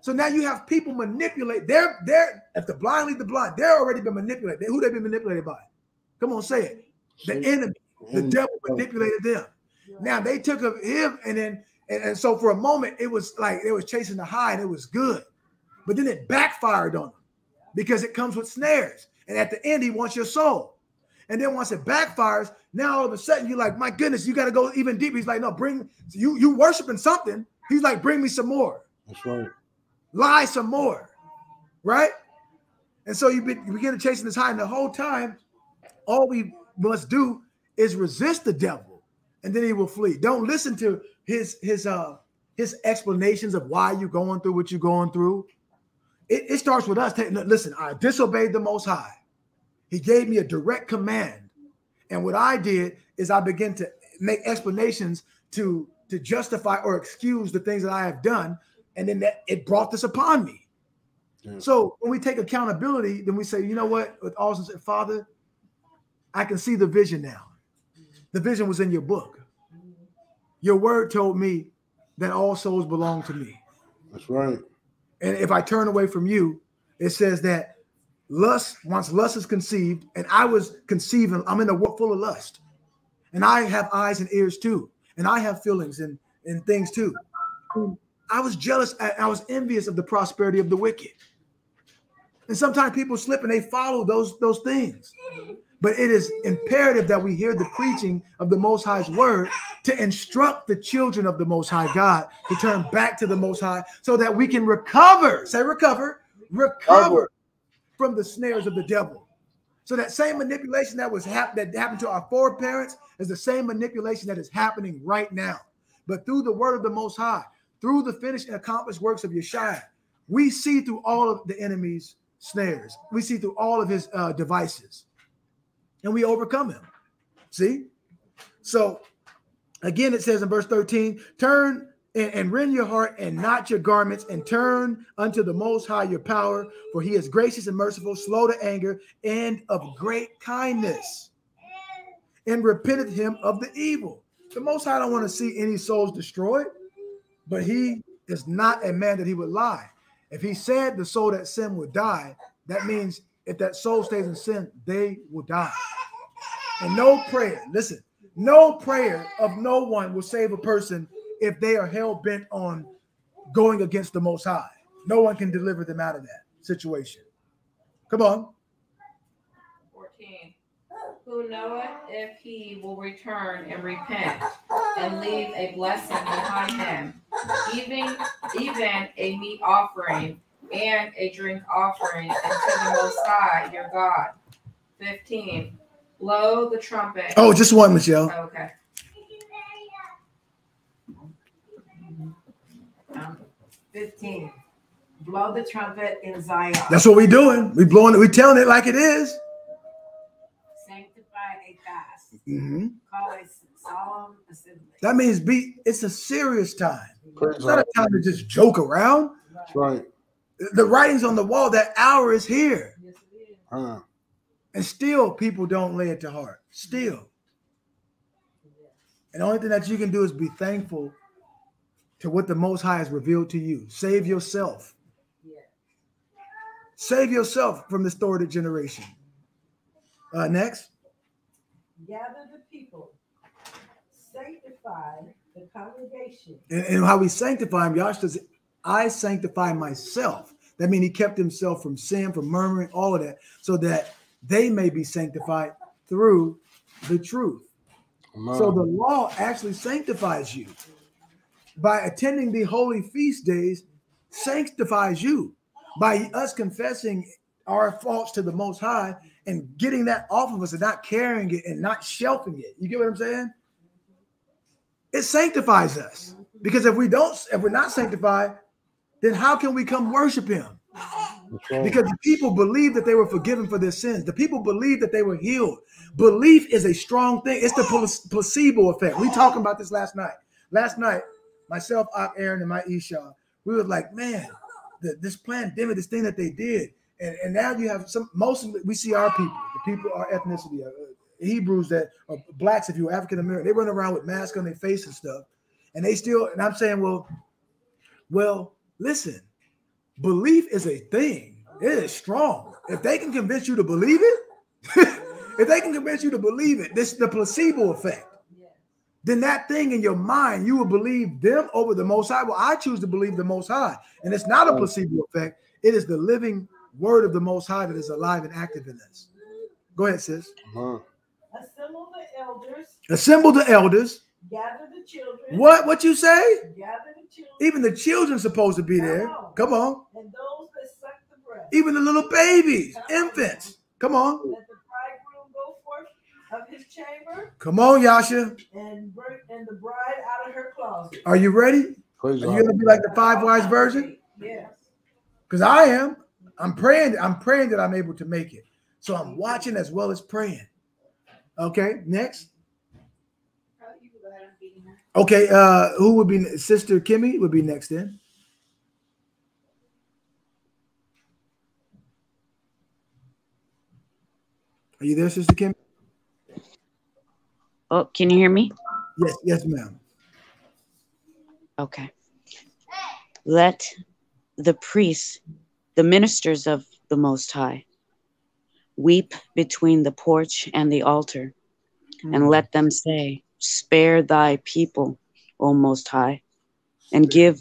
So now you have people manipulate. They're they're if the blind lead the blind, they're already been manipulated. Who they been manipulated by? Come on, say it. The enemy, the mm. devil oh. manipulated them. Now they took of him, and then and, and so for a moment it was like they was chasing the high, and it was good, but then it backfired on them because it comes with snares, and at the end he wants your soul, and then once it backfires, now all of a sudden you're like, my goodness, you got to go even deeper. He's like, no, bring you you worshiping something. He's like, bring me some more, That's right. lie some more, right? And so you, be, you begin to chasing this high, and the whole time, all we must do is resist the devil, and then he will flee. Don't listen to his his uh his explanations of why you're going through what you're going through. It, it starts with us. taking- listen, I disobeyed the Most High. He gave me a direct command, and what I did is I began to make explanations to to justify or excuse the things that I have done, and then that it brought this upon me. Yeah. So when we take accountability, then we say, you know what? With all sincerity, Father, I can see the vision now. The vision was in your book. Your word told me that all souls belong to me. That's right. And if I turn away from you, it says that lust, once lust is conceived, and I was conceiving, I'm in a world full of lust. And I have eyes and ears too. And I have feelings and, and things too. I was jealous, I I was envious of the prosperity of the wicked. And sometimes people slip and they follow those, those things. But it is imperative that we hear the preaching of the Most High's word to instruct the children of the Most High God to turn back to the Most High so that we can recover. Say recover, recover from the snares of the devil. So that same manipulation that was hap- that happened to our foreparents is the same manipulation that is happening right now. But through the word of the Most High, through the finished and accomplished works of Yeshua, we see through all of the enemy's snares. We see through all of his uh, devices, and we overcome him. See? So again, it says in verse 13, turn and, and rend your heart and not your garments, and turn unto the most high your power, for he is gracious and merciful, slow to anger, and of great kindness. And repenteth him of the evil. The most high don't want to see any souls destroyed, but he is not a man that he would lie. If he said the soul that sin would die, that means if that soul stays in sin, they will die. And no prayer, listen, no prayer of no one will save a person if they are hell bent on going against the Most High. No one can deliver them out of that situation. Come on. 14. Who knoweth if he will return and repent and leave a blessing behind him, even even a meat offering and a drink offering unto the Most High your God. 15. Blow the trumpet. Oh, just one, Michelle. Okay. Um, Fifteen, blow the trumpet in Zion. That's what we're doing. We blowing it, we telling it like it is. Sanctify a fast. Mhm. Call a solemn assembly. That means be it's a serious time. Praise It's not God. a time to just joke around. That's right. The writing's on the wall. That hour is here. Uh, And still, people don't lay it to heart. Still. And the only thing that you can do is be thankful to what the Most High has revealed to you. Save yourself. Save yourself from this thwarted generation. Uh, next. Gather the people, sanctify the congregation. And, and how we sanctify them, Yash says, I sanctify myself. That means he kept himself from sin, from murmuring, all of that, so that they may be sanctified through the truth. So the law actually sanctifies you. By attending the holy feast days, sanctifies you. By us confessing our faults to the Most High and getting that off of us and not carrying it and not shelving it. You get what I'm saying? It sanctifies us. Because if we don't, if we're not sanctified, then how can we come worship Him? Right. Because the people believed that they were forgiven for their sins. The people believed that they were healed. Belief is a strong thing. It's the placebo effect. We talking about this last night. Last night, myself, Ak Aaron, and my Isha, we were like, man, the, this pandemic, this thing that they did, and, and now you have some. Most we see our people, the people, our ethnicity, uh, Hebrews that are blacks, if you African American, they run around with masks on their face and stuff, and they still. And I'm saying, well, well, listen, belief is a thing. It is strong. If they can convince you to believe it, if they can convince you to believe it, this the placebo effect. Then that thing in your mind, you will believe them over the Most High. Well, I choose to believe the Most High, and it's not a placebo effect. It is the living Word of the Most High that is alive and active in us. Go ahead, sis. Uh-huh. Assemble the elders, Assemble the elders. gather the children. What? What you say? Gather the children. Even the children supposed to be there. Come on. And those that suck the breast. Even the little babies, infants. Come on. Let the bridegroom go forth of his chamber Come on, Yasha. and bring and the bride out of her closet. Are you ready? Praise Are you gonna be like the five wise version? Yes. Because I am. I'm praying. I'm praying that I'm able to make it. So I'm watching as well as praying. Okay, next. You can go ahead and feed her. Okay, uh, who would be Sister Kimmy would be next in. Are you there, Sister Kimmy? Oh, can you hear me? Yes, yes, ma'am. Okay. Let the priests, the ministers of the Most High, weep between the porch and the altar, and let them say, Spare thy people, O Most High, and give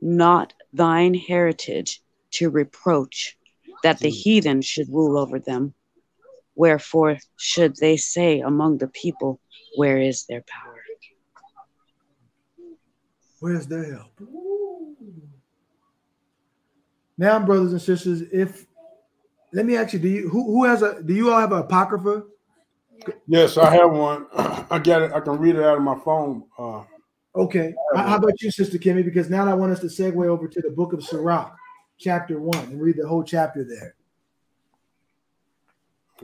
not thine heritage to reproach, that the heathen should rule over them. Wherefore should they say among the people, Where is their power? Where's their help? Now, brothers and sisters, if let me ask you, do you who, who has a do you all have an apocrypha? Yes, I have one. I got it. I can read it out of my phone. Uh, Okay. How how about you, Sister Kimmy? Because now I want us to segue over to the book of Sirach, chapter one, and read the whole chapter there.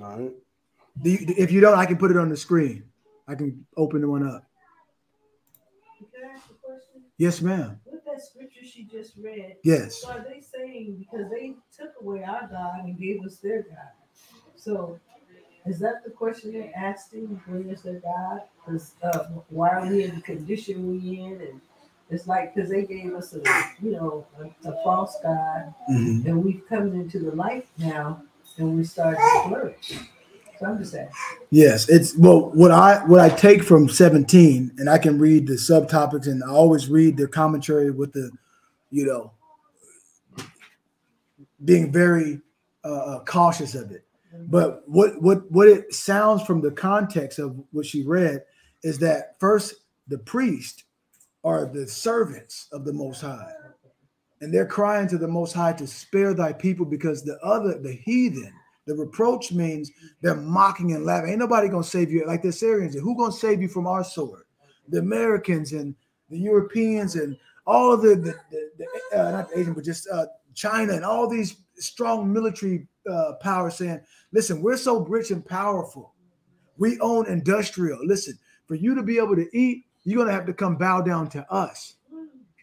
all right. Do you, if you don't, I can put it on the screen. I can open the one up. Can I ask a question? Yes, ma'am. With that scripture she just read, Yes. so are they saying because they took away our God and gave us their God? So is that the question they're asking? When is their God? Because uh, why are we in the condition we in? And it's like because they gave us a you know a, a false God, Mhm. and we've come into the light now, and we start to flourish. So I'm just asking. Yes, it's well what I what I take from 17, and I can read the subtopics, and I always read the commentary with the, you know, being very uh, uh, cautious of it. But what what what it sounds from the context of what she read is that first the priest are the servants of the Most High, and they're crying to the Most High to spare thy people because the other the heathen. The reproach means they're mocking and laughing. Ain't nobody gonna save you like the Syrians. Who gonna save you from our sword? The Americans and the Europeans and all of the, the, the, the uh, not the Asian, but just uh, China and all these strong military uh, powers saying, "Listen, we're so rich and powerful. We own industrial. Listen, for you to be able to eat, you're gonna have to come bow down to us."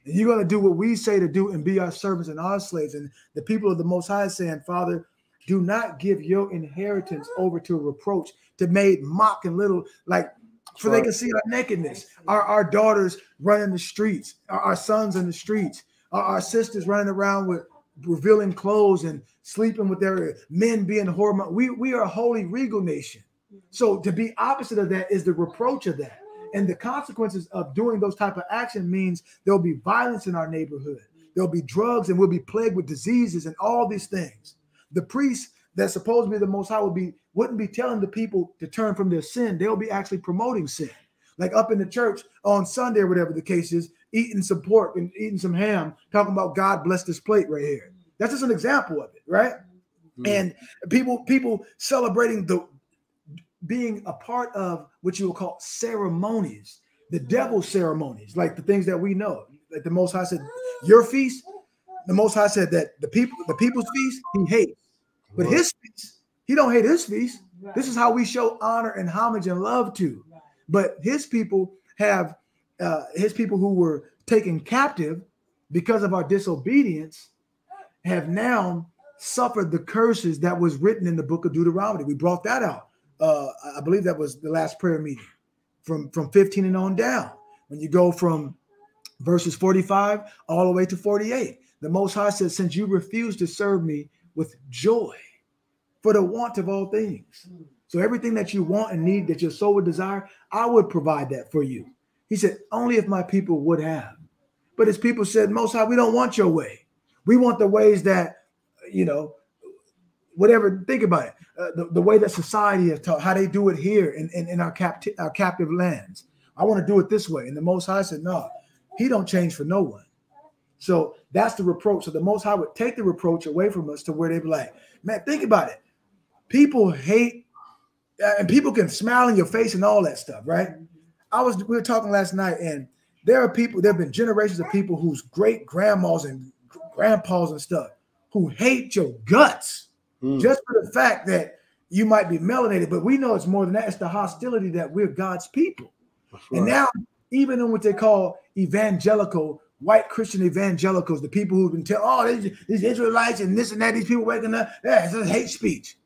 And you're going to do what we say to do and be our servants and our slaves. And the people of the Most High saying, Father, do not give your inheritance over to reproach, to made mock and little, like for they can see our nakedness. Our, our daughters running the streets, our, our sons in the streets, our, our sisters running around with revealing clothes and sleeping with their men being hormone. We, we are a holy regal nation. So to be opposite of that is the reproach of that. And the consequences of doing those type of action means there'll be violence in our neighborhood. There'll be drugs and we'll be plagued with diseases and all these things. The priests that supposed to be the most high would be wouldn't be telling the people to turn from their sin. They'll be actually promoting sin. Like up in the church on Sunday or whatever the case is, eating some pork and eating some ham, talking about God bless this plate right here. That's just an example of it, right? Hmm. And people people celebrating the being a part of what you will call ceremonies, the devil ceremonies, like the things that we know. Like the Most High said, your feast. The Most High said that the people, the people's feast, he hates, but his feast, he don't hate his feast. This is how we show honor and homage and love to. But his people have uh, his people who were taken captive because of our disobedience, have now suffered the curses that was written in the book of Deuteronomy. We brought that out. Uh, I believe that was the last prayer meeting from, from 15 and on down. When you go from verses 45 all the way to 48, the Most High says, Since you refuse to serve me with joy for the want of all things. So everything that you want and need that your soul would desire, I would provide that for you. He said, Only if my people would have. But his people said, Most High, we don't want your way. We want the ways that, you know, whatever. Think about it. Uh, the, the way that society has taught, how they do it here in, in, in our, capti- our captive lands. I want to do it this way. And the Most High said, No, he don't change for no one. So that's the reproach. So the Most High would take the reproach away from us to where they'd be like, man, think about it. People hate, uh, and people can smile in your face and all that stuff, right? I was we were talking last night, and there are people. There have been generations of people whose great grandmas and grandpas and stuff who hate your guts Mm. just for the fact that you might be melanated. But we know it's more than that. It's the hostility that we're God's people. That's And now, even in what they call evangelical, white Christian evangelicals, the people who've been telling, oh, these, these Israelites and this and that, these people waking up, yeah, it's hate speech.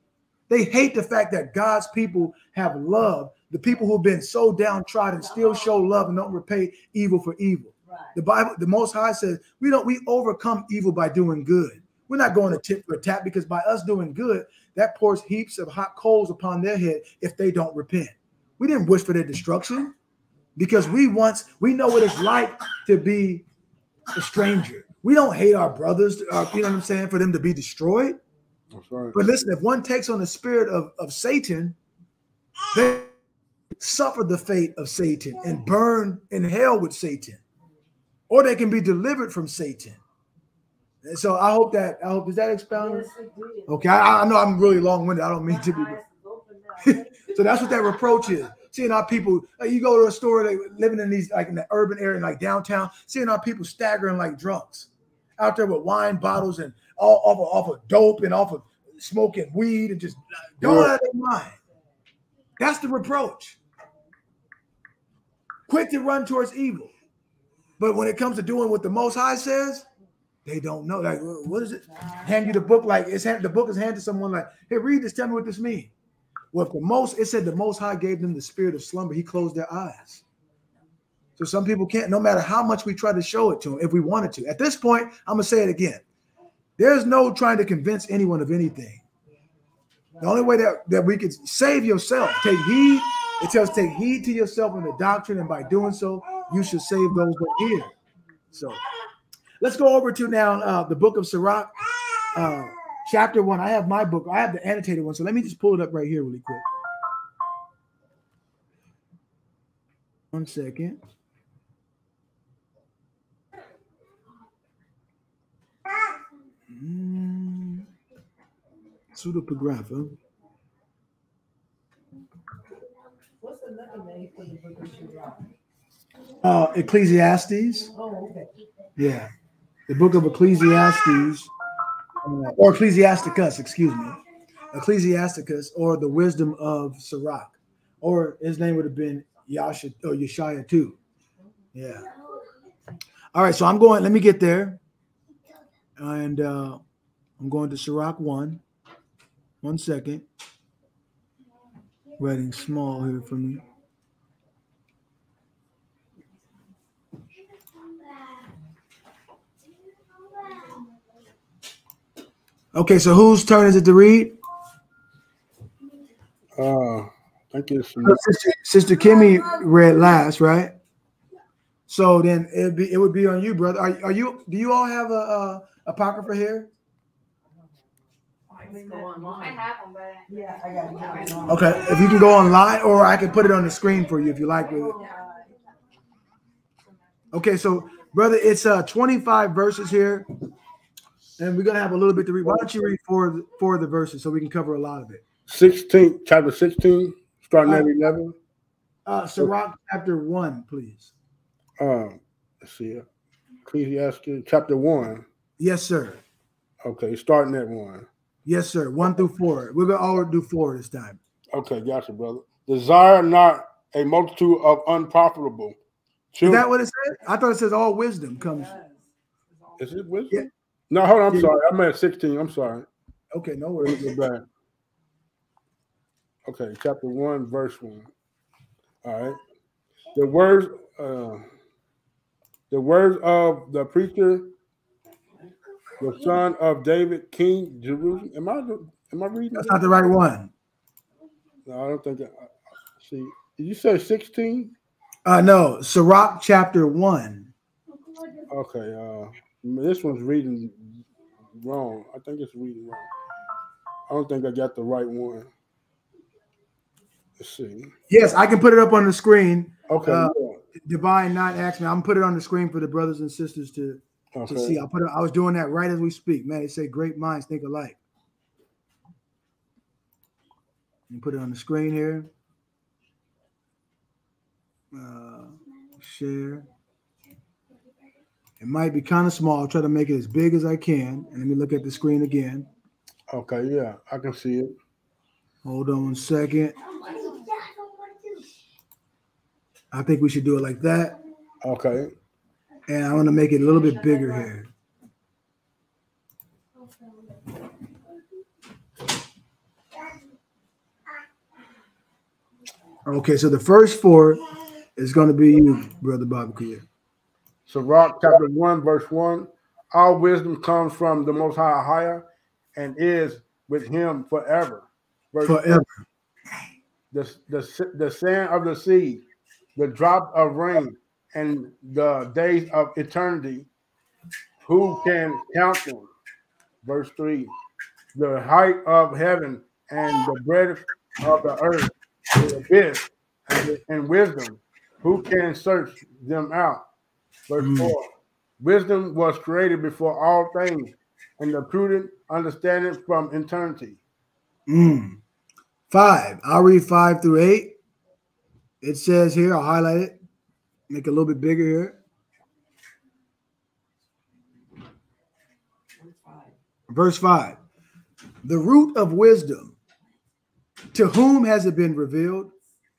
They hate the fact that God's people have love. The people who've been so downtrodden still show love and don't repay evil for evil. Right. The Bible, the Most High says, we don't, we overcome evil by doing good. We're not going to tip for tat because by us doing good, that pours heaps of hot coals upon their head if they don't repent. We didn't wish for their destruction because we once we know what it's like to be a stranger. We don't hate our brothers, uh, you know what I'm saying, for them to be destroyed. That's right. But listen, if one takes on the spirit of, of Satan, they suffer the fate of Satan and burn in hell with Satan, or they can be delivered from Satan. And so I hope that I hope is that expound? Yes. Okay, I, I know I'm really long winded. I don't mean to be. My eyes is open now. So that's what that reproach is. Seeing our people, like you go to a store, like living in these like in the urban area, like downtown, seeing our people staggering like drunks out there with wine bottles and all off of, off of dope and off of smoking weed and just going out of their mind. That's the reproach. Quick to run towards evil, but when it comes to doing what the Most High says, they don't know. Like, "Wha- what is it? Hand you the book, like it's hand, the book is handed to someone. Like, hey, read this. Tell me what this means. Well, the most, it said the Most High gave them the spirit of slumber. He closed their eyes. So some people can't, no matter how much we try to show it to them, if we wanted to. At this point, I'm gonna say it again. There's no trying to convince anyone of anything. The only way that, that we could save yourself, take heed. It tells take heed to yourself in the doctrine, and by doing so, you should save those that hear. So let's go over to now uh, the book of Sirach, uh, chapter one. I have my book. I have the annotated one. So let me just pull it up right here really quick. One second. Mm. Pseudepigrapha. What's another name for the book of Sirach? Uh, Ecclesiastes. Oh, okay. Yeah. The book of Ecclesiastes, uh, or Ecclesiasticus, excuse me. Ecclesiasticus, or the wisdom of Sirach. Or his name would have been Yeshua or Yeshaya too. Yeah. All right, so I'm going, let me get there. And uh, I'm going to Sirach 1. One second. Writing small here for me. Okay, so whose turn is it to read? Uh, I think it's Sister, Sister Kimmy read last, right? So then it'd be it would be on you, brother. Are, are you? Do you all have a, a apocrypha here? I mean, go I have them, but Yeah, I gotta. Okay, if you can go online, or I can put it on the screen for you if you like. With it. Okay, so brother, it's uh 25 verses here, and we're gonna have a little bit to read. Why don't you read four of the, four of the verses so we can cover a lot of it? 16, chapter 16, starting at 11. Uh, Sirach chapter one, please. Um, let's see. Ecclesiastes chapter 1. Yes, sir. Okay, starting at 1. Yes, sir. One through four. We're gonna all do four this time. Okay, gotcha, brother. Desire not a multitude of unprofitable Is that what it says? I thought it says all wisdom comes. Is it wisdom? No, hold on. I'm Yeah. sorry. I'm at 16. I'm sorry. Okay, no worries. Okay, chapter one, verse one. All right. The words, uh, the words of the preacher, the son of David, King Jerusalem. Am I am I reading? That's that? not the right one. No, I don't think. That, see, did you say 16? Uh no, Sirach chapter one. Okay. Uh, this one's reading wrong. I think it's reading wrong. I don't think I got the right one. Let's see. Yes, I can put it up on the screen. Okay. Uh, yeah. Divine not ask me. I'm gonna put it on the screen for the brothers and sisters to, Okay. see. I put I was doing that right as we speak. Man, it say great minds think alike. You put it on the screen here. Uh, share. It might be kind of small. I'll try to make it as big as I can. And let me look at the screen again. Okay. Yeah, I can see it. Hold on one second. I think we should do it like that. Okay. And I'm gonna make it a little bit bigger here. Okay, so the first four is gonna be you, brother Barbecue. Rock, chapter 1, verse 1. All wisdom comes from the most high higher and is with him forever. Verse Forever. the, the, the sand of the sea, the drop of rain, and the days of eternity. Who can count them? Verse 3 The height of heaven and the breadth of the earth, the abyss and, and wisdom. Who can search them out? Verse Mm. 4 Wisdom was created before all things, and the prudent understanding from eternity. Mm. Five. I'll read five through eight. It says here, I'll highlight it, make it a little bit bigger here. Verse 5 The root of wisdom, to whom has it been revealed?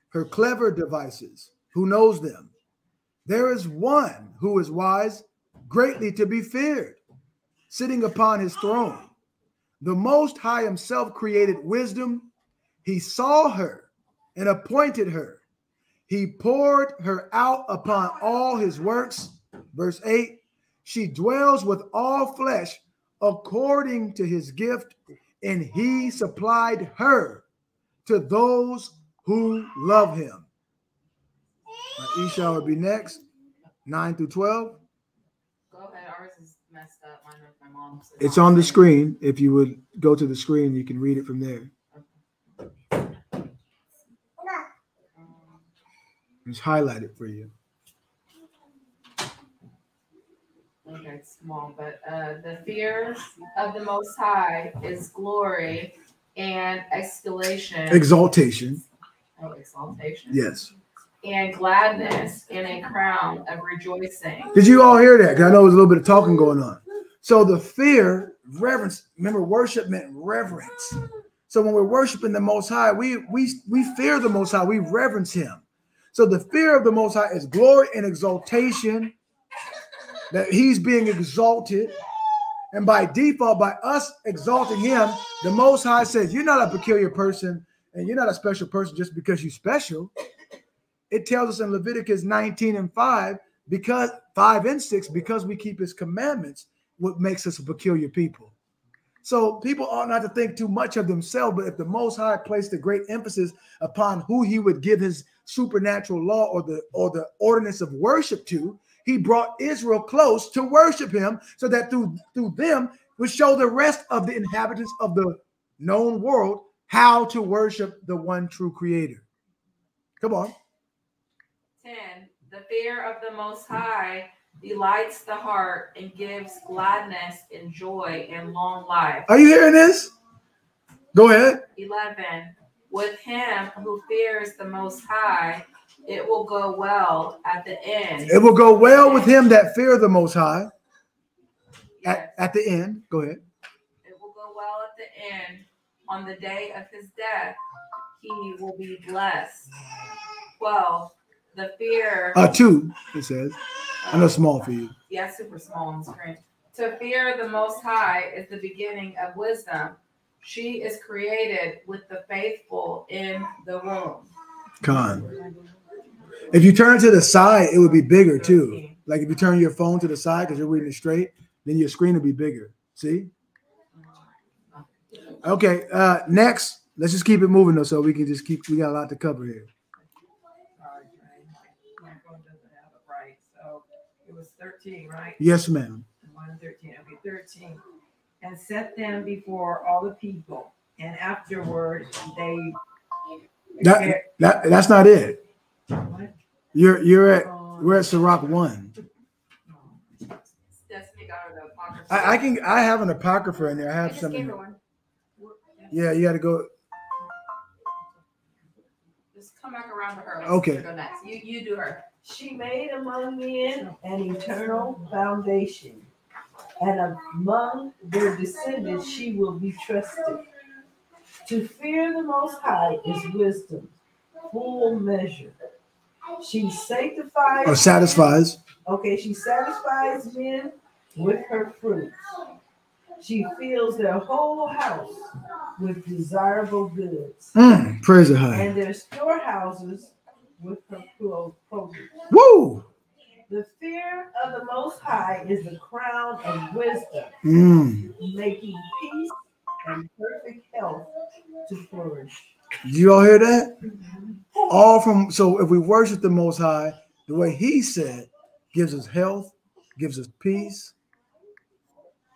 Her clever devices, who knows them? There is one who is wise, greatly to be feared, sitting upon his throne. The Most High Himself created wisdom. He saw her and appointed her. He poured her out upon all his works. Verse 8 She dwells with all flesh according to his gift, and he supplied her to those who love him. Now, Esau would be next, 9 through 12. Go ahead. Ours is messed up. Mine my mom's. It's on the screen. If you would go to the screen, you can read it from there. It's highlighted for you. Okay, it's small, but uh, the fear of the Most High is glory and escalation. Exaltation. oh, exaltation. Yes. And gladness and a crown of rejoicing. Did you all hear that? Because I know there's a little bit of talking going on. So the fear, reverence. Remember, worship meant reverence. So when we're worshiping the Most High, we we we fear the Most High. We reverence Him. So the fear of the Most High is glory and exaltation. That He's being exalted, and by default, by us exalting Him, the Most High says, "You're not a peculiar person, and you're not a special person just because you're special." It tells us in Leviticus 19 and 5 because five and six, because we keep his commandments, what makes us a peculiar people. So people ought not to think too much of themselves, but if the Most High placed a great emphasis upon who He would give His supernatural law or the or the ordinance of worship to, He brought Israel close to worship Him, so that through through them would show the rest of the inhabitants of the known world how to worship the one true Creator. Come on. 10. The fear of the Most High delights the heart and gives gladness and joy and long life. Are you hearing this? Go ahead. 11. With him who fears the Most High, it will go well at the end. It will go well with him that fear the Most High. Yes. At, at the end, go ahead. It will go well at the end. On the day of his death, he will be blessed. 12. The fear. Uh, two, it says. I know small for you. Yeah, super small on the screen. To fear the Most High is the beginning of wisdom. She is created with the faithful in the womb. Con. If you turn to the side, it would be bigger too. Like if you turn your phone to the side because you're reading it straight, then your screen will be bigger. See? Okay. Uh next, let's just keep it moving though, so we can just keep we got a lot to cover here. 13, right? Yes, ma'am. 1 and 13, okay, 13. And set them before all the people. And afterward, they. That, that That's not it. What? You're, you're at, um, we're at Sirach 1. I, I, can I have an apocrypha in there. I have I some. Yeah, you got to go. Just come back around to her. Okay. Go next. You you do her. She made among men an eternal foundation, and among their descendants she will be trusted. To fear the Most High is wisdom, full measure. She sanctifies. Or satisfies. Okay, she satisfies men with her fruits. She fills their whole house with desirable goods, Mm, praise the high. and their storehouses with her pro- produce. Woo! The fear of the Most High is the crown of wisdom, Mm. making peace and perfect health to flourish. Did you all hear that? All from so if we worship the most high, the way he said, gives us health, gives us peace,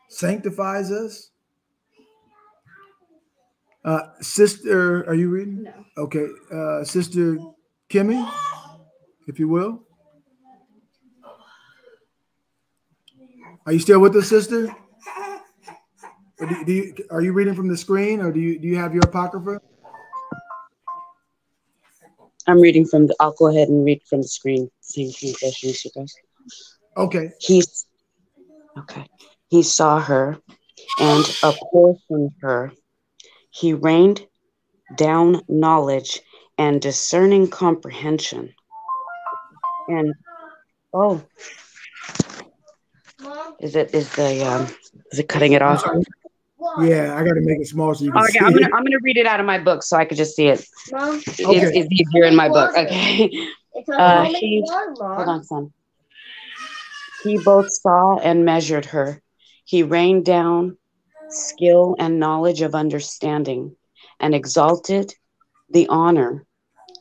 sanctifies us. Uh sister, are you reading? No. Okay, uh sister Kimmy, if you will. Are you still with us, sister? Do, do you, are you reading from the screen or do you do you have your apocrypha? I'm reading from the, I'll go ahead and read from the screen. Same translation as you guys. Okay. He's okay. He saw her and apportioned her. He rained down knowledge and discerning comprehension. And oh, is it is the um is it cutting it off? Yeah, I got to make it small so you can Okay, see I'm gonna it. I'm gonna read it out of my book so I could just see it. Mom, It's, Okay. it's easier in my book. Okay. Uh, he- Hold on, son. He both saw and measured her. He rained down skill and knowledge of understanding and exalted the honor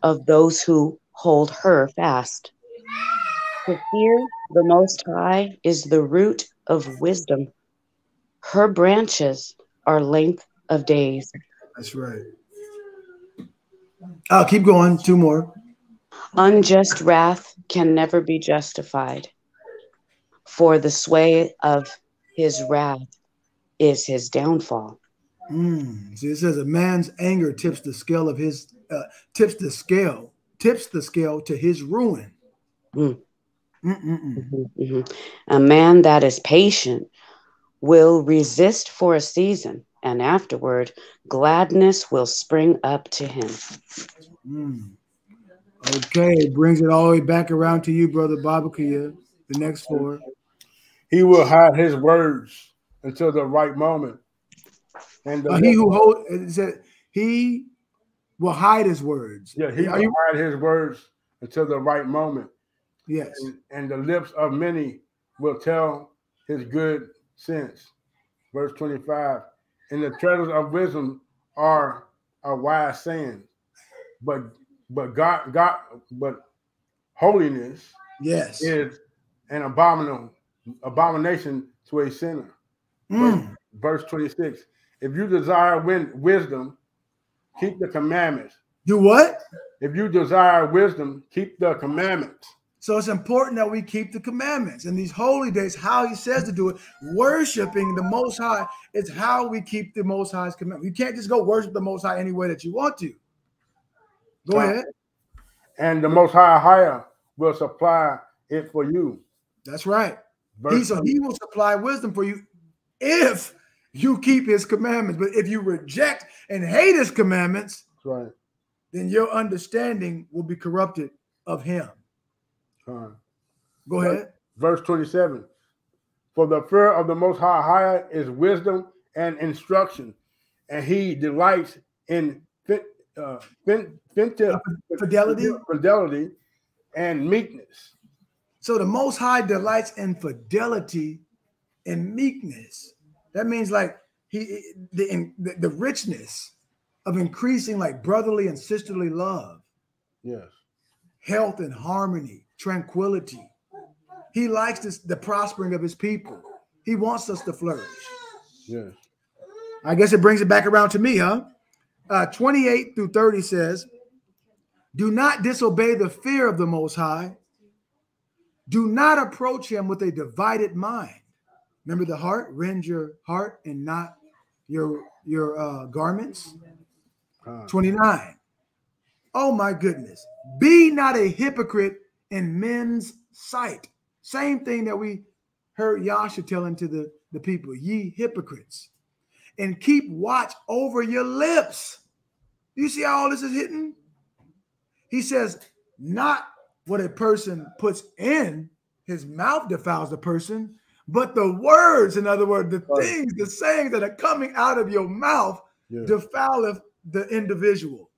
of those who hold her fast. To fear the Most High is the root of wisdom. Her branches are length of days. That's right. I'll keep going. Two more. Unjust wrath can never be justified, for the sway of his wrath is his downfall. Mm. See, it says a man's anger tips the scale of his uh, tips the scale tips the scale to his ruin. Mm. Mm-mm-mm. Mhm, mhm. A man that is patient will resist for a season, and afterward, gladness will spring up to him. Mm. Okay, brings it all the way back around to you, brother Babakia. The next four. He will hide his words until the right moment. And the Uh, he who hold it said he will hide his words. yeah, he will you hide his words until the right moment. yes. And, and the lips of many will tell his good sense. Verse 25. And the treasures of wisdom are a wise saying, but but God God but holiness Yes. is an abominable abomination to a sinner. Mm. Verse 26. If you desire win, wisdom, keep the commandments. Do what? If you desire wisdom, keep the commandments. So it's important that we keep the commandments and these holy days, how he says to do it, worshiping the Most High is how we keep the Most High's commandment. You can't just go worship the Most High any way that you want to. Go ahead. And the most high higher will supply it for you. That's right. He, so he will supply wisdom for you if you keep his commandments. But if you reject and hate his commandments, That's right. then your understanding will be corrupted of him. Go ahead. Verse 27. For the fear of the Most High higher is wisdom and instruction, and He delights in fin, uh, fin, fin- Fidelity. fidelity, and meekness. So the Most High delights in fidelity and meekness. That means like he the in, the, the richness of increasing like brotherly and sisterly love, Yes. health and harmony, tranquility. He likes this, the prospering of his people. He wants us to flourish. Yes. I guess it brings it back around to me, huh? Uh, 28 through 30 says, Do not disobey the fear of the Most High. Do not approach him with a divided mind. Remember the heart, rend your heart and not your your uh, garments. Con. 29. Oh my goodness. Be not a hypocrite in men's sight. Same thing that we heard Yeshua telling to the, the people, ye hypocrites. And keep watch over your lips. You see how all this is hitting? He says, not what a person puts in his mouth defiles the person, but the words, in other words, the Right. things, the sayings that are coming out of your mouth Yes. defileth the individual.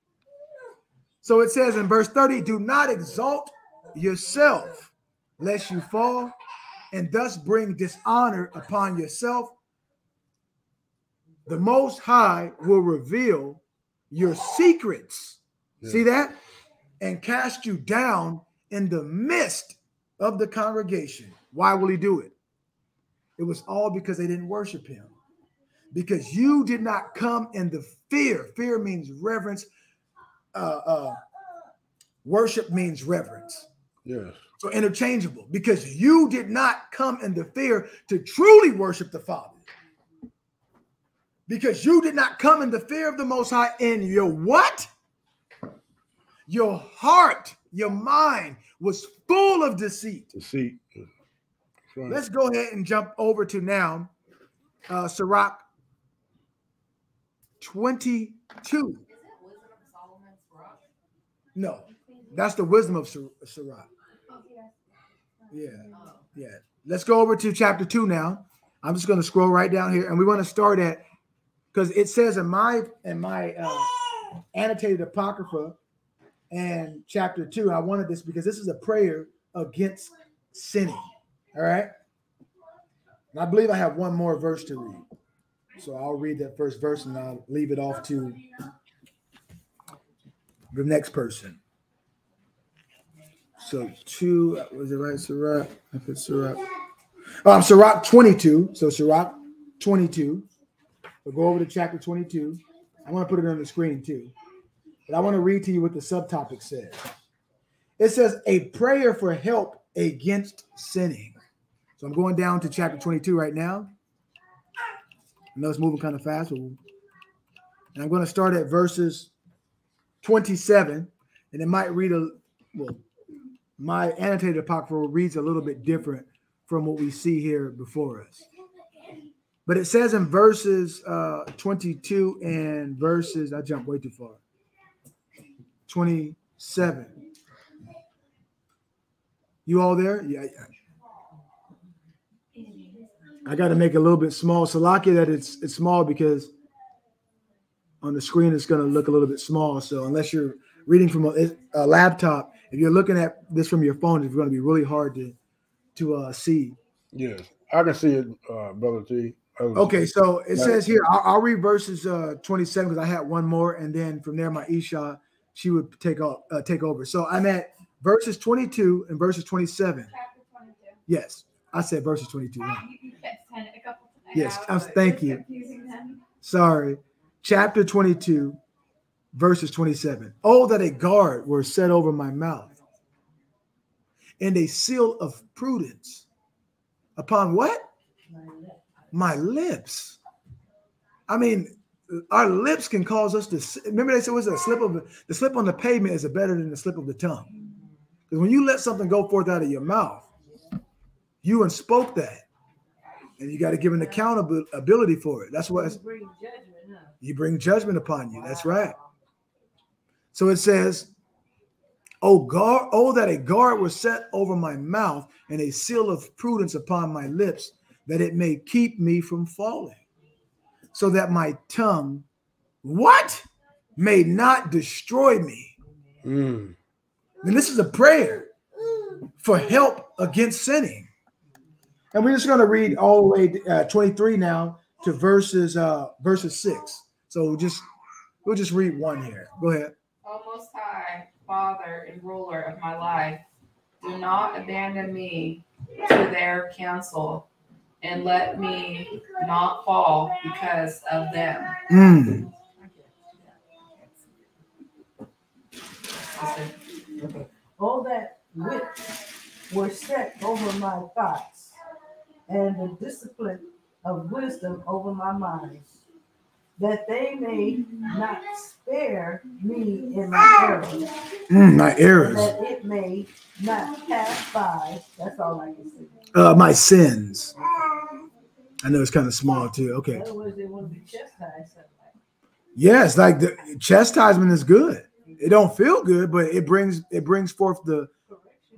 So it says in verse 30, do not exalt yourself lest you fall and thus bring dishonor upon yourself. The Most High will reveal your secrets. Yeah. See that? And cast you down in the midst of the congregation. Why will he do it? It was all because they didn't worship him because you did not come in the fear. Fear means reverence. Uh, uh, worship means reverence. Yes. So interchangeable because you did not come in the fear to truly worship the Father. Because you did not come in the fear of the Most High in your what? Your heart, your mind was full of deceit. Deceit. That's right. Let's go ahead and jump over to now uh Sirach 22. No, that's the wisdom of Sir- Sirach. Yeah, yeah. Let's go over to chapter 2 now. I'm just going to scroll right down here and we want to start at because it says in my in my uh annotated apocrypha and chapter 2 I wanted this because this is a prayer against sinning. All right. And I believe I have one more verse to read. So I'll read that first verse and I'll leave it off to the next person. So two was it right? Sirach. I put Sirach. Oh, I'm Sirach 22. So Sirach 22. We'll go over to chapter 22. I want to put it on the screen too. But I want to read to you what the subtopic says. It says a prayer for help against sinning. So I'm going down to chapter 22 right now. I know it's moving kind of fast. And I'm going to start at verses 27. And it might read a well, my annotated apocrypha reads a little bit different from what we see here before us. But it says in verses uh 22 and verses, I jumped way too far. 27. You all there? Yeah. yeah. I got to make it a little bit small. So lucky that it's it's small because on the screen it's going to look a little bit small. So unless you're reading from a, a laptop, if you're looking at this from your phone, it's going to be really hard to to uh, see. Yes. I can see it, uh, brother T. Okay, so it says here, I'll, I'll read verses uh, 27 because I had one more, and then from there, Maisha, she would take off, uh, take over. So I'm at verses 22 and verses 27. Chapter 22. Yes, I said verses 22. yeah. You, you said it a couple times. Yes, now, thank you. Sorry, chapter 22, verses 27. Oh, that a guard were set over my mouth, and a seal of prudence upon what? My lips. I mean, our lips can cause us to. Remember, they said, "Was a slip of the slip on the pavement is better than the slip of the tongue." Because when you let something go forth out of your mouth, you unspoke that, and you got to give an accountability for it. That's what it's- Bring judgment, huh? you bring judgment upon you. That's right. So it says, "Oh guard, oh that a guard was set over my mouth and a seal of prudence upon my lips, that it may keep me from falling, so that my tongue, what? May not destroy me. Mm. And this is a prayer for help against sinning. And we're just going to read all the way uh, 23 now to verses uh verses 6. So we'll just we'll just read one here. Go ahead. O Most High, Father and ruler of my life, do not abandon me to their counsel, and let me not fall because of them. Mm. All that wit were set over my thoughts, and the discipline of wisdom over my mind, that they may not spare me in my errors, Mm, my errors, that it may not pass by. That's all I can say. uh, my sins. I know it's kind of small too. Okay. In other words, they want to be chastised. somebody. Yes, like the chastisement is good. It don't feel good, but it brings it brings forth the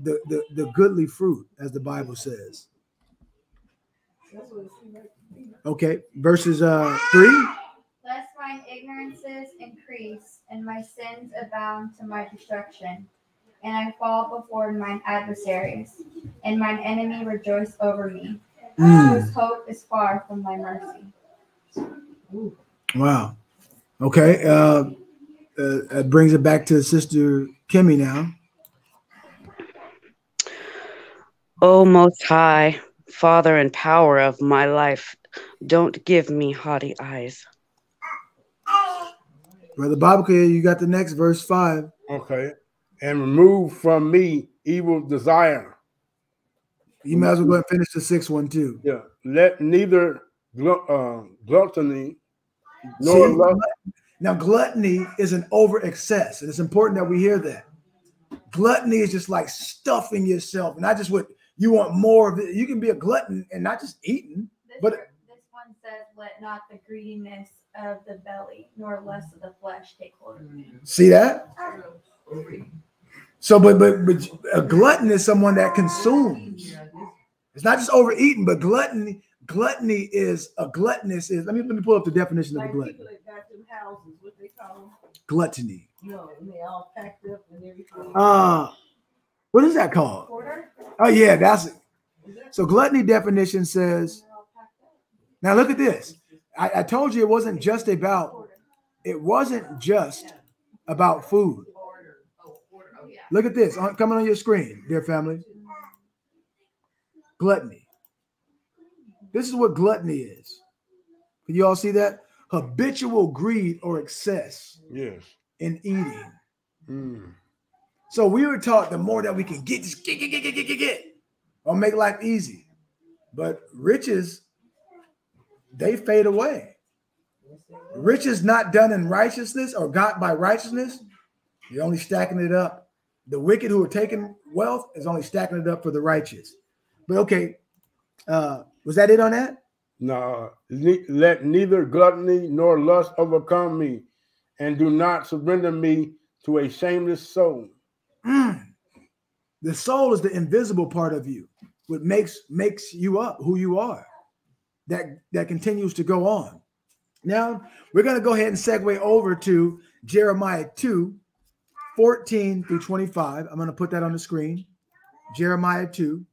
the the, the goodly fruit, as the Bible says. That's what it seems like to me. Okay, verses uh three. Lest mine ignorances increase and my sins abound to my destruction, and I fall before mine adversaries, and mine enemy rejoice over me, Mm, whose hope is far from my mercy. wow. Okay. Uh, uh, it brings it back to Sister Kimmy now. Oh, Most High, Father and power of my life, don't give me haughty eyes. Brother Babaka, you got the next verse five. Okay. And remove from me evil desire. You might as well go and finish the sixth one too. Yeah. Let neither glu- uh, gluttony nor See, lust. Now, gluttony is an over excess, and it's important that we hear that. Gluttony is just like stuffing yourself, not just what you want more of it. You can be a glutton and not just eating. This, But- this one says, Let not the greediness of the belly nor lust of the flesh take hold of me. See that? So, but but but a glutton is someone that consumes. It's not just overeating, but gluttony. Gluttony is a gluttonous is. Let me let me pull up the definition of a glutton. people that got them houses, what they call them? Gluttony. No, and they all packed up and everything. Uh, what is that called? Oh yeah, that's it. So gluttony definition says. They're all packed up. Now look at this. I, I told you it wasn't just about. It wasn't just about food. Look at this on, coming on your screen, dear family. Gluttony. This is what gluttony is. Can you all see that? Habitual greed or excess Yes. in eating. Mm. So we were taught the more that we can get, just get, get, get, get, get, get, or make life easy. But riches, they fade away. Riches not done in righteousness or got by righteousness, you're only stacking it up. The wicked who are taking wealth is only stacking it up for the righteous. But okay, uh, was that it on that? No, ne- let neither gluttony nor lust overcome me, and do not surrender me to a shameless soul. Mm. The soul is the invisible part of you, what makes makes you up who you are. That that continues to go on. Now we're going to go ahead and segue over to Jeremiah 2, 14 through 25. I'm going to put that on the screen. Jeremiah 2.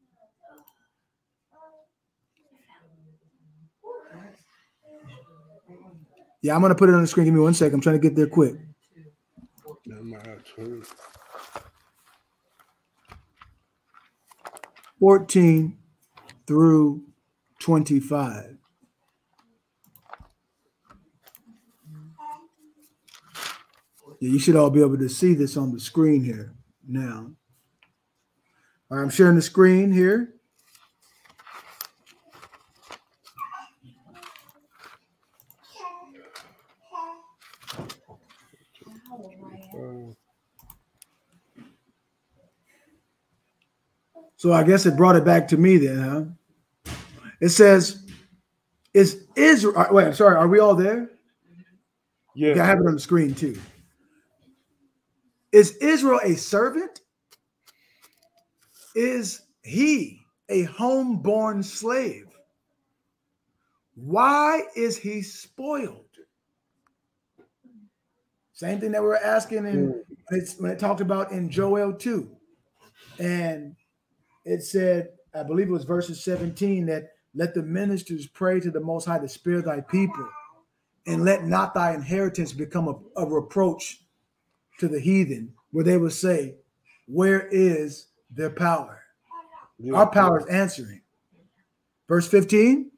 Yeah, I'm going to put it on the screen. Give me one second. I'm trying to get there quick. Jeremiah 2. 14 through 25. Yeah, you should all be able to see this on the screen here now. I'm sharing the screen here. So I guess it brought it back to me then, huh? It says, "Is Israel?" uh, Wait, I'm sorry. Are we all there? Yeah. Okay, I have it on the screen too. Is Israel a servant? Is he a homeborn slave? Why is he spoiled? Same thing that we were asking in when, it's, when it talked about in Joel 2. And it said, I believe it was verses 17, that let the ministers pray to the Most High to spare thy people, and let not thy inheritance become a, a reproach to the heathen, where they will say, Where is their power? Our power is answering. Verse 15.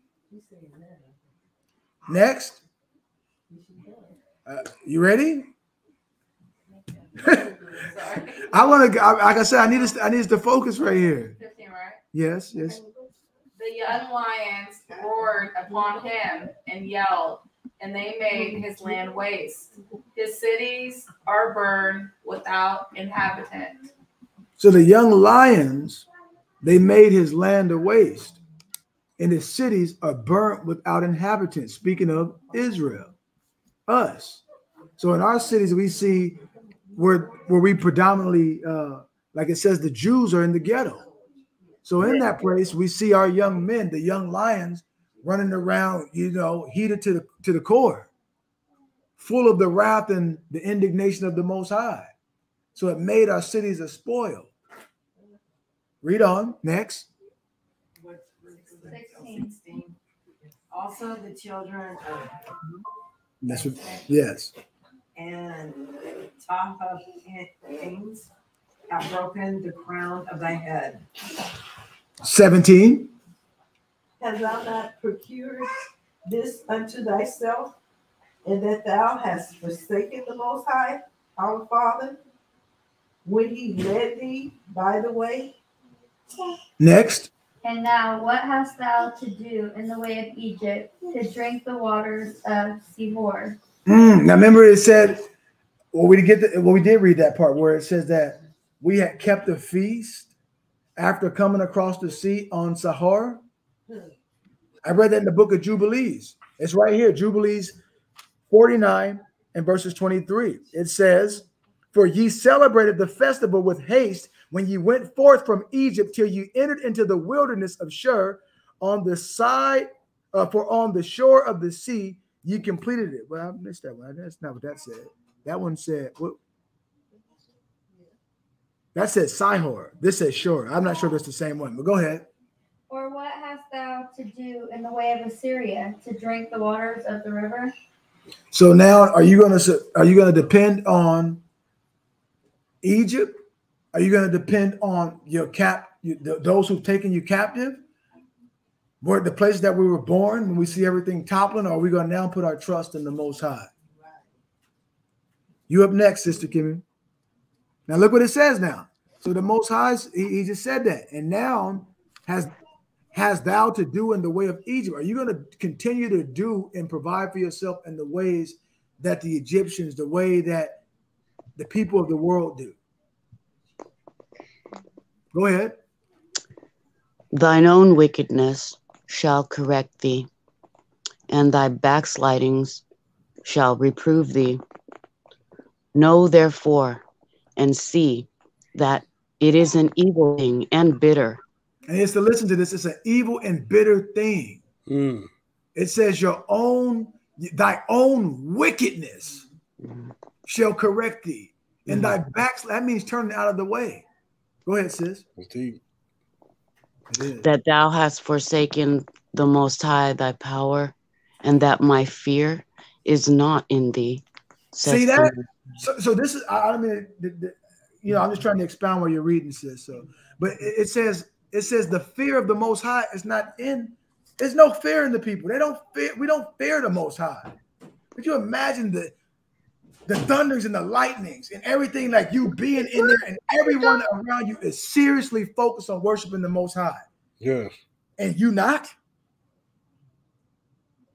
Next. Uh, you ready? I want to, like I said, I need us, I need us to focus right here. 15, right? Yes, yes. The young lions roared upon him and yelled, and they made his land waste. His cities are burned without inhabitant. So the young lions, they made his land a waste, and his cities are burnt without inhabitants. Speaking of Israel, us. So in our cities, we see where where we predominantly, uh, like it says, the Jews are in the ghetto. So in that place, we see our young men, the young lions, running around, you know, heated to the to the core, full of the wrath and the indignation of the Most High. So it made our cities a spoil. Read on next. 16. Also the children of That's what. Yes. And Tahapanes have broken the crown of thy head. Seventeen. Hast thou not procured this unto thyself, and that thou hast forsaken the Most High, our Father, when he led thee by the way? Next. And now, what hast thou to do in the way of Egypt to drink the waters of Sihor? Mm, now remember, it said. Well, we did get the, well, we did read that part where it says that we had kept a feast after coming across the sea on Sahar. I read that in the book of Jubilees. It's right here, Jubilees 49 and verses 23. It says, For ye celebrated the festival with haste when ye went forth from Egypt till ye entered into the wilderness of Shur on the side, uh, for on the shore of the sea ye completed it. Well, I missed that one. That's not what that said. That one said, what? That said Sihor. This says Shur. I'm not sure if it's the same one, but go ahead. Or what hast thou to do in the way of Assyria to drink the waters of the river? So now, are you going to are you going to depend on Egypt? Are you going to depend on your cap you, those who've taken you captive? Where the place that we were born, when we see everything toppling, or are we going to now put our trust in the Most High? You up next, Sister Kimmy. Now look what it says now. So the Most High, he, he just said that, and now has has thou to do in the way of Egypt? Are you going to continue to do and provide for yourself in the ways that the Egyptians, the way that the people of the world do? Go ahead. Thine own wickedness shall correct thee, and thy backslidings shall reprove thee. Know therefore and see that it is an evil thing and bitter. And it's to listen to this. It's an evil and bitter thing. Mm. It says, Your own, thy own wickedness shall correct thee, and thy backs. That means turning out of the way. Go ahead, sis. That's deep. That thou hast forsaken the Most High thy power, and that my fear is not in thee. See that? So, so this is. I, I mean, the, the, you know, I'm just trying to expound what you're reading, sis. So, but it, it says, it says, the fear of the Most High is not in. There's no fear in the people. They don't fear. We don't fear the Most High. Could you imagine the the thunders and the lightnings and everything like you being in there and everyone around you is seriously focused on worshiping the Most High, Yes. and you not?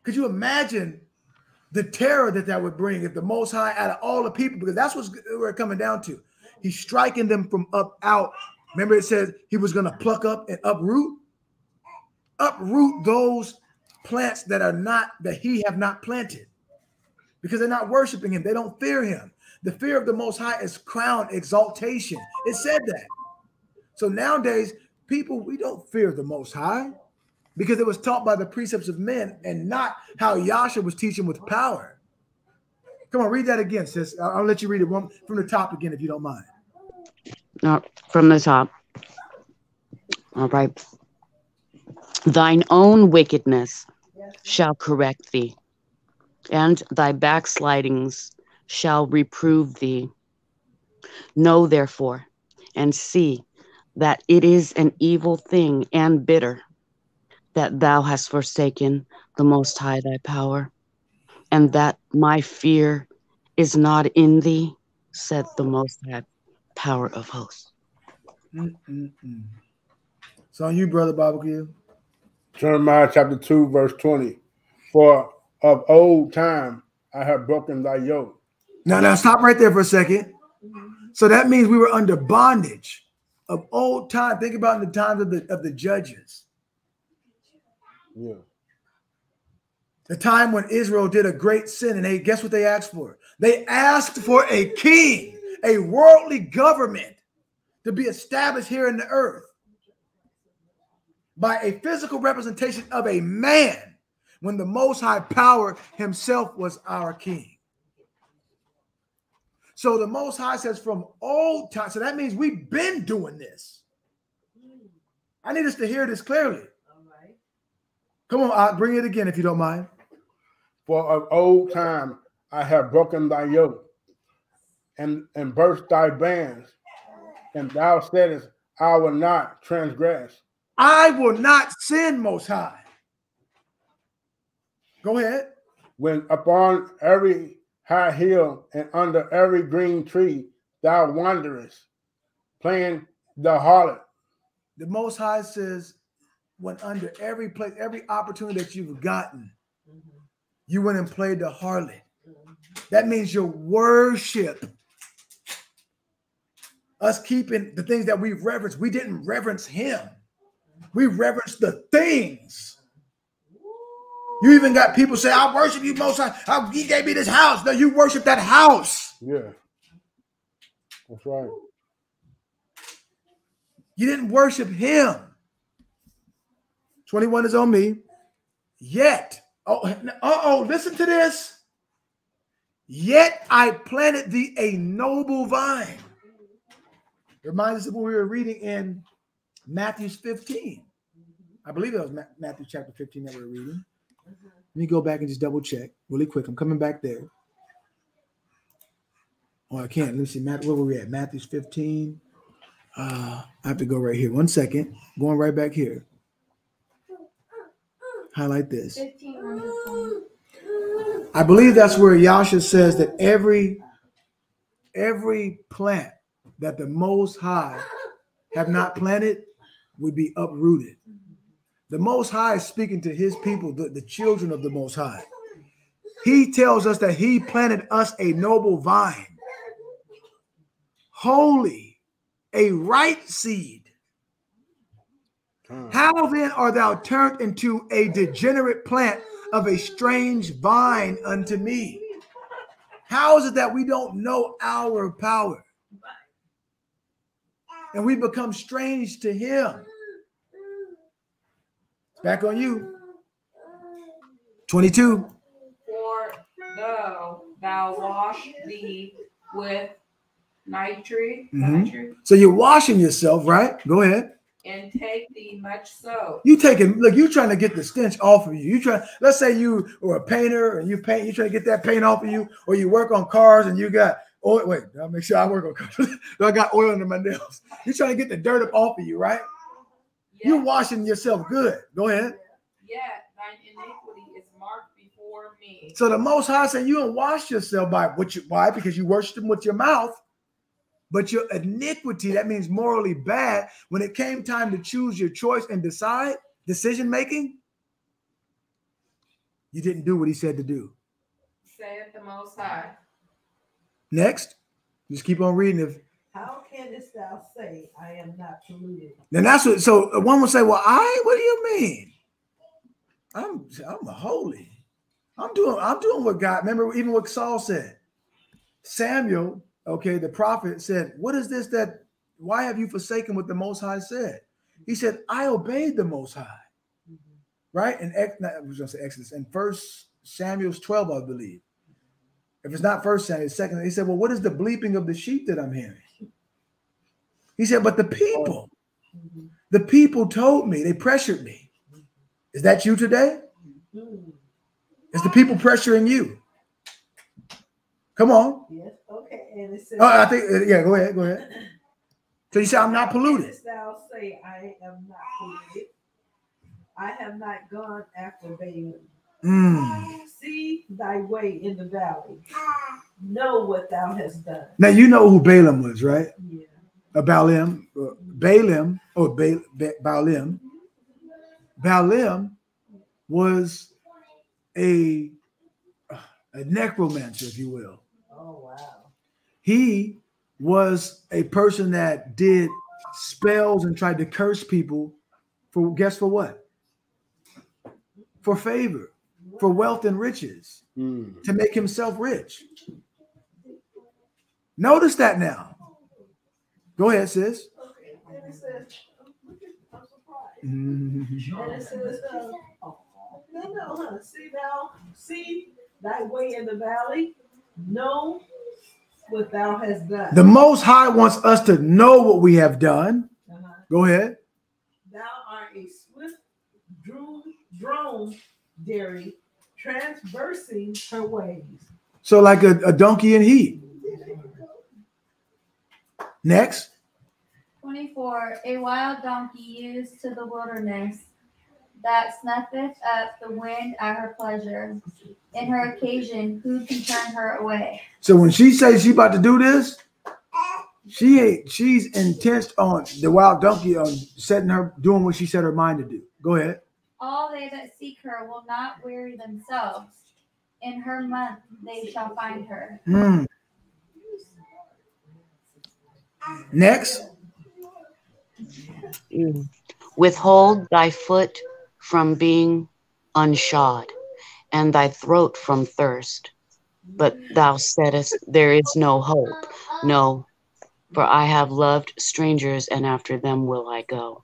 Could you imagine the terror that that would bring if the Most High out of all the people, because that's what we're coming down to. He's striking them from up out. Remember, it says he was going to pluck up and uproot, uproot those plants that are not that he have not planted, because they're not worshiping him. They don't fear him. The fear of the Most High is crown exaltation. It said that. So nowadays, people we don't fear the Most High. because it was taught by the precepts of men and not how Yeshua was teaching with power. Come on, read that again, sis. I'll, let you read it one from the top again if you don't mind. No, from the top. All right. Thine own wickedness shall correct thee, and thy backslidings shall reprove thee. Know therefore and see that it is an evil thing and bitter that thou hast forsaken the Most High thy power, and that my fear is not in thee, said the Most High power of hosts. Mm-mm-mm. It's on you, brother barbecue. Jeremiah chapter 2, verse 20. For of old time I have broken thy yoke. Now, now stop right there for a second. So that means we were under bondage of old time. Think about the times of the of the judges, Yeah. the time when Israel did a great sin, and they guess what they asked for? They asked for a king, a worldly government to be established here in the earth by a physical representation of a man when the most high power himself was our king. So the Most High says from old time. So that means we've been doing this. I need us to hear this clearly. Come on, i bring it again if you don't mind. For of old time I have broken thy yoke and, and burst thy bands, and thou saidest, I will not transgress. I will not sin, Most High. Go ahead. When upon every high hill and under every green tree thou wanderest, playing the harlot. The Most High says, when under every place, every opportunity that you've gotten, you went and played the harlot. That means your worship. Us keeping the things that we reverence, we didn't reverence him. We reverence the things. You even got people say, I worship you most high. I- He gave me this house. No, you worship that house. Yeah. That's right. You didn't worship him. 21 is on me. Yet, oh, oh, listen to this. Yet I planted thee a noble vine. Reminds us of what we were reading in Matthew 15. I believe it was Matthew chapter 15 that we were reading. Let me go back and just double check really quick. I'm coming back there. Oh, I can't. Let me see. Matt, where were we at? Matthew's 15. Uh, I have to go right here. One second. Going right back here. Highlight this. 15 1 to 20. I believe that's where Yeshua says that every every plant that the Most High have not planted would be uprooted. The Most High is speaking to His people, the, the children of the Most High. He tells us that He planted us a noble vine, holy, a right seed. How then are thou turned into a degenerate plant of a strange vine unto me? How is it that we don't know our power? And we become strange to him. Back on you. 22. For though thou wash thee with nitrate, Mhm. nitrate So you're washing yourself, right? Go ahead. and take thee much soap, You taking look, you're trying to get the stench off of you. You try, let's say you were a painter and you paint, you trying to get that paint off of you, or you work on cars and you got oil. Wait, I'll make sure I work on cars. I got oil under my nails. You're trying to get the dirt up off of you, right? You're washing yourself good. Go ahead. yet thine iniquity is marked before me. So the most high said you don't wash yourself by what you why? Because you worship him with your mouth. But your iniquity, that means morally bad. When it came time to choose your choice and decide, decision making, you didn't do what he said to do. saith the Most High. Next, just keep on reading. If canst thou say I am not polluted? then that's what. So one would say, "Well, I. What do you mean? I'm I'm holy. I'm doing I'm doing what God. Remember even what Saul said. Samuel, okay, the prophet said, "What is this that? Why have you forsaken what the Most High said?" He said, "I obeyed the Most High." Mm-hmm. right? In Ex, not, I was gonna say Exodus and First Samuel's 12, I believe. If it's not First Samuel, it's second. He said, "Well, what is the bleeping of the sheep that I'm hearing?" He said, "But the people, the people told me, they pressured me. Is that you today? Is the people pressuring you? Come on. Yes, okay, and it says. Oh, I think uh, yeah. Go ahead. Go ahead. So you say I'm not polluted. Thou say, I am not polluted. I have not gone after Balaam. Mm. See thy way in the valley. Know what thou hast done. Now you know who Balaam was, right? Yeah. Uh, Balaam, uh, Balaam, or ba- ba- Balaam. Balaam was a a necromancer, if you will. Oh wow. He was a person that did spells and tried to curse people for guess for what? For favor, for wealth and riches, Mm. to make himself rich. Notice that now. Go ahead, sis. Okay. And it says, I'm surprised. Mhm. And it says, uh, oh, no, no? See thou, see thy way in the valley. Know what thou hast done. The Most High wants us to know what we have done. Uh-huh. Go ahead. Thou art a swift drone dairy, transversing her ways. So, like a, a donkey in heat. Next. 24. A wild donkey used to the wilderness that snuffeth up the wind at her pleasure. In her occasion, who can turn her away? So when she says she about to do this, she ain't. She's intense on the wild donkey on setting her doing what she set her mind to do. Go ahead. All they that seek her will not weary themselves. In her month they shall find her. Hmm. Next. Mm. Withhold thy foot from being unshod, and thy throat from thirst. But thou saidest, There is no hope. No, for I have loved strangers, and after them will I go.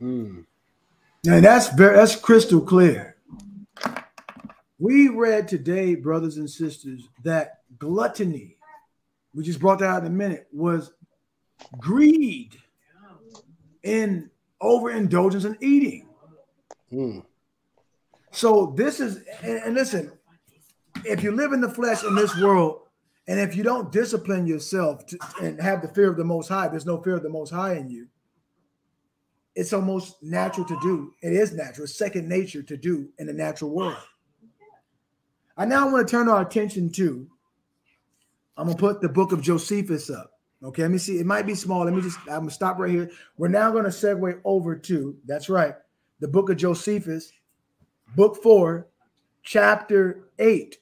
Mm. Now that's very that's crystal clear. We read today, brothers and sisters, that gluttony, we just brought that out in a minute, was greed in overindulgence in eating. Mm. So this is and, and listen, if you live in the flesh in this world, and if you don't discipline yourself to, and have the fear of the Most High, there's no fear of the Most High in you. It's almost natural to do. It is natural. It's second nature to do in the natural world. I now want to turn our attention to. I'm gonna put the book of Josephus up. Okay, let me see. It might be small. Let me just. I'm gonna stop right here. We're now gonna segue over to. That's right. The book of Josephus, book four, chapter eight,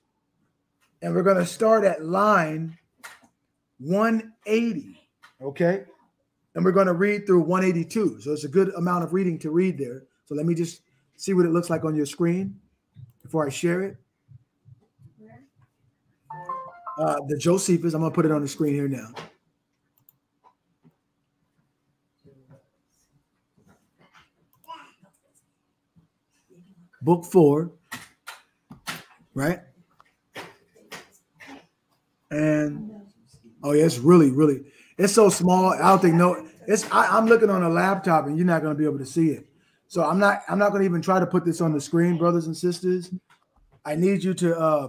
and we're gonna start at line 180. Okay, and we're gonna read through 182. So it's a good amount of reading to read there. So let me just see what it looks like on your screen before I share it. Uh, the Josephus. I'm gonna put it on the screen here now. Book four, right? And oh yeah, it's really, really, it's so small. I don't think no. It's I, I'm looking on a laptop, and you're not gonna be able to see it. So I'm not. I'm not gonna even try to put this on the screen, brothers and sisters. I need you to uh,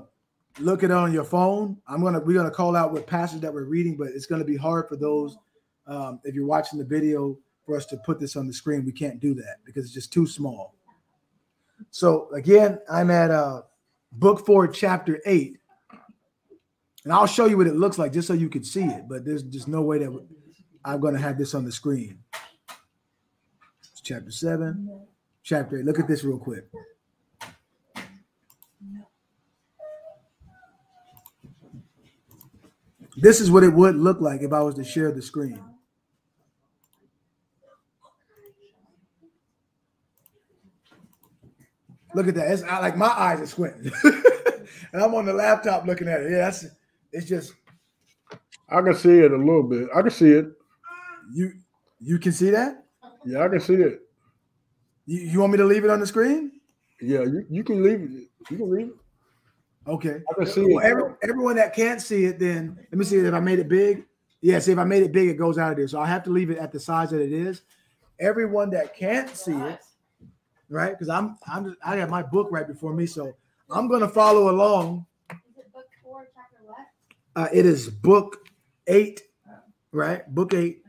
look it on your phone. I'm gonna we're gonna call out what passage that we're reading, but it's gonna be hard for those um, if you're watching the video for us to put this on the screen. We can't do that because it's just too small. So again, I'm at uh, book four, chapter eight, and I'll show you what it looks like just so you can see it. But there's just no way that I'm gonna have this on the screen. It's chapter seven, chapter eight. Look at this real quick. This is what it would look like if I was to share the screen. Look at that. It's I, like my eyes are squinting. and I'm on the laptop looking at it. Yeah, that's it's just I can see it a little bit. I can see it. you you can see that? Yeah, I can see it. You, you want me to leave it on the screen? Yeah, you, you can leave it. You can leave it. Okay. I can see Well, it. every, everyone that can't see it, then let me see if I made it big. Yeah, see if I made it big, it goes out of there. So I have to leave it at the size that it is. Everyone that can't see it, right? Because I'm I'm just, I have my book right before me, so I'm gonna follow along. Is it book four, chapter what? Uh, it is book eight, right? Book eight.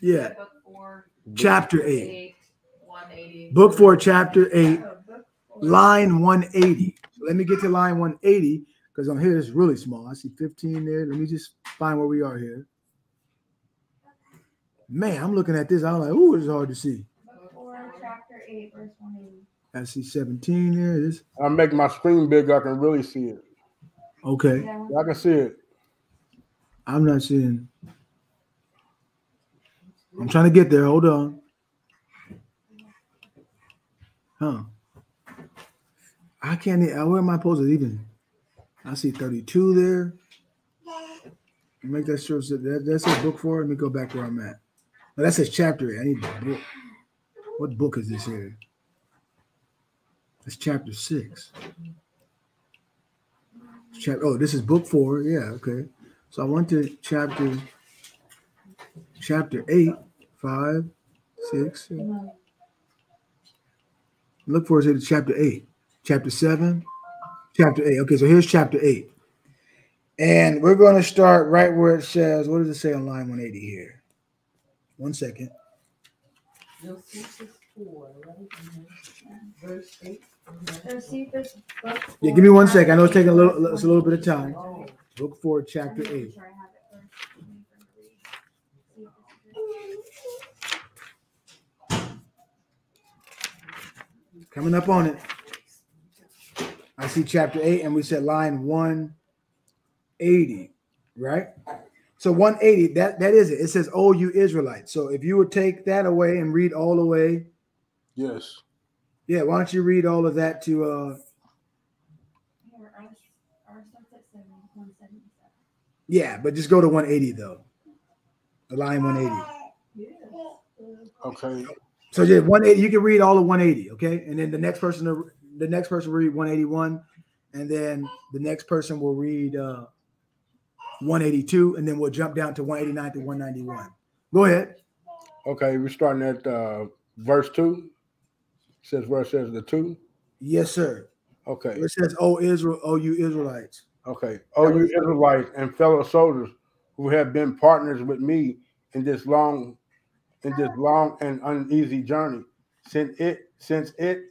Yeah, Book four, chapter eight. eight, one eighty. Book four, chapter eight, line 180. So let me get to line 180 because on here it's really small. I see 15 there. Let me just find where we are here. Man, I'm looking at this. I'm like, ooh, it's hard to see. Book four, chapter eight, verse one eighty. I see 17 there. This I'm making my screen bigger. I can really see it. okay. Yeah, I can see it. I'm not seeing. I'm trying to get there. Hold on. Huh. I can't. Where am I supposed to even? I see 32 there. Make that sure that that, that says book four. Let me go back where I'm at. No, that says chapter eight. I need the book. What book is this here? It's chapter six. Chap- oh, this is book four. Yeah, okay. So I went to chapter chapter eight, five, six. Look for it to chapter eight, chapter seven, chapter eight. Okay, so here's chapter eight. And we're going to start right where it says, what does it say on line 180 here? One second. Yeah, give me one second. I know it's taking a little, it's a little bit of time. Book four, chapter eight. sure I have it first. Let me read. See if it's good. Coming up on it. I see chapter eight, and we said line 180, right? So 180, that, that is it. It says, Oh, you Israelites. So if you would take that away and read all the way, Yes. yeah, why don't you read all of that to uh Here, ours, ours starts at seven, one seventy-seven. yeah, but just go to 180 though. The line 180. Okay. So yeah, 180, you can read all of 180, okay? And then the next person the next person will read 181, and then the next person will read uh 182, and then we'll jump down to 189 to 191. Go ahead. Okay. We're starting at uh, verse two. Says where it says the two. Yes, sir. Okay. It says, "Oh Israel, oh you Israelites." Okay. Oh, you Israelites and fellow soldiers who have been partners with me in this long, in this long and uneasy journey, since it, since it.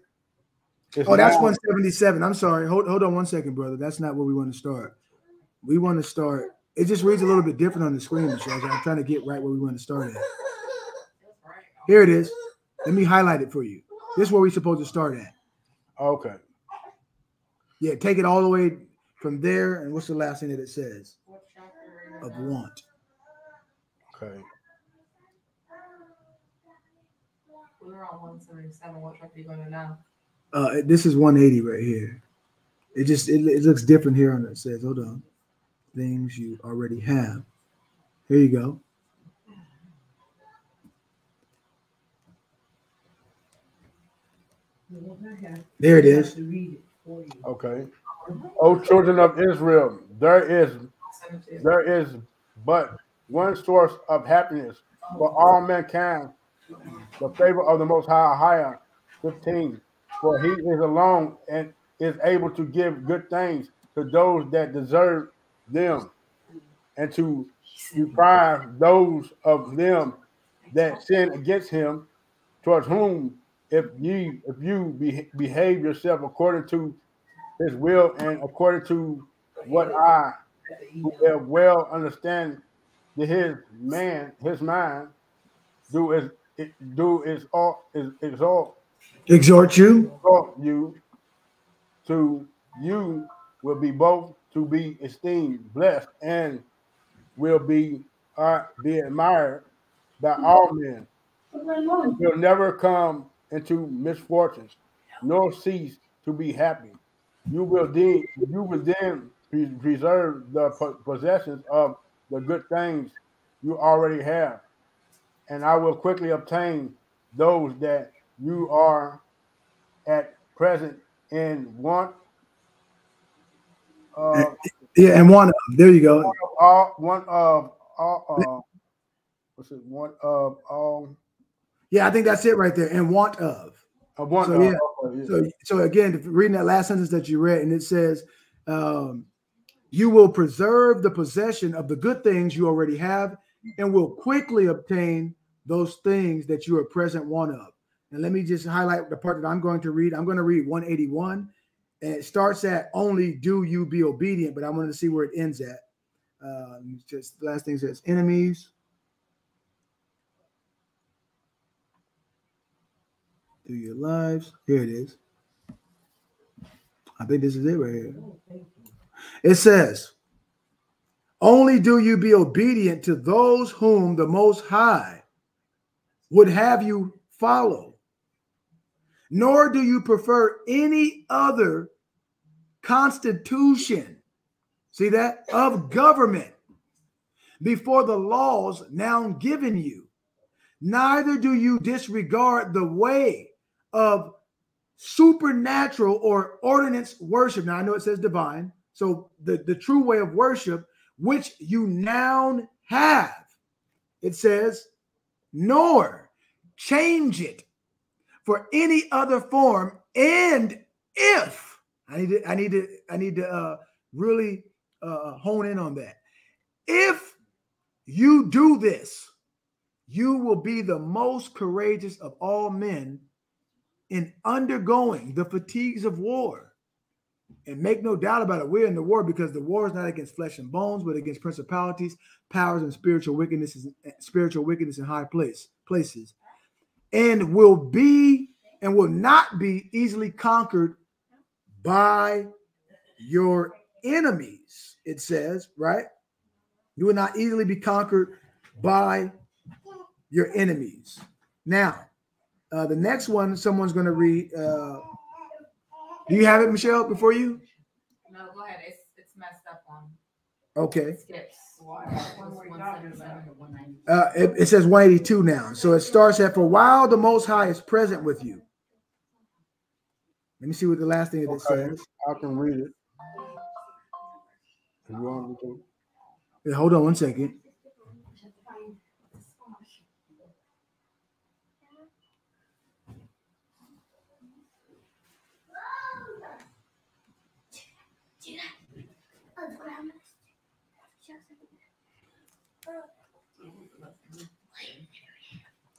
is Oh, that's long- 177. I'm sorry. Hold, hold on one second, brother. That's not where we want to start. We want to start. It just reads a little bit different on the screen, Michelle. so I'm trying to get right where we want to start at. Here it is. Let me highlight it for you. This is where we're supposed to start at. Okay. Yeah, take it all the way from there. And what's the last thing that it says? Of want. Okay. We were on one seventy-seven, what chapter are you going to now? Uh, this is 180 right here. It just it, it looks different here on it. It says, hold on, things you already have. Here you go. There it is. To read it for you. Okay. O children of Israel, there is Send it to you. there is but one source of happiness for all mankind, the favor of the Most High, higher. 15. For he is alone and is able to give good things to those that deserve them, and to deprive those of them that sin against him, towards whom if ye if you be, behave yourself according to his will and according to what I who have well understand that his man, his mind, do is do is all is exalt Exhort you. exalt you to you will be both to be esteemed, blessed, and will be uh, be admired by all men. Will never come into misfortunes, nor cease to be happy. You will then you will then preserve the possessions of the good things you already have, and I will quickly obtain those that you are at present in want. Uh, Yeah, and one. of- There you go. one of all, one of all, uh, what's it? One of all, Yeah, I think that's it right there. And want of. uh, one So, of. yeah. So, so again, reading that last sentence that you read, and it says, um, "You will preserve the possession of the good things you already have, and will quickly obtain those things that you are present one of." And let me just highlight the part that I'm going to read. I'm going to read 181, and it starts at "Only do you be obedient," but I wanted to see where it ends at. Um, just last thing says enemies. Do your lives. Here it is. I think this is it right here. It says, Only do you be obedient to those whom the Most High would have you follow, nor do you prefer any other constitution, see that, of government before the laws now given you. Neither do you disregard the way of supernatural or ordinance worship. Now I know it says divine. So the, the true way of worship, which you now have, it says, nor change it for any other form. And if I need to, I need to, I need to uh, really uh, hone in on that. If you do this, you will be the most courageous of all men in undergoing the fatigues of war. And make no doubt about it, we're in the war because the war is not against flesh and bones, but against principalities, powers, and spiritual wickedness, spiritual wickedness in high place places, and will be and will not be easily conquered by your enemies. It says, right? You will not easily be conquered by your enemies. Now, uh, the next one, someone's going to read. Uh, do you have it, Michelle, before you? No, go ahead. It's it's messed up on Okay. it skips. One seventy-seven to one ninety. Uh, it, it says 182 now. So it starts at for while the Most High is present with you. Let me see what the last thing it Okay. says. I can read it. You want me to. Yeah, hold on one second.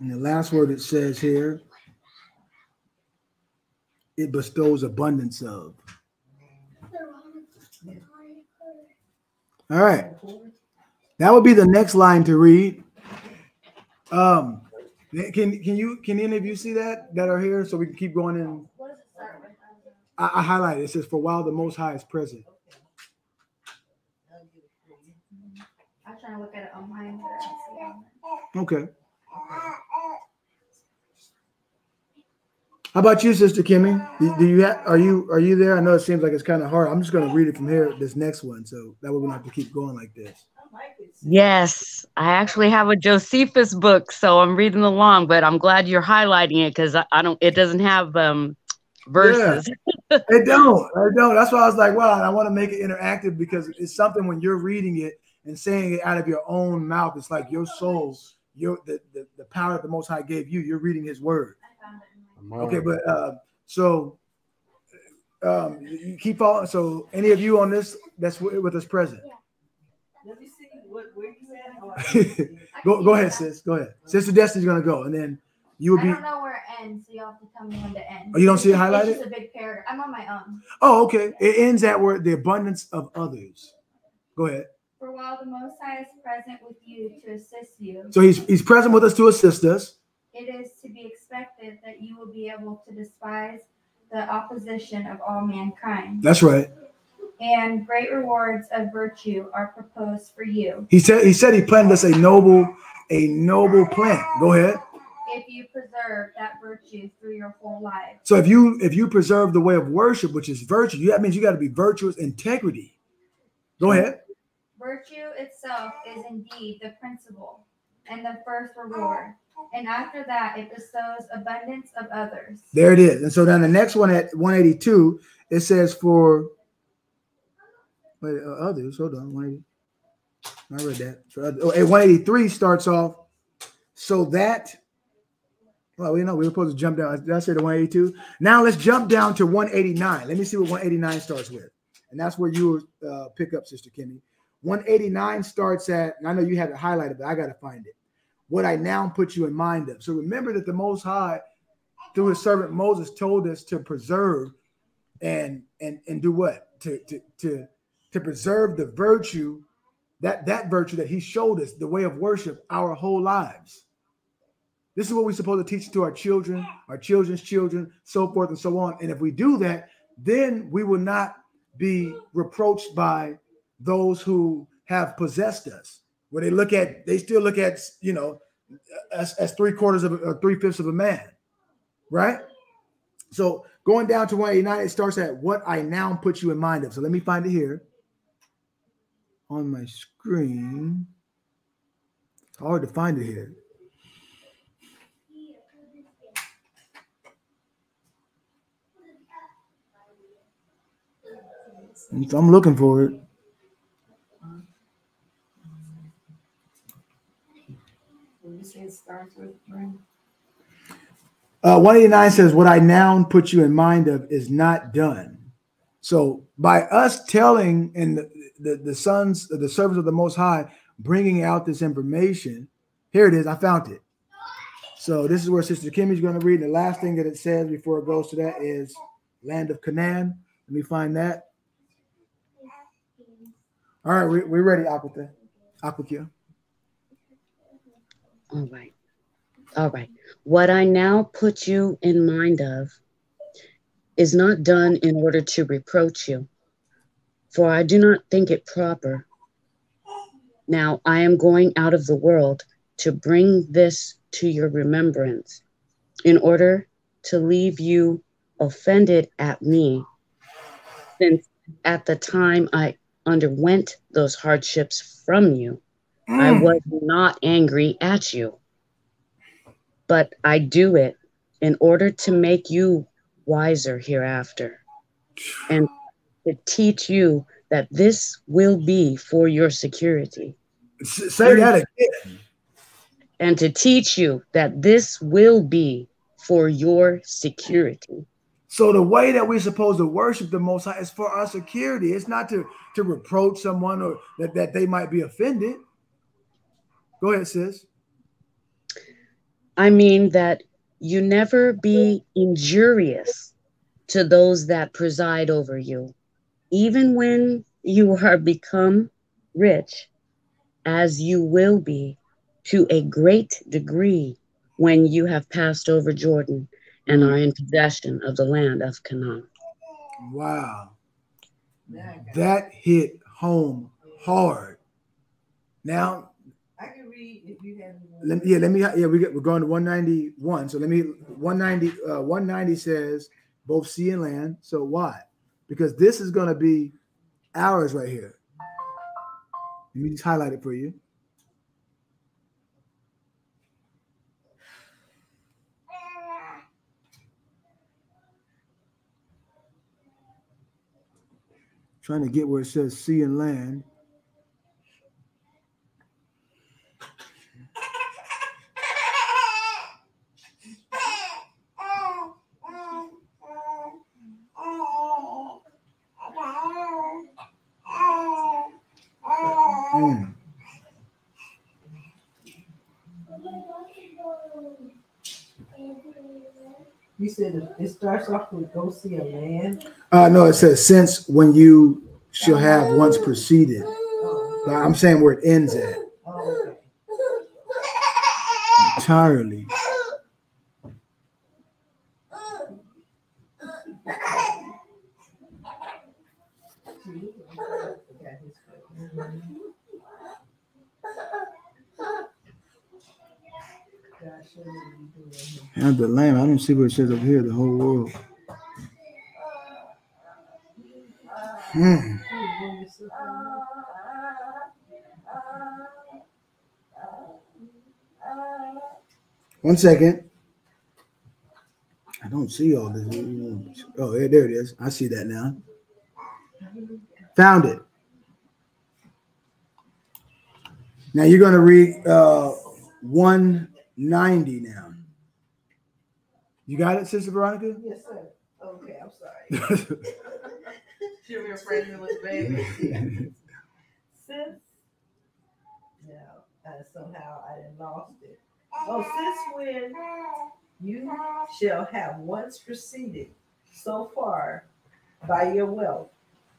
And the last word it says here, it bestows abundance of. All right. That would be the next line to read. Um, can can you can any of you see that that are here so we can keep going in? It? I, I highlighted. It says, "For while the Most High is present." I was trying to look at it on mine, but I don't see it on there. Okay. How about you, Sister Kimmy? Do, do you ha- are you are you there? I know it seems like it's kind of hard. I'm just going to read it from here. This next one, so that way we don't have to keep going like this. Yes, I actually have a Josephus book, so I'm reading along. But I'm glad you're highlighting it because I, I don't. It doesn't have um verses. It don't. It don't. That's why I was like, well, I want to make it interactive because it's something when you're reading it and saying it out of your own mouth. It's like your soul, your the the, the power that the Most High gave you. You're reading His Word. I found it in my. Okay, but uh, so um, you you keep following. So any of you on this that's with us present, Let me see what where you at. I can see. go go ahead, sis. Go ahead. Sister Destiny's gonna go, and then you will be I don't know where it ends, so you'll have to tell me when to end. Oh, you don't see it It's highlighted? just a big paragraph. I'm on my own. Oh, okay. It ends at where the abundance of others. Go ahead. While the Most High is present with you to assist you, So he's he's present with us to assist us. it is to be expected that you will be able to despise the opposition of all mankind, That's right. and great rewards of virtue are proposed for you He said he said he planted us a noble a noble plant. Go ahead. if you preserve that virtue through your whole life. So if you if you preserve the way of worship, which is virtue, that means you got to be virtuous integrity. Go ahead. Virtue itself is indeed the principle and the first reward, and after that it bestows abundance of others. There it is. And so then the next one at 182, it says for wait, uh, others. Hold on. 180. I read that. For other, oh, at 183 starts off so that well, we know we were supposed to jump down. Did I say the 182? Now let's jump down to 189. Let me see what 189 starts with. And that's where you uh, pick up, Sister Kimmy. 189 starts at, and I know you have it highlighted, but I got to find it. What I now put you in mind of. So remember that the Most High, through his servant Moses, told us to preserve and and and do what? To to to to preserve the virtue, that that virtue that he showed us, the way of worship, our whole lives. This is what we're supposed to teach to our children, our children's children, so forth and so on. And if we do that, then we will not be reproached by those who have possessed us. Where they look at, they still look at, you know, as, as three quarters of or three fifths of a man, right? So going down to 189, it starts at what I now put you in mind of. So let me find it here on my screen. It's hard to find it here. I'm looking for it. When you say starts with Uh, 189 says, What I now put you in mind of is not done. So, by us telling and the, the, the sons, the servants of the Most High, bringing out this information, here it is. I found it. So, this is where Sister Kimmy's going to read. The last thing that it says before it goes to that is land of Canaan. Let me find that. All right, we, we're ready, Aquita. Aquia. All right. All right. What I now put you in mind of is not done in order to reproach you, for I do not think it proper. Now I am going out of the world to bring this to your remembrance, in order to leave you offended at me, since at the time I underwent those hardships from you, I mm. was not angry at you but I do it in order to make you wiser hereafter and to teach you that this will be for your security. Say that mm. again. And to teach you that this will be for your security. So the way that we're supposed to worship the Most High is for our security. It's not to to reproach someone or that, that they might be offended. Go ahead, sis. I mean that you never be injurious to those that preside over you, even when you are become rich, as you will be to a great degree when you have passed over Jordan and are in possession of the land of Canaan. Wow. That hit home hard. Now, I can read let me, yeah, let me, yeah, we get, we're going to 191. So let me, 190, uh, 190 says both sea and land. So why? Because this is going to be ours right here. Let me just highlight it for you. Trying to get where it says sea and land. Mm. You said it- starts off with go see a man. Uh, no, it says since when you shall have once proceeded. Oh, I'm saying where it ends at oh, okay. entirely. Got his foot. God, show me what you doing here. And the lamb, I don't see where it says over here, the whole world. Hmm. One second. I don't see all this. Oh, yeah, there it is. I see that now. Found it. Now you're going to read uh, 190 now. You got it, Sister Veronica? Yes, sir. Okay, I'm sorry. Should be afraid of a baby. Since, no, uh, somehow I lost it. Oh, since when you shall have once proceeded so far by your wealth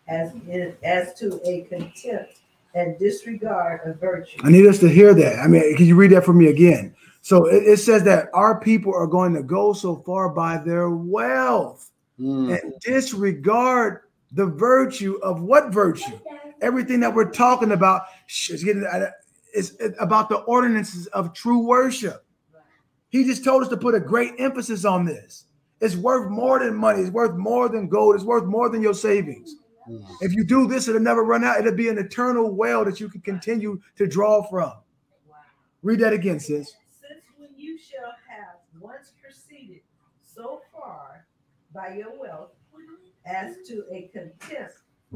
as in, as to a contempt and disregard of virtue. I need us to hear that. I mean, can you read that for me again? So it, it says that our people are going to go so far by their wealth Mm. and disregard the virtue of what virtue? Everything that we're talking about is getting is about the ordinances of true worship. He just told us to put a great emphasis on this. It's worth more than money. It's worth more than gold. It's worth more than your savings. Mm. If you do this, it'll never run out. It'll be an eternal well that you can continue to draw from. Read that again, sis. Since when you shall have once proceeded so far by your wealth as to a contempt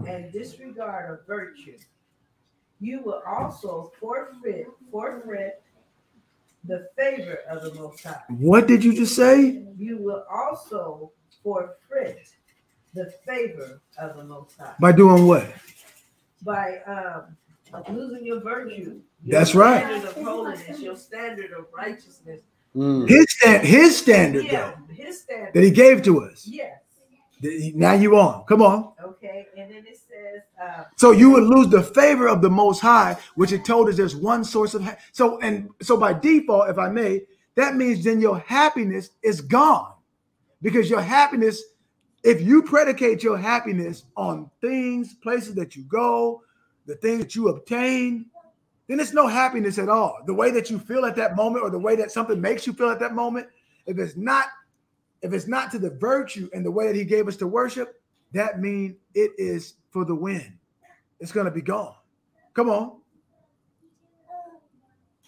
and disregard of virtue, you will also forfeit forfeit the favor of the Most High. What did you just say? You will also forfeit the favor of the Most High By doing what? by um, losing your virtue. Your That's right. Your Standard of holiness, your standard of righteousness. Mm. His stand, his standard Yeah, though, his standard. that he gave to us. Yes. Now you on. Come on. Okay, and then it says, uh, So you would lose the favor of the Most High, which it told us there's one source of. So and so by default, if I may, that means then your happiness is gone, because your happiness, if you predicate your happiness on things, places that you go, the things that you obtain, then it's no happiness at all. The way that you feel at that moment, or the way that something makes you feel at that moment, if it's not, if it's not to the virtue and the way that He gave us to worship, that means it is for the win. It's gonna be gone. Come on.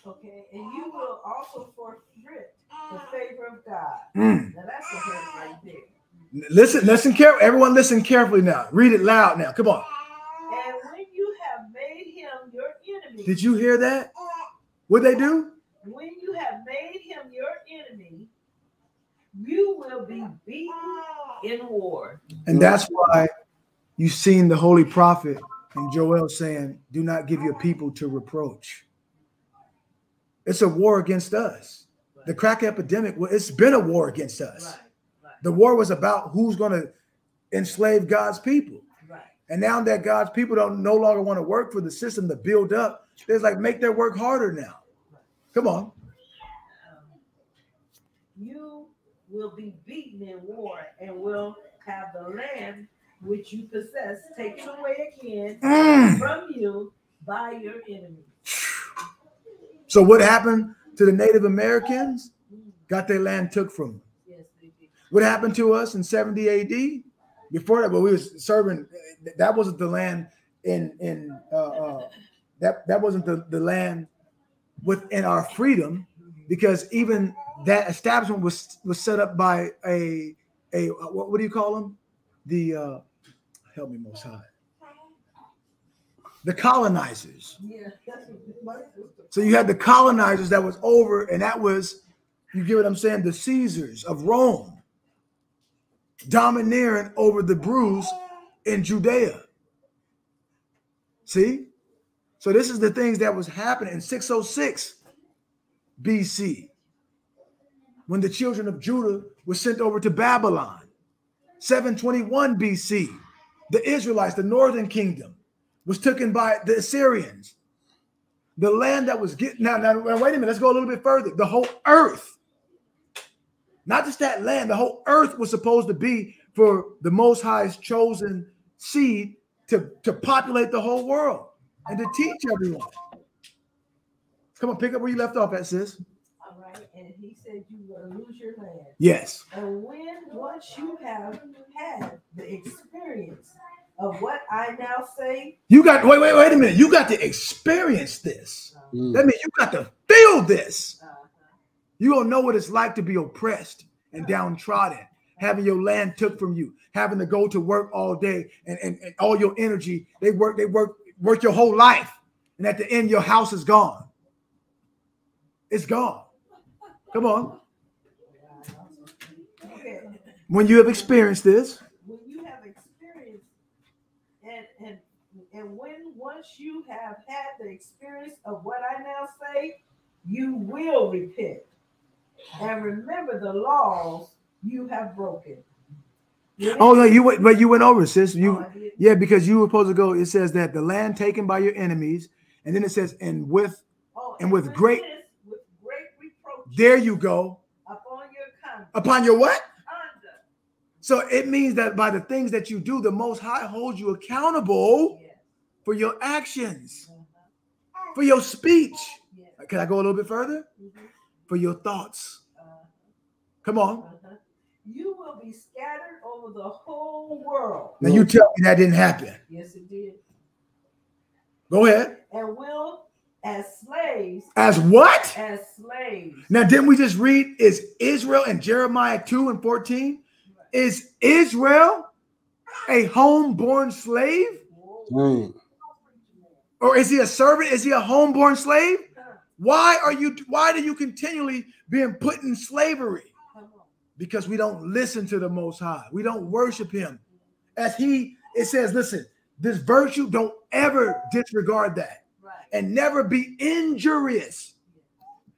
okay, and you will also forfeit the favor of God. Mm. Now that's a hint right there. Listen, listen carefully. Everyone listen carefully now. Read it loud now. Come on. And when you have made him your enemy, Did you hear that? What they do? when you have made him your enemy, you will be beaten in war. And that's why you've seen the holy prophet and Joel saying, Do not give your people to reproach. It's a war against us. The crack epidemic, well, it's been a war against us. Right, right, The war was about who's going to enslave God's people. And now that God's people don't no longer want to work for the system to build up, there's like make their work harder now. Come on. Um, you will be beaten in war and will have the land which you possess taken away again Mm. from you by your enemy. So what happened to the Native Americans? Got their land took from them. Yes. What happened to us in 70 AD? Before that, but we was serving. That wasn't the land in in uh, uh, that that wasn't the, the land within our freedom, because even that establishment was was set up by a a what, what do you call them? The uh, help me, Most High. The colonizers. Yeah. So you had the colonizers that was over, and that was, you get what I'm saying, the Caesars of Rome domineering over the Brews in Judea. See? So this is the things that was happening in 606 BC when the children of Judah were sent over to Babylon. 721 BC, the Israelites, the northern kingdom, was taken by the Assyrians. The land that was getting now, now wait a minute let's go a little bit further. The whole earth not just that land the whole earth was supposed to be for the most high's chosen seed to to populate the whole world and to teach everyone. Come on pick up where you left off at sis and he said you will lose your land. yes And when once you have had the experience of what I now say, you got wait wait wait a minute you got to experience this Mm. that means you got to feel this uh, You don't know what it's like to be oppressed and downtrodden, having your land took from you, having to go to work all day and, and, and all your energy. They work, they work, work your whole life. And at the end, your house is gone. It's gone. Come on. When you have experienced this, when you have experienced and and and when once you have had the experience of what I now say, you will repent and remember the laws you have broken. oh no, you went, but you went over, sis. You, Oh, yeah, because you were supposed to go. It says that the land taken by your enemies, and then it says, and with Oh, and with with great- this, with great reproach there you go upon your conduct. upon your what? So it means that by the things that you do, the Most High holds you accountable Yes. for your actions, Uh-huh. for your speech. Yes. Can I go a little bit further? Mhm. For your thoughts. Uh-huh. Come on. Uh-huh. You will be scattered over the whole world. Now you tell me that didn't happen. Yes, it did. Go ahead. And will, as slaves, As what? as slaves. Now, didn't we just read is Israel in Jeremiah 2 and 14? Is Israel a homeborn slave? Whoa. Dang. Or is he a servant? Is he a homeborn slave? Why are you why do you continually being put in slavery? Because we don't listen to the most high. We don't worship him. As he it says, listen, this virtue, don't ever disregard that. Right. and never be injurious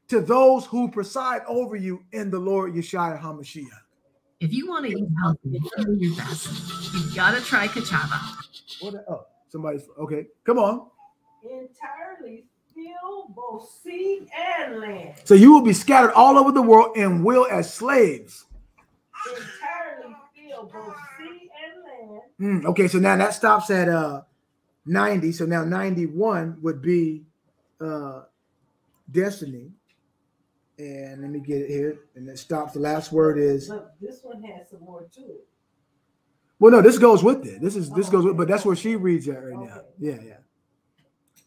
to those who preside over you in the Lord Yeshua HaMashiach. If you want to eat healthy and feel your best, you've got to try Ka'Chava. What the- oh, somebody's okay. Come on. Entirely fill both sea and land. So you will be scattered all over the world and will as slaves. Entirely fill both sea and land. Hmm, okay, so now that stops at uh 90. So now 91 would be uh destiny. And let me get it here. And it stops. The last word is this one has some more to it. well, no, this goes with it. This is this goes with, but that's where she reads at right now. Yeah, yeah.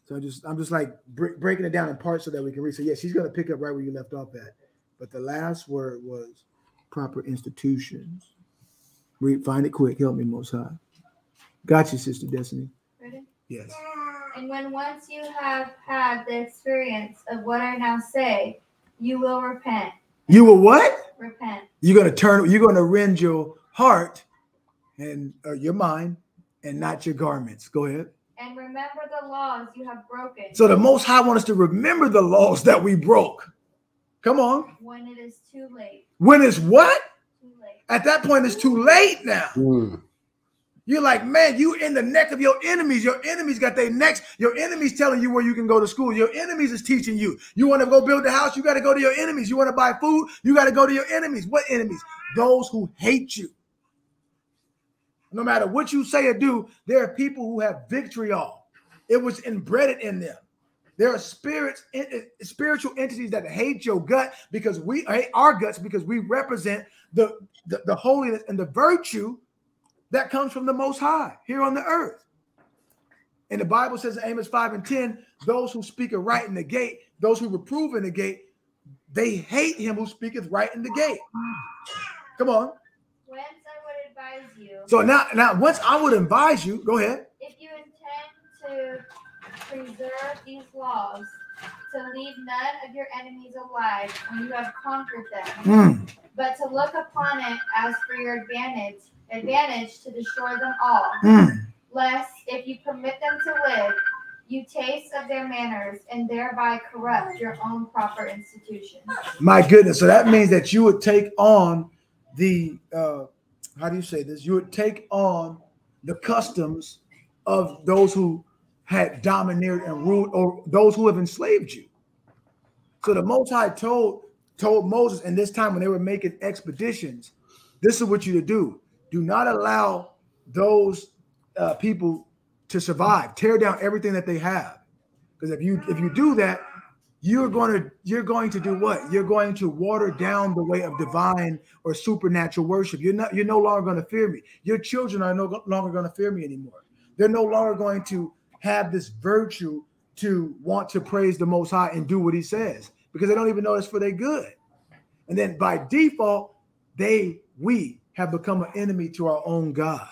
So I'm just I'm just like bre- breaking it down in parts so that we can read. So yeah, she's gonna pick up right where you left off at. But the last word was proper institutions. Read, find it quick. Help me, Most High. Got you, Sister Destiny. Ready? Yes. And when once you have had the experience of what I now say, you will repent. You will what? Repent. You're gonna turn. You're gonna rend your heart and uh, your mind, and not your garments. Go ahead. And remember the laws you have broken So the Most High wants us to remember the laws that we broke. Come on. when it is too late. When it's what? Too late. At that point, it's too late now. Mm. You're like, man, you in the neck of your enemies. Your enemies got their necks. Your enemies telling you where you can go to school. Your enemies is teaching you. You want to go build a house, you got to go to your enemies. You want to buy food, you got to go to your enemies. What enemies? Those who hate you. No matter what you say or do, there are people who have vitriol. It was embedded in them. There are spirits, spiritual entities that hate your gut because we hate our guts because we represent the, the, the holiness and the virtue that comes from the Most High here on the earth. And the Bible says in Amos 5 and 10, those who speak a right in the gate, those who reprove in the gate, they hate him who speaketh right in the gate. Come on. Whence I would advise you, So now, now once I would advise you, go ahead. if you intend to preserve these laws, to leave none of your enemies alive when you have conquered them, Mm, but to look upon it as for your advantage, advantage to destroy them all. mm. lest if you permit them to live, you taste of their manners and thereby corrupt your own proper institutions. My goodness. So that means that you would take on the uh how do you say this? You would take on the customs of those who had domineered and ruled or those who have enslaved you. So the Most High told told Moses in this time when they were making expeditions, this is what you to do. Do not allow those uh, people to survive. Tear down everything that they have. Because if you if you do that, you're going to you're going to do what you're going to water down the way of divine or supernatural worship you're not you're no longer going to fear me your children are no longer going to fear me anymore they're no longer going to have this virtue to want to praise the most high and do what he says because they don't even know it's for their good And then by default, they, we have become an enemy to our own God.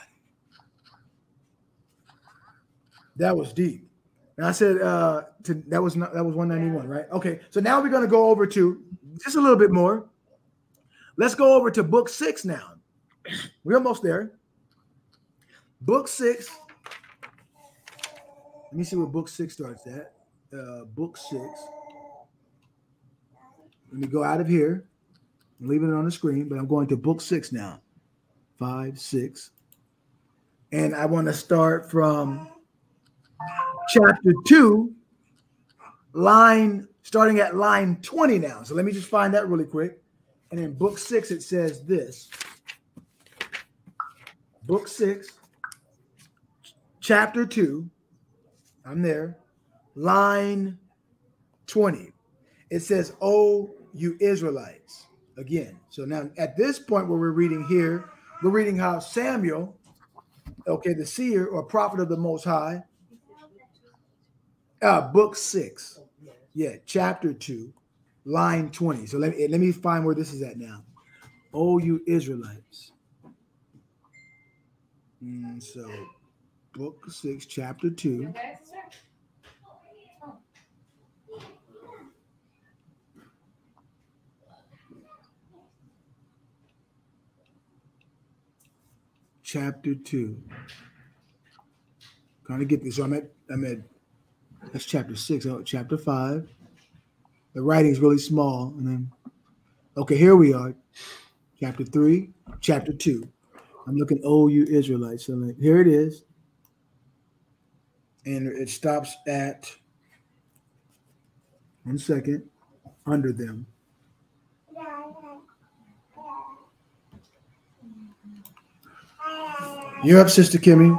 That was deep. And I said uh to, that was not that was 191, right? Okay, so now we're gonna go over to just a little bit more. Let's go over to book six now. We're almost there. Book six. Let me see where book six starts at. Uh, book six. Let me go out of here. I'm leaving it on the screen, but I'm going to book six now. Five, six. And I want to start from chapter 2, line starting at line 20 now. So let me just find that really quick. And in book 6 it says this. Book 6 chapter 2 I'm there. Line 20. It says, "Oh, you Israelites." Again. So now at this point where we're reading here, we're reading how Samuel, okay, the seer or prophet of the most high, uh, book six. Yeah, chapter two, line 20. So let me let me find where this is at now. Oh, you Israelites. Mm, so book six, chapter two. Chapter two. Kind of get this. So I'm at I'm at that's chapter six. Oh, chapter five. The writing is really small. And then, okay, here we are. Chapter three, chapter two. I'm looking, oh, you Israelites. So like, here it is. And it stops at, one second, under them. You're up, Sister Kimmy.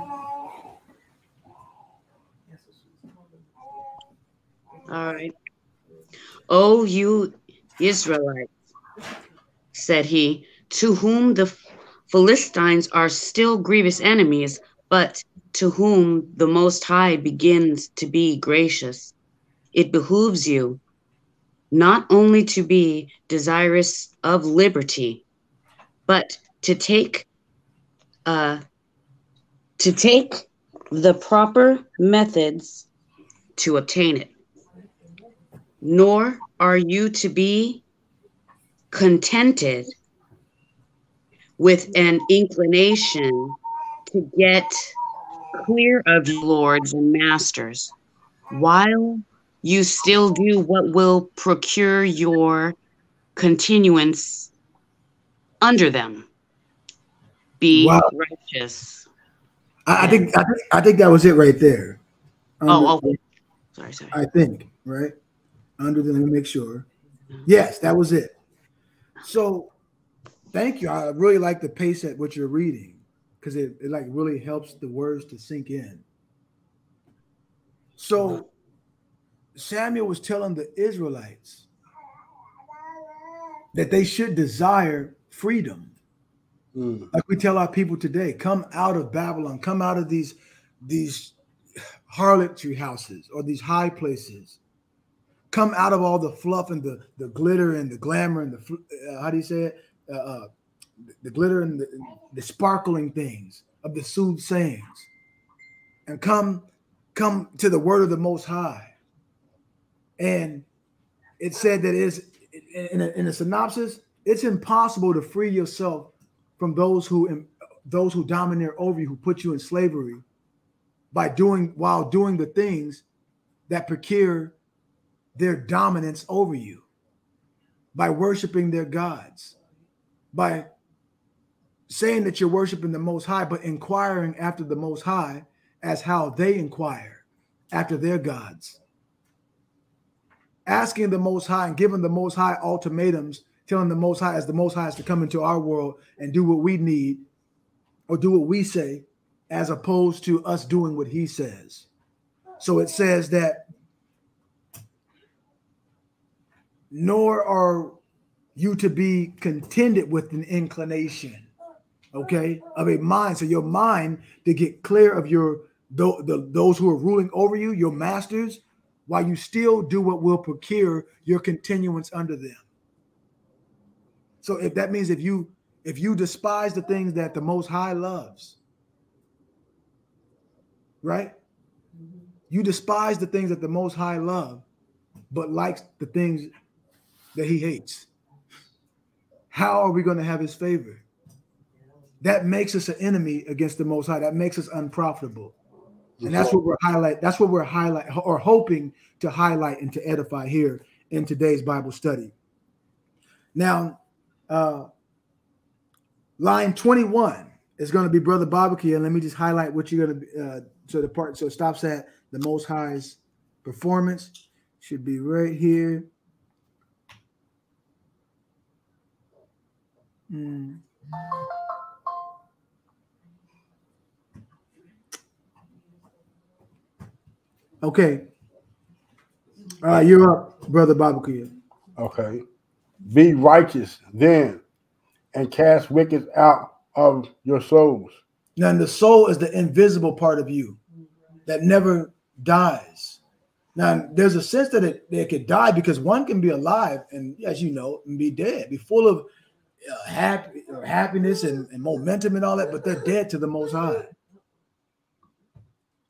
All right. O you Israelites, said he, to whom the Philistines are still grievous enemies, but to whom the Most High begins to be gracious. It behooves you not only to be desirous of liberty, but to take uh, to take the proper methods to obtain it nor are you to be contented with an inclination to get clear of lords and masters while you still do what will procure your continuance under them. Be Wow. righteous. I, I think I think I think that was it right there. Oh, Under- oh, sorry, sorry. I think, right? Under the, let me make sure. Yes, that was it. So thank you. I really like the pace at what you're reading because it, it like really helps the words to sink in. So Samuel was telling the Israelites that they should desire freedom. Like we tell our people today, come out of Babylon, come out of these these harlotry houses or these high places. Come out of all the fluff and the, the glitter and the glamour and the uh, how do you say it? Uh, uh, the glitter and the, the sparkling things of the soothsayings, and come come to the word of the Most High. And it said that it's in a, in a synopsis, it's impossible to free yourself from those who those who domineer over you, who put you in slavery, by doing while doing the things that procure their dominance over you, by worshiping their gods, by saying that you're worshiping the Most High, but inquiring after the Most High as how they inquire after their gods. Asking the Most High and giving the Most High ultimatums, telling the Most High as the Most High has to come into our world and do what we need or do what we say, as opposed to us doing what He says. So it says that, nor are you to be contended with an inclination okay, of a mind. So your mind to get clear of your tho- the, those who are ruling over you, your masters, while you still do what will procure your continuance under them. So if that means if you if you despise the things that the most high loves, right? You despise the things that the most high love, but likes the things that he hates. How are we going to have his favor? That makes us an enemy against the most high. That makes us unprofitable. And that's what we're highlight. That's what we're highlight or hoping to highlight and to edify here in today's Bible study. Now, uh, line 21 is going to be Brother Barbecue. And let me just highlight what you're going to uh, so the part so it stops at the most high's performance should be right here. Hmm. Okay. Uh, you're up, brother Barbecue. Okay. Be righteous then and cast wicked out of your souls. Now, the soul is the invisible part of you that never dies. Now, there's a sense that it, it could die because one can be alive and, as you know, and be dead, be full of uh, happy, or happiness and, and momentum and all that, but they're dead to the Most High.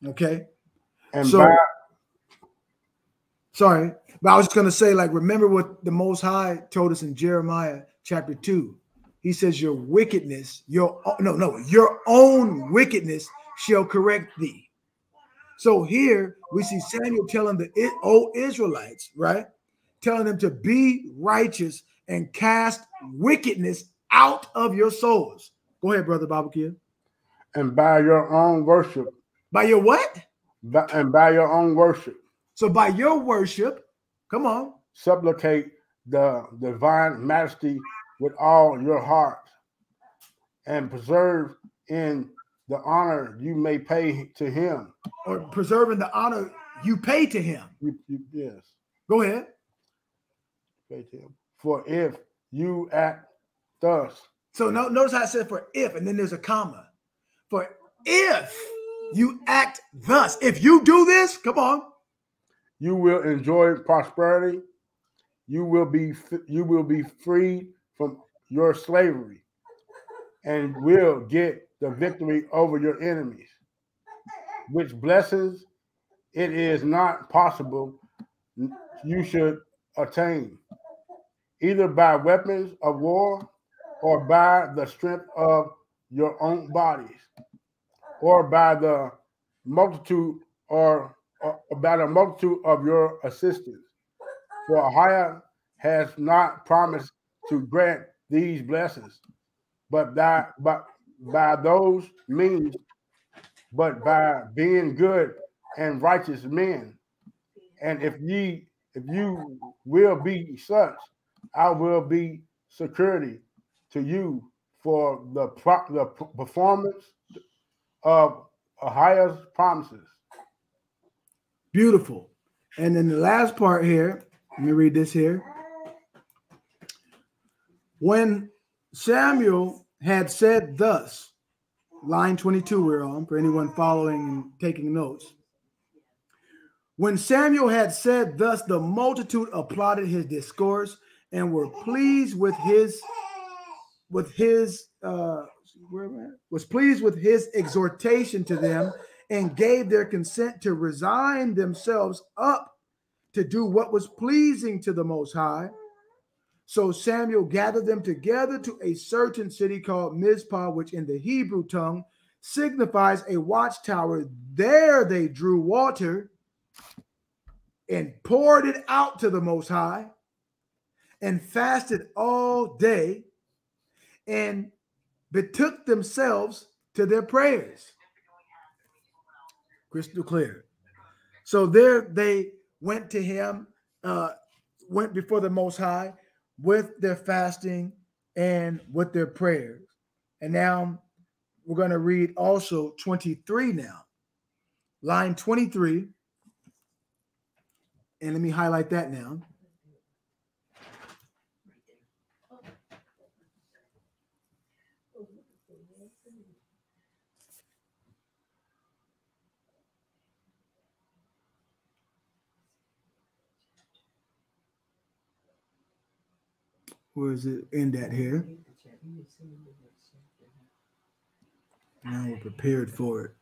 Okay. And So- by Sorry, but I was just going to say, like, remember what the Most High told us in Jeremiah chapter 2. He says, Your wickedness, your no, no, your own wickedness shall correct thee. So here we see Samuel telling the old Israelites, right? Telling them to be righteous and cast wickedness out of your souls. Go ahead, brother Barbecue. and by your own worship, By your what? And by your own worship, So by your worship, come on, supplicate the divine majesty with all your heart, and preserve in the honor you may pay to him. or preserving the honor you pay to him. You, you, yes, Go ahead. pay to him. For if you act thus, So no, notice how I said for if, and then there's a comma. For if you act thus, if you do this, come on, you will enjoy prosperity. You will be you will be freed from your slavery, and will get the victory over your enemies. Which blessings it is not possible you should attain, either by weapons of war or by the strength of your own bodies, or by the multitude or, or by the multitude of your assistants. For Ahia has not promised to grant these blessings, but that but by those means, but by being good and righteous men. And if ye if you will be such, I will be security to you for the pro- the performance of Ahia's promises. beautiful. And then the last part here, let me read this here. When Samuel had said thus, line 22 we're on for anyone following and taking notes. When Samuel had said thus, the multitude applauded his discourse and were pleased with his with his uh was pleased with his exhortation to them and gave their consent to resign themselves up to do what was pleasing to the most high. So Samuel gathered them together to a certain city called Mizpah, which in the Hebrew tongue signifies a watchtower. There they drew water and poured it out to the Most High and fasted all day and betook themselves to their prayers. Crystal clear. So there they went to him, uh, went before the Most High with their fasting and with their prayers. And now we're going to read also 23 now. Line 23. And let me highlight that now. Where is it end at here? Now we're prepared for it.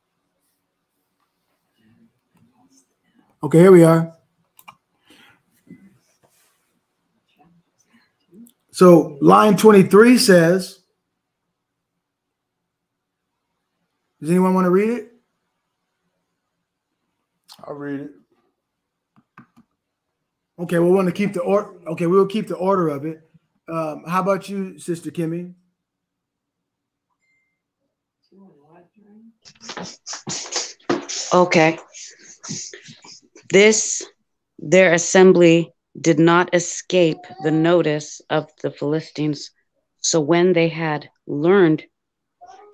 Okay, here we are. So line 23 says, does anyone want to read it? I'll read it. Okay, we want to keep the order. Okay, we will keep the order of it. Um, how about you, Sister Kimmy? Okay. This, their assembly did not escape the notice of the Philistines. So when they had learned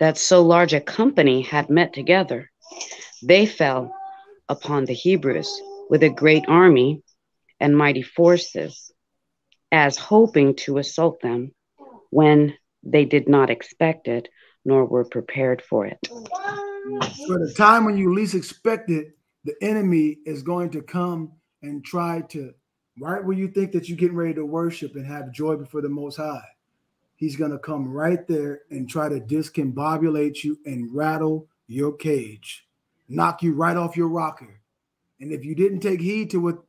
that so large a company had met together, they fell upon the Hebrews with a great army and mighty forces, as hoping to assault them when they did not expect it nor were prepared for it. So the time when you least expect it, the enemy is going to come and try to, right where you think that you're getting ready to worship and have joy before the Most High, he's going to come right there and try to discombobulate you and rattle your cage, knock you right off your rocker. And if you didn't take heed to what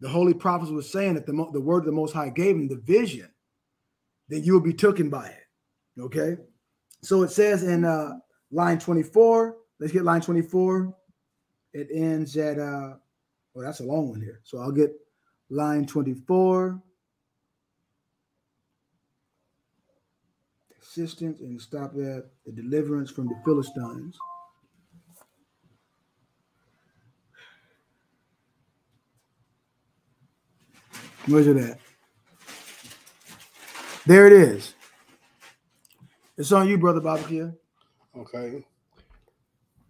the holy prophets were saying, that the, the word of the Most High gave him, the vision, then you will be taken by it. Okay. So it says in uh, line 24, let's get line 24. It ends at, uh, well, that's a long one here. So I'll get line 24. Assistance and stop at the deliverance from the Philistines. Where's it at? There it is. It's on you, brother Barbecue. Okay.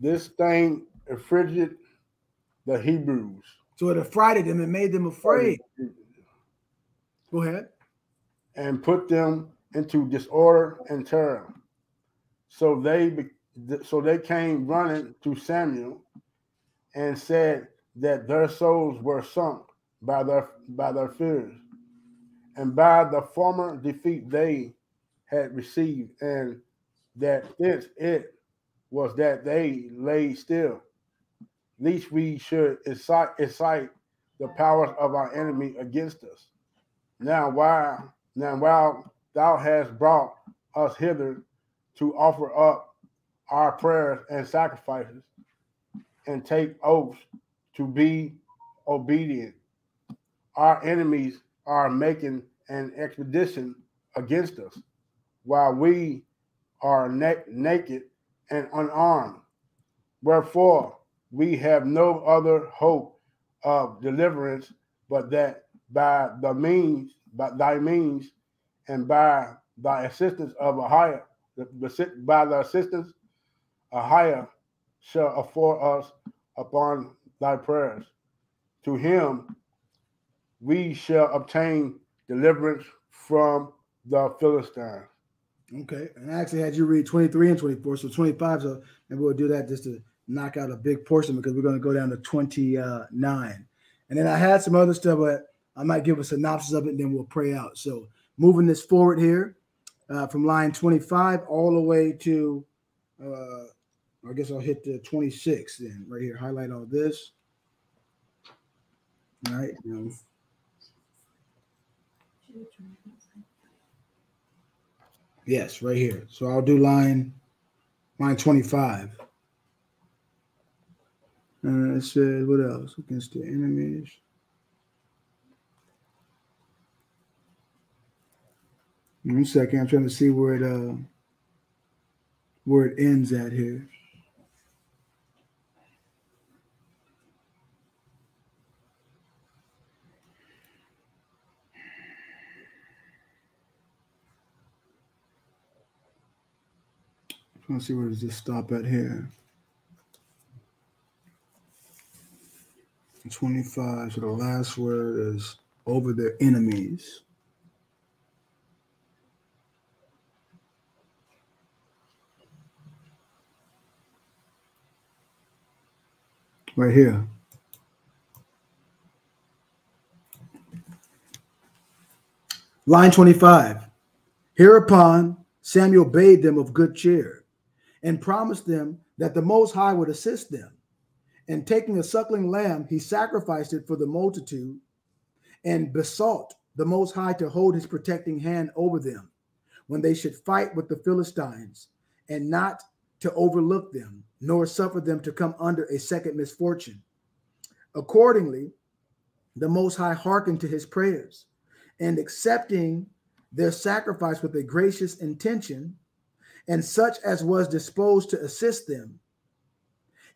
This thing affrighted the Hebrews. So it affrighted them and made them afraid. Go ahead. And put them into disorder and terror. So they so they came running to Samuel and said that their souls were sunk by their by their fears and by the former defeat they had received, and that this it was that they lay still. Least we should incite, incite the powers of our enemy against us. Now while now while thou hast brought us hither to offer up our prayers and sacrifices, and take oaths to be obedient, our enemies are making an expedition against us while we are na- naked and unarmed. Wherefore, we have no other hope of deliverance but that by the means, by thy means, and by thy assistance of a higher, by the assistance a higher shall afford us upon thy prayers. To him we shall obtain deliverance from the Philistines. Okay. And I actually had you read 23 and 24. So 25. So maybe we'll do that just to knock out a big portion because we're going to go down to 29. And then I had some other stuff, but I might give a synopsis of it and then we'll pray out. So moving this forward here uh, from line 25 all the way to, uh, I guess I'll hit the 26 then right here. Highlight all this. All right. You know, Yes, right here. So I'll do line line 25. And it says what else? Against the enemies. One second, I'm trying to see where it uh where it ends at here. Let's see where does this stop at here. 25. So the last word is over their enemies. Right here. Line 25. Hereupon Samuel bade them of good cheer and promised them that the Most High would assist them. And taking a suckling lamb, he sacrificed it for the multitude and besought the Most High to hold his protecting hand over them when they should fight with the Philistines and not to overlook them, nor suffer them to come under a second misfortune. Accordingly, the Most High hearkened to his prayers and accepting their sacrifice with a gracious intention and such as was disposed to assist them,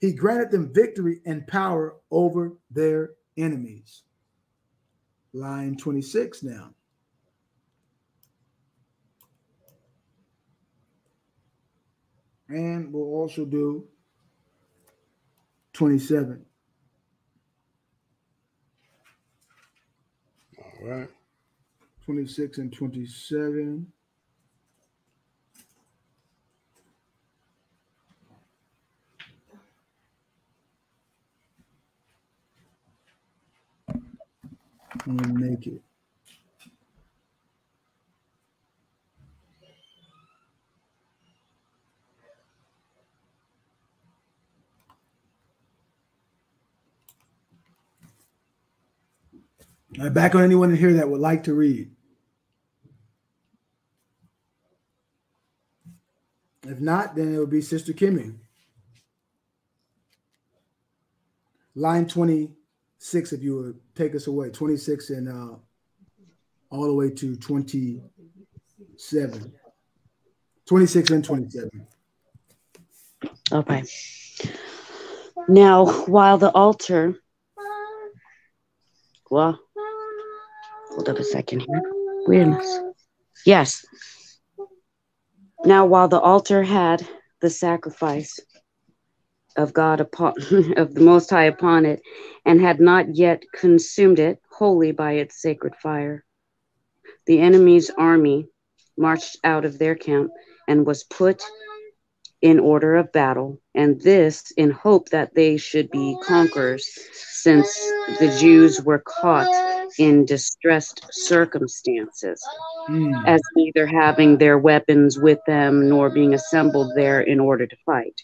he granted them victory and power over their enemies. Line 26 now. And we'll also do 27. All right. 26 and 27. And make it. All right, back on anyone in here that would like to read. If not, then it would be Sister Kimmy. Line 26, if you would take us away. 26 and uh, all the way to 27. 26 and 27. Okay. Now, while the altar, well, hold up a second here. Weirdness. Yes. Now, while the altar had the sacrifice of God upon of the Most High upon it, and had not yet consumed it wholly by its sacred fire, the enemy's army marched out of their camp and was put in order of battle, and this in hope that they should be conquerors, since the Jews were caught in distressed circumstances, Mm. as neither having their weapons with them nor being assembled there in order to fight.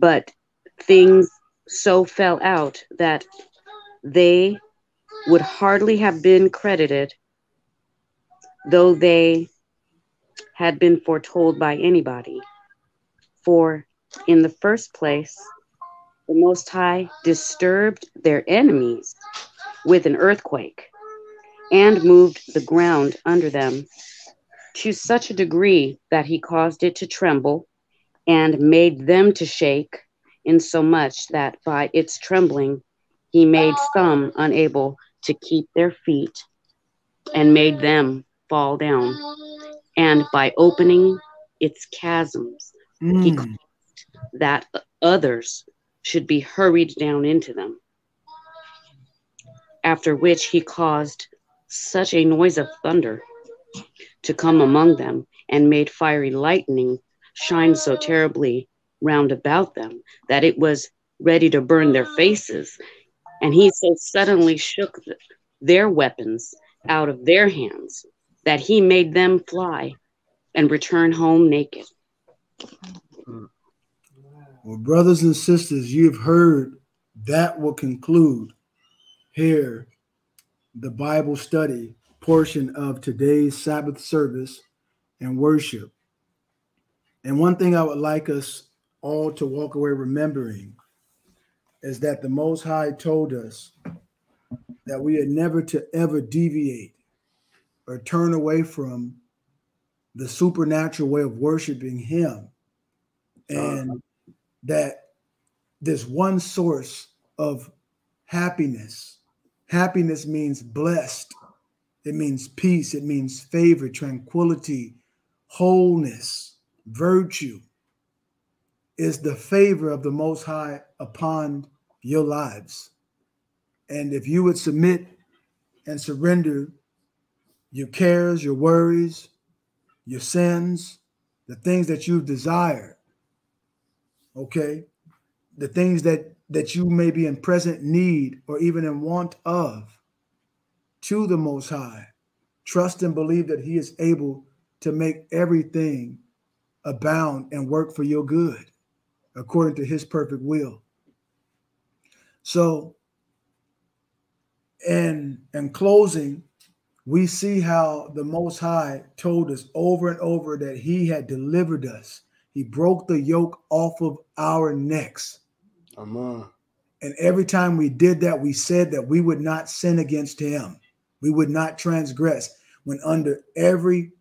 But things so fell out that they would hardly have been credited, though they had been foretold by anybody. For in the first place, the Most High disturbed their enemies with an earthquake and moved the ground under them to such a degree that he caused it to tremble and made them to shake, insomuch that by its trembling he made some unable to keep their feet and made them fall down. And by opening its chasms, he Mm. caused that others should be hurried down into them. After which he caused such a noise of thunder to come among them and made fiery lightning shine so terribly round about them that it was ready to burn their faces. And he so suddenly shook th- their weapons out of their hands that he made them fly and return home naked. Well, brothers and sisters, you've heard that will conclude here the Bible study portion of today's Sabbath service and worship. And one thing I would like us all to walk away remembering is that the Most High told us that we are never to ever deviate or turn away from the supernatural way of worshiping Him. Uh-huh. And that there's one source of happiness. Happiness means blessed, it means peace, it means favor, tranquility, wholeness, virtue is the favor of the Most High upon your lives. And if you would submit and surrender your cares, your worries, your sins, the things that you've desired, okay, the things that that you may be in present need or even in want of to the Most High, Trust and believe that He is able to make everything abound and work for your good according to His perfect will. So, in, in closing, we see how the Most High told us over and over that He had delivered us. He broke the yoke off of our necks. Amen. And every time we did that, we said that we would not sin against Him. We would not transgress. When under every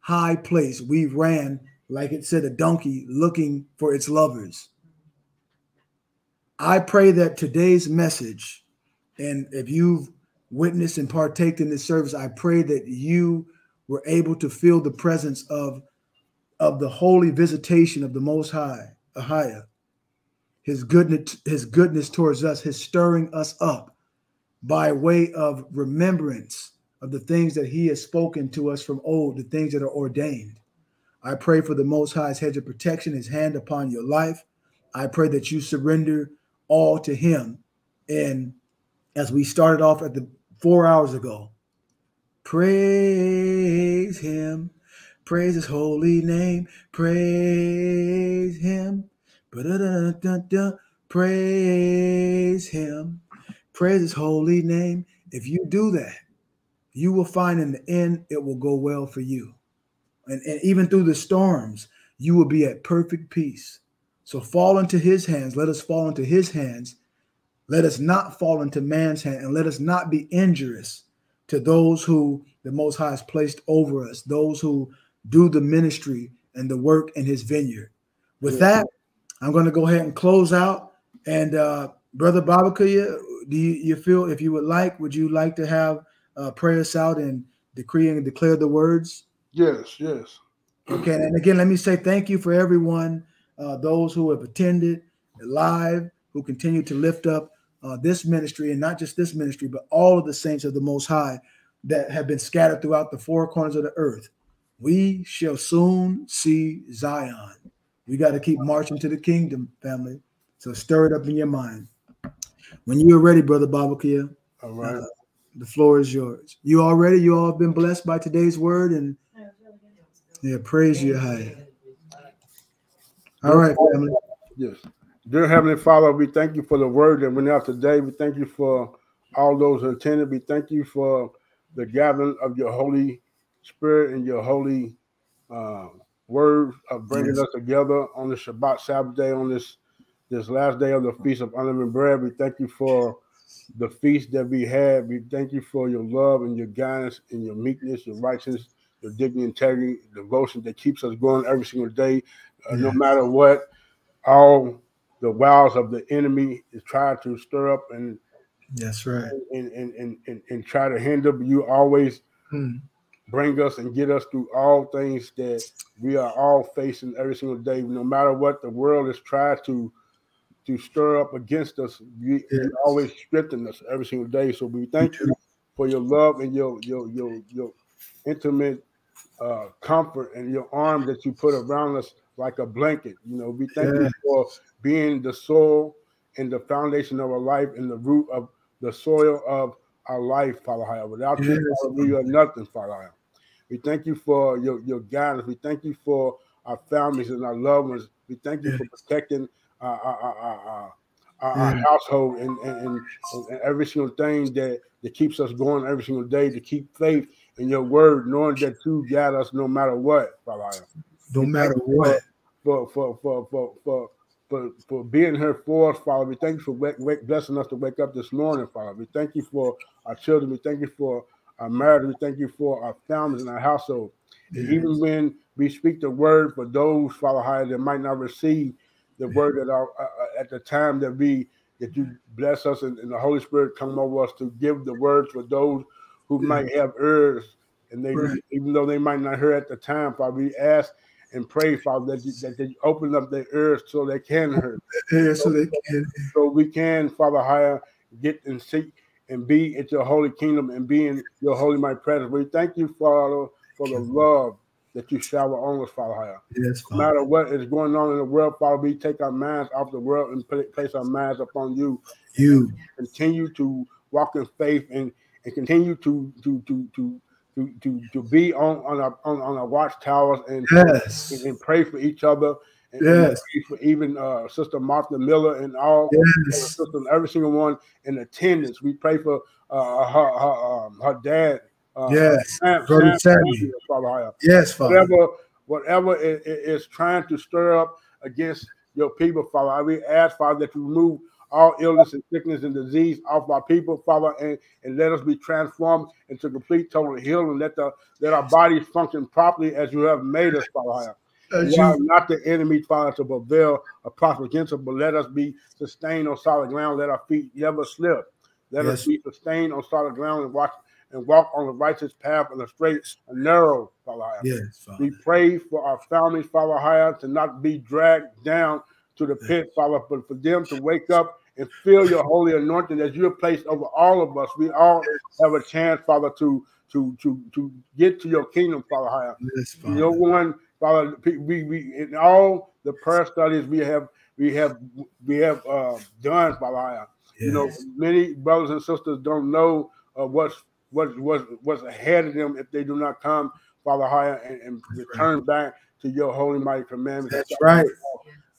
high place we ran, like it said, a donkey looking for its lovers. I pray that today's message, and if you've witnessed and partaked in this service, I pray that you were able to feel the presence of, of the holy visitation of the Most High, Ahia, his goodness, his goodness towards us, his stirring us up by way of remembrance of the things that he has spoken to us from old, the things that are ordained. I pray for the Most High's hedge of protection, his hand upon your life. I pray that you surrender all to him. And as we started off at the four hours ago, praise him, praise his holy name, praise him, praise him, praise his holy name. If you do that, you will find in the end it will go well for you. And, and even through the storms, you will be at perfect peace. So fall into his hands. Let us fall into his hands. Let us not fall into man's hand, and let us not be injurious to those who the Most High has placed over us, those who do the ministry and the work in his vineyard. With Yeah. that, I'm going to go ahead and close out. And uh, Brother Babakuya, do you, you feel if you would like, would you like to have uh, pray us out and decree and declare the words? Yes, yes. Okay, and again, let me say thank you for everyone, uh, those who have attended live, who continue to lift up uh, this ministry, and not just this ministry, but all of the saints of the Most High that have been scattered throughout the four corners of the earth. We shall soon see Zion. We got to keep marching to the kingdom, family. So stir it up in your mind. When you are ready, Brother Babakia, All right. uh, the floor is yours. You all ready? You all have been blessed by today's word and yeah, praise you high. All right, family. Yes. Dear Heavenly Father, we thank you for the word that went out today. We thank you for all those who attended. We thank you for the gathering of your Holy Spirit and your holy uh, word of bringing Yes. us together on the Shabbat Sabbath day, on this this last day of the Feast of Unleavened Bread. We thank you for the feast that we had. We thank you for your love and your guidance and your meekness, your righteousness, your dignity, integrity, devotion that keeps us going every single day, uh, no matter what all the wiles of the enemy is trying to stir up and That's right. and and and, and, and try to hinder, but you always Hmm. bring us and get us through all things that we are all facing every single day. No matter what the world is trying to to stir up against us, you, you Yes. always strengthen us every single day. So we thank you for your love and your your your your intimate uh, comfort and your arm that you put around us like a blanket. You know, we thank you for being the soul and the foundation of our life and the root of the soil of our life, Father High. Without you, Father, we are nothing, Father High. We thank you for your, your guidance. We thank you for our families and our loved ones. We thank you for protecting uh, uh, uh, our, our, our, our, our, our household and, and, and, and every single thing that, that keeps us going every single day to keep faith in your word, knowing that you got us no matter what, Father No matter what. For for for for for for, for being here for us, Father. We thank you for wake, wake, blessing us to wake up this morning, Father. We thank you for our children. We thank you for our marriage. We thank you for our families and our household. And even when we speak the word for those, Father High, that might not receive the word that are uh, uh, at the time that we that you bless us and, and the Holy Spirit come over us to give the words for those who might have ears and they Right. even though they might not hear at the time, Father, we ask and pray, Father, that you, that they open up their ears so they can hear, Yeah, so they can. so we can, Father, higher get and seek and be at your holy kingdom and be in your holy my presence. We thank you, Father, for the love that you shower on us, Father, higher. Yes, No matter what is going on in the world, Father, we take our minds off the world and put, place our minds upon you. You. Continue to walk in faith and, and continue to to to to to to to be on on our on, on our watchtowers and, Yes. and, and pray for each other. And, Yes. pray for even uh, Sister Martha Miller and all Yes. sisters, every single one in attendance. We pray for uh, her her, um, her dad. Uh, Yes. Sam, Sam. Samuel, Father Yes, Father. whatever whatever is trying to stir up against your people, Father. I we ask, Father, that you remove all illness and sickness and disease off our people, Father, and, and let us be transformed into complete total healing. Let the let our bodies function properly as you have made us, Father. Allow not the enemy, Father, to prevail or prosper against us, but let us be sustained on solid ground. Let our feet never slip. Let us be sustained on solid ground and watch and walk on the righteous path and the straight and narrow, Father. Yes, Father. We pray for our families, Father Higher, to not be dragged down to the pit, Father, but for them to wake up and feel your holy anointing as you have placed over all of us. We all have a chance, Father, to to to to get to your kingdom, Father Higher. Yes, Father. No one, Father, we we in all the prayer studies we have we have we have uh, done, Father Higher. You know, many brothers and sisters don't know uh, what's what's what's what's ahead of them if they do not come, Father Higher, and, and return back to your holy mighty commandments. That's right.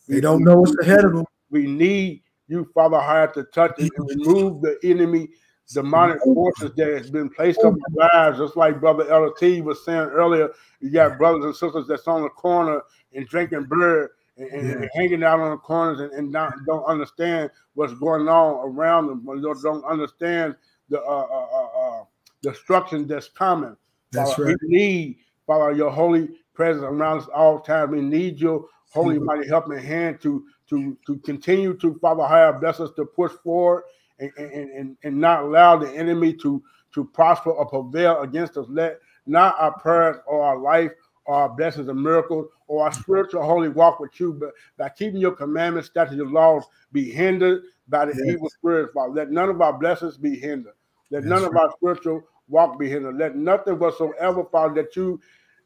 They don't know what's ahead of them. We need you, Father Higher, to touch and remove the enemy demonic forces that has been placed on our lives. Just like Brother LT was saying earlier, you got brothers and sisters that's on the corner and drinking beer and, and- and hanging out on the corners and, and not, don't understand what's going on around them, but don't, don't understand the uh, uh, uh, uh, destruction that's coming. That's Father, right. We need, Father, your holy presence around us all the time. We need your holy mighty helping hand to to to continue to Father higher bless us to push forward and, and, and, and not allow the enemy to to prosper or prevail against us. Let not our prayers or our life or our blessings and miracles or our spiritual holy walk with you, but by keeping your commandments, statutes, your laws be hindered by the Yes. evil spirits, Father. Let none of our blessings be hindered. Let That's none of our spiritual walk be hindered. Let nothing whatsoever, Father, that you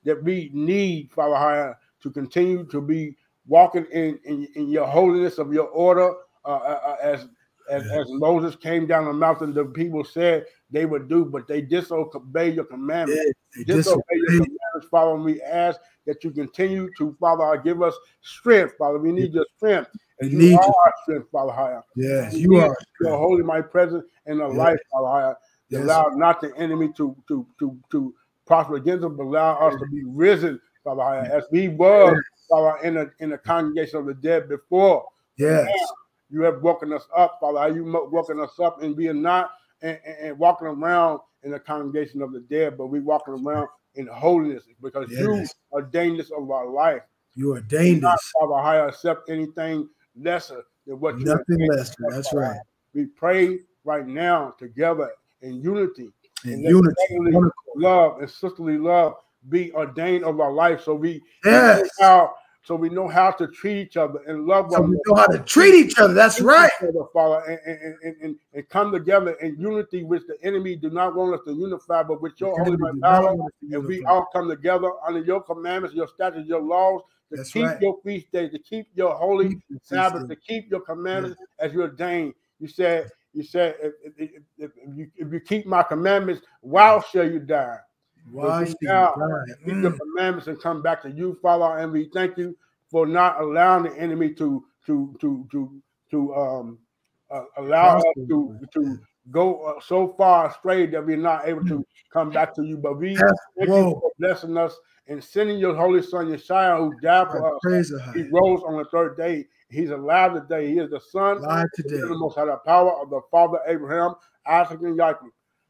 that we need, Father higher, to continue to be walking in, in, in your holiness of your order, uh, uh, uh, as as, as Moses came down the mountain, the people said they would do, but they disobey your commandments. They disobey your disobey. commandments, Father. We ask that you continue to, Father, give us strength, Father. We need your strength. And We you need are our strength, Father higher. Yes, We you are. Your holy, my presence in the Yes. life, Father higher. Yes. Allow not the enemy to to to to prosper against us, but allow us to be risen, Father higher, as we were, Father, in the in the congregation of the dead before. Yes. You have woken us up, Father. How you woken us up and we are not and, and, and walking around in the congregation of the dead, but we walking around in holiness because you Yes. ordained this of our life. You ordained us. Father, higher accept anything lesser than what you Nothing lesser. That's Father. right. We pray right now together in unity. In and unity, love and sisterly love be ordained of our life so we, Yes. So we know how to treat each other and love So one we know how to treat each other. That's right. other, Father, and, and, and, and, come together in unity, which the enemy do not want us to unify, but with your holy enemy do not power, and we all come together under your commandments, your statutes, your laws, to That's keep right. your feast days, to keep your holy Keep Sabbath, to keep your commandments as you ordained. You said, you said, if, if, if, if, you, if you keep my commandments, why shall you die? But we should you now? Keep your Mm. commandments and come back to you, Father, and we thank you for not allowing the enemy to to to to to um uh, allow us to to go uh, so far astray that we're not able to come back to you. But we thank you for blessing us and sending your holy son Yeshua, who died for us. He rose on the third day. He's alive today. He is the son Live of today. the most high, the power of the Father Abraham, Isaac, and Jacob,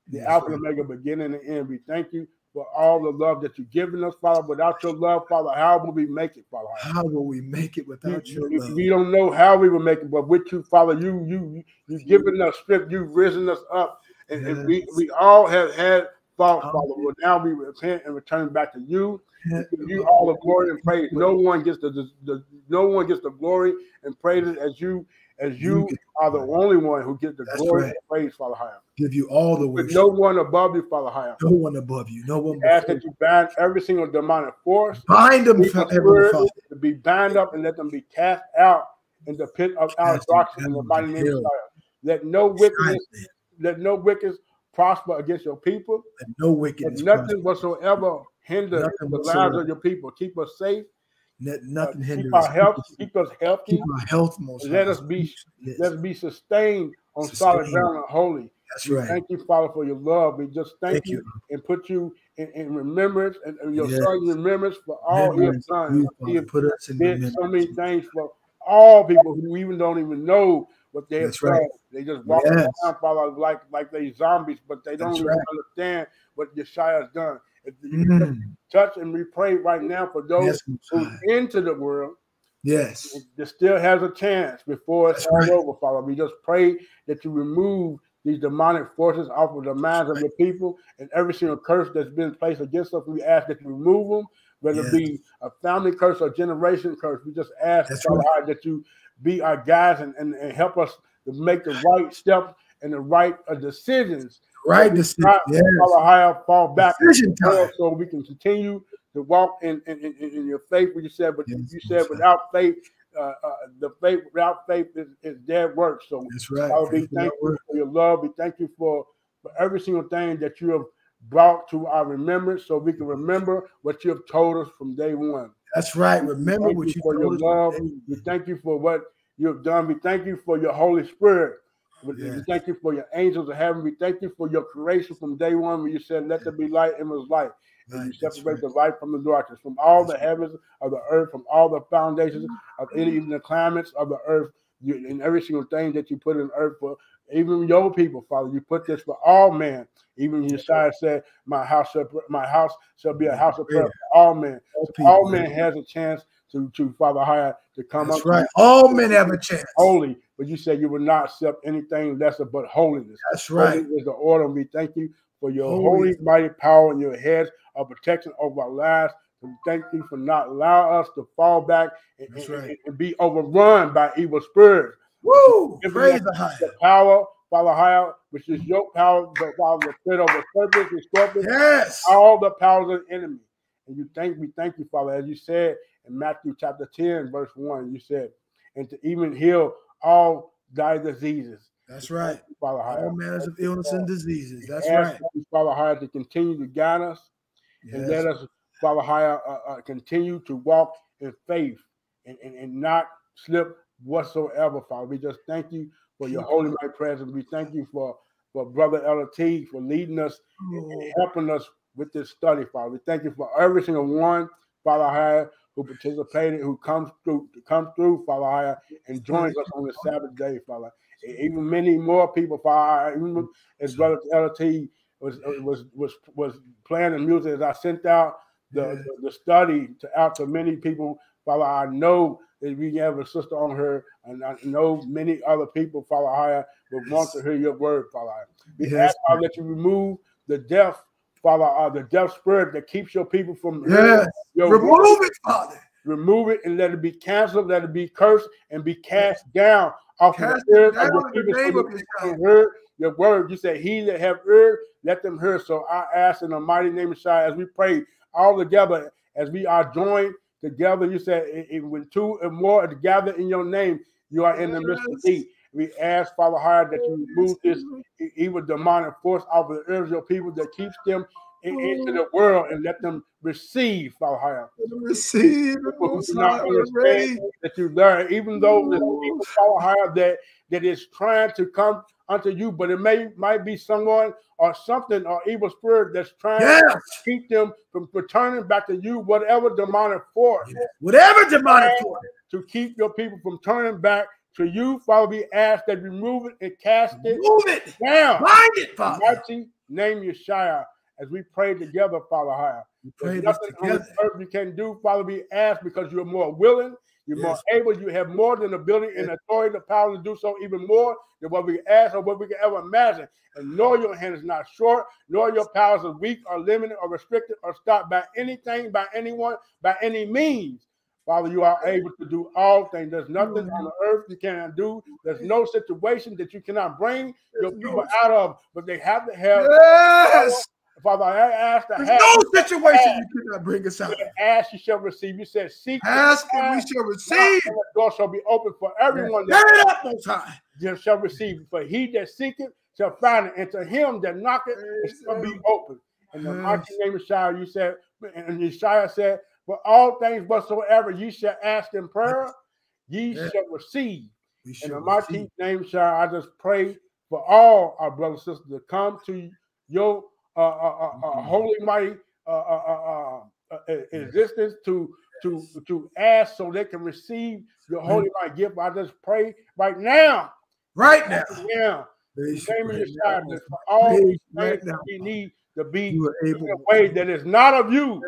the Yes, Alpha and Omega, beginning and end. We thank you for all the love that you've given us, Father. Without your love, Father, how will we make it, Father? How will we make it You- without your you- love? we don't know how we will make it, but with you, Father, you you you've given us strength, you've risen us up, and, and we we all have had thoughts, Father. But now we repent and return back to you. We you all the glory and praise. No one gets the, the, the no one gets the glory and praise as you as you are the only one who gets the That's glory right. and praise, Father Higher. Give you all the With no one above you, Father Higher. No one above you. No one ask that you bind every single demonic force. Bind them, Heavenly Father. to be bound up and let them be cast out in the pit of our in the mighty name of. Let no wickedness, let no wickedness prosper against your people. And no Let wickedness. nothing whatsoever hinder Nothing the lives of your people. Keep us safe. Let uh, nothing hinder keep us. our health. Keep us healthy. Keep our health most. Let us be Yes, let us be sustained on solid ground and holy. That's We right. Thank you, Father, for your love. We just thank, Thank you, you. and put you in, in remembrance and, and your Yes. son remembrance for all he has Remembrance of done. you, He has Put us in did so many things for all people who even don't even know what they have right. done. They just walk Yes. around, Father, like like they zombies, but they don't right. understand what Yeshua has done. If you Mm. touch and we pray right now for those Yes, who's into the world, Yes. there still has a chance before it's all right. over, Father. We just pray that you remove these demonic forces off of the minds of right. your people and every single curse that's been placed against us. We ask that you remove them, whether Yes. it be a family curse or generation curse. We just ask Father, right. That you be our guides and, and, and help us to make the right steps and the right uh, decisions. Right decision. Yes. Father, higher fall back so we can continue to walk in, in, in, in your faith. What you said, but Yes, you said without faith, uh, uh, the faith without faith is, is dead work. So That's right. Father, we thank you for your love. We thank you for, for every single thing that you have brought to our remembrance so we can remember what you have told us from day one. That's right. Remember what you you for your us. love. We thank you for what you have done. We thank you for your Holy Spirit. We we thank you for your angels of heaven. We thank you for your creation from day one when you said, Let there be light and was light. And Right. you separate right. the light from the darkness, from all That's the heavens of the earth, from all the foundations of any mm. even the climates of the earth, you, and every single thing that you put in earth for even your people, Father. You put this for all men. Even Yeshua said, "My house, shall, my house shall be a mm. house of prayer for all men." All So all men has a chance to, to Father higher to come That's unto right. All men have a chance. holy, but you said you would not accept anything lesser but holiness. That's right. Holy is the order. We thank you for your Holy holy, mighty power and your heads of protection over our lives. And thank you for not allowing us to fall back and, and- right. and be overrun by evil spirits. Woo! Praise the high. The power, Father higher, which is your power, but Father, the of the serpents and scorpions, Yes. all the powers of the enemy. And you thank we thank you, Father, as you said in Matthew chapter 10, verse 1, you said, and to even heal all thy diseases. That's right. Father higher. All manners of illness and diseases. That's right. Father higher, to continue to guide us and let us, Father higher, uh, uh, continue to walk in faith and, and, and not slip whatsoever, Father. We just thank you for your holy mighty presence. We thank you for, for Brother LT for leading us and Oh, helping us with this study, Father. We thank you for every single one, Father Higher, who participated, who comes through, comes through, Father Higher, and joins us on this Sabbath day, Father. Even many more people, Father, even as Brother LT was uh, was was was playing the music as I sent out the, Yeah. the, the study to out to many people, Father. I know that we have a sister on her, and I know many other people, Father Higher, would want to hear your word, Father. We Yes, ask, Father, that you remove the deaf, Father, uh, the deaf spirit that keeps your people from Yes. your word. Remove it, Father. Remove it and let it be canceled, let it be cursed, and be cast down off of Cast the earth of your in the of Yeshua. your word. You said, He that have heard, let them hear. So I ask in the mighty name of Shai as we pray all together, as we are joined together. You said, "I- I- when two or more are together in your name, you are in the midst of thee. We ask, Father Higher, that you remove this evil demonic force off of the your people that keeps them in- into the world and let them receive, Father Higher. Receive the People who do not understand that you learn, even though there's people, Father Higher, that, that is trying to come unto you, but it may might be someone or something or evil spirit that's trying Yes. to keep them from returning back to you, whatever demonic force Whatever demonic force. to keep your people from turning back to you, Father, we ask that remove it and cast it Move it. down. Bind it, Father. Mighty name Yeshua, as we pray together, Father Higher. Pray nothing on together. this earth you can do, Father. We ask because you're more willing, you're more able, you have more than ability and authority, the power to do so, even more than what we ask or what we can ever imagine. And nor your hand is not short, nor your powers are weak or limited or restricted or stopped by anything, by anyone, by any means. Father, you are able to do all things. There's nothing on the earth you cannot do. There's no situation that you cannot bring your people out of, but they have to have. Yes. Father, I ask to There's have. no situation you cannot bring us out. Ask, you shall receive. You said, seek, Ask and we shall receive. the door shall be open for everyone Turn that up, most high. you shall receive. For he that seeketh shall find it, and to him that knocketh it shall be open. And the mighty name of Shia, you said, and Yeshaya said, For all things whatsoever ye shall ask in prayer, ye Yeah. shall receive. We In my receive. name Shia, I just pray for all our brothers and sisters to come to your uh, uh, uh, uh, holy, mighty uh, uh, uh, uh, uh, existence to to to ask so they can receive your holy mighty gift. I just pray right now, Right now. now, in the name of you your right now. for all Praise things that we need to be in a way that is not of you.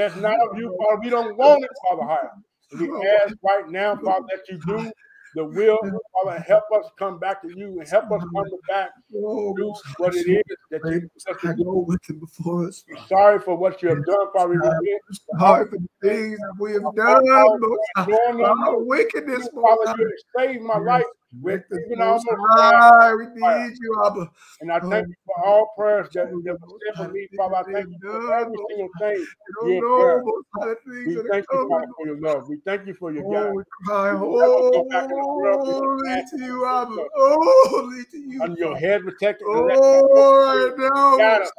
That's not of you, Father. We don't want it, Father. Higher. We ask right now, Father, that you do the will, Father, help us come back to you and help us come back Oh, do what it is that you have want us I to go with him before us. We're sorry for what you have done, Father. We repent Sorry for the things that we have done, Most High. Doing For them, our wickedness, Father, you have saved my life. Us even Most almost High. We need you, Abba. And I thank you for all prayers that, that were sent for me, Father. I thank you for every single thing. You don't you have know, done. Most High, the We thank you. Father, for your love. We thank you for your guidance. cry, go back in the world, we holy to you, Abba. Holy to you. Under your head protected Oh, let right now, guide Most us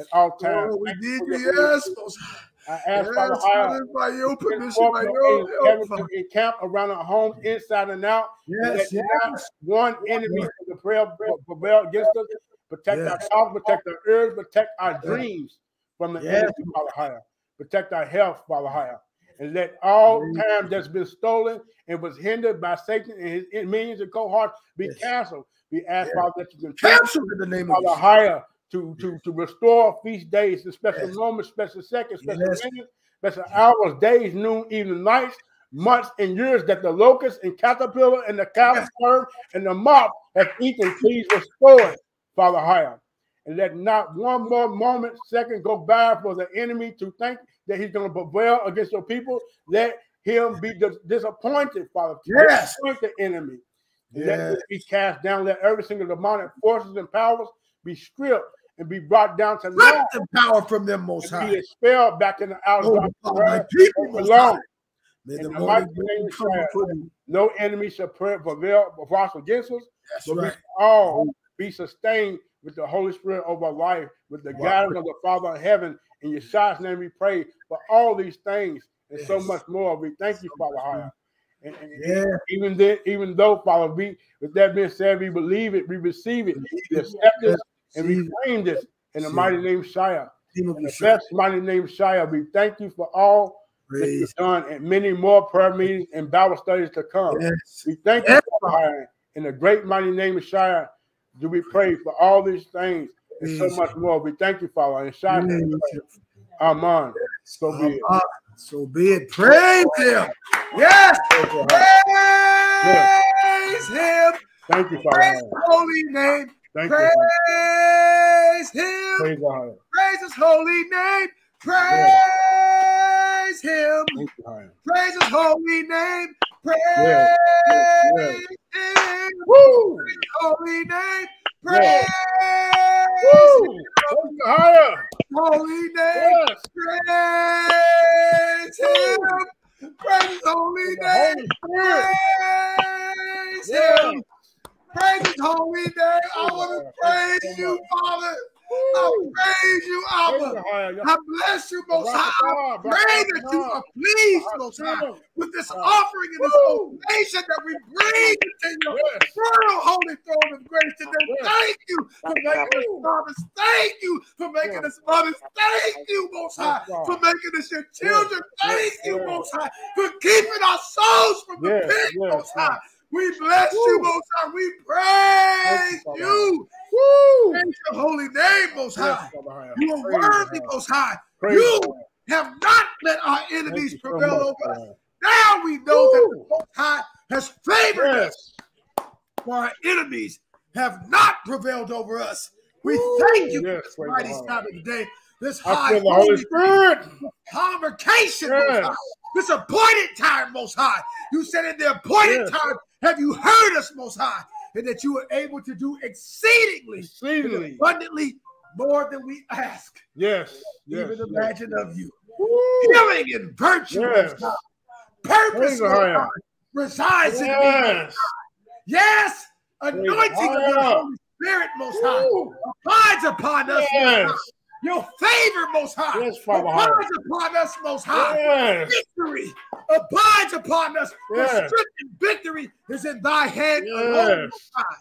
at all times. Oh, we need you, yes, Most High. I ask, Yes, Father, higher. Father, by your permission, by your your angels, help, heaven Father. to encamp around our homes, inside and out. and Yes, not yes. one enemy Yes. prayer prevail against us. Protect our Yes. thoughts, protect our ears, protect our dreams from the Yes. enemy, Father Higher. Protect our health, Father Higher. And let all time that's been stolen and was hindered by Satan and his minions and cohorts be Yes. canceled. We ask, Yeah. Father, that you continue Cancel in the name of Father higher to, to, to restore feast days, the special Yes. moments, special seconds, special Yes. minutes, special hours, days, noon, evening, nights, months, and years that the locust and caterpillar and the caterpillar and the moth have eaten. Please restore it, Father higher. And let not one more moment, second go by for the enemy to think that he's going to prevail against your people. Let him be dis- disappointed, Father. Yes. Disappoint the enemy. Yes. Let it be cast down. Let every single demonic forces and powers be stripped and be brought down to naught the power from them, Most High. be expelled back in the outer Oh, darkness Father, where my people, Most May the the morning mighty name of come Christ. No enemy shall pre- prevail against us, That's but right. shall all oh. be sustained with the Holy Spirit over our life, with the Wow. guidance of the Father in heaven. In your Yeshua's name we pray for all these things and so much more. We thank you, Father Higher. And, and Yeah. even then, even though, Father, we with that being said, we believe it, we receive it, we Believe it. And we claim this in the mighty name of Shia. In the best mighty name Shia. We thank you for all that you've done and many more prayer meetings and Bible studies to come. Yes. We thank you, Father Higher. In the great mighty name of Shia, do we pray for all these things and so much more. We thank you, Father. In Shia, Amen. So be it. So be it. Praise him. Yes. Praise. Praise him. Thank you, Father. Praise holy name. Thank you. Father. Praise him. Praise Praise his holy name. Praise him. Thank you, Praise his holy name. Praise him. Woo! Praise his holy name. Praise Woo! Higher. holy name. Yes. Praise him. Praise his holy name. Praise him. Praise his holy name. I want to praise you, Father. I praise you, Abba. I bless you, Most High. I pray that you are pleased, Most High, with this offering and this donation that we bring to your royal holy throne of grace today. Thank you for making us fathers. Thank you for making us mothers. Thank you, Most High, for making us your children. Thank you, Most High, for keeping our souls from the pit, Most High. We bless you, Most High. We praise you, you. Woo! Praise your holy name, Most High. You are worthy, Most High. Praise You have not let our enemies you so prevail over us. Now we know that the Most High has favored us, for our enemies have not prevailed over us. We Woo. thank you Yes, for this mighty. Sabbath today, this I high feel the Holy Spirit. convocation, Most Yes. This appointed time, Most High. You said in the appointed Yes. time, have you heard us, Most High? And that you were able to do exceedingly, Exceedingly. abundantly more than we ask, Yes. Yes. even yes. imagine of you. Woo. Healing and virtue, Yes. Most High. Purpose, Most High, resides in me. Yes. Yes, anointing of the. Holy spirit, most high, abides upon us. Yes. Your favor, most high, Yes, Father abides upon us, most high. Yes. Victory abides upon us. The Yes. strength and victory is in thy hand alone, most high.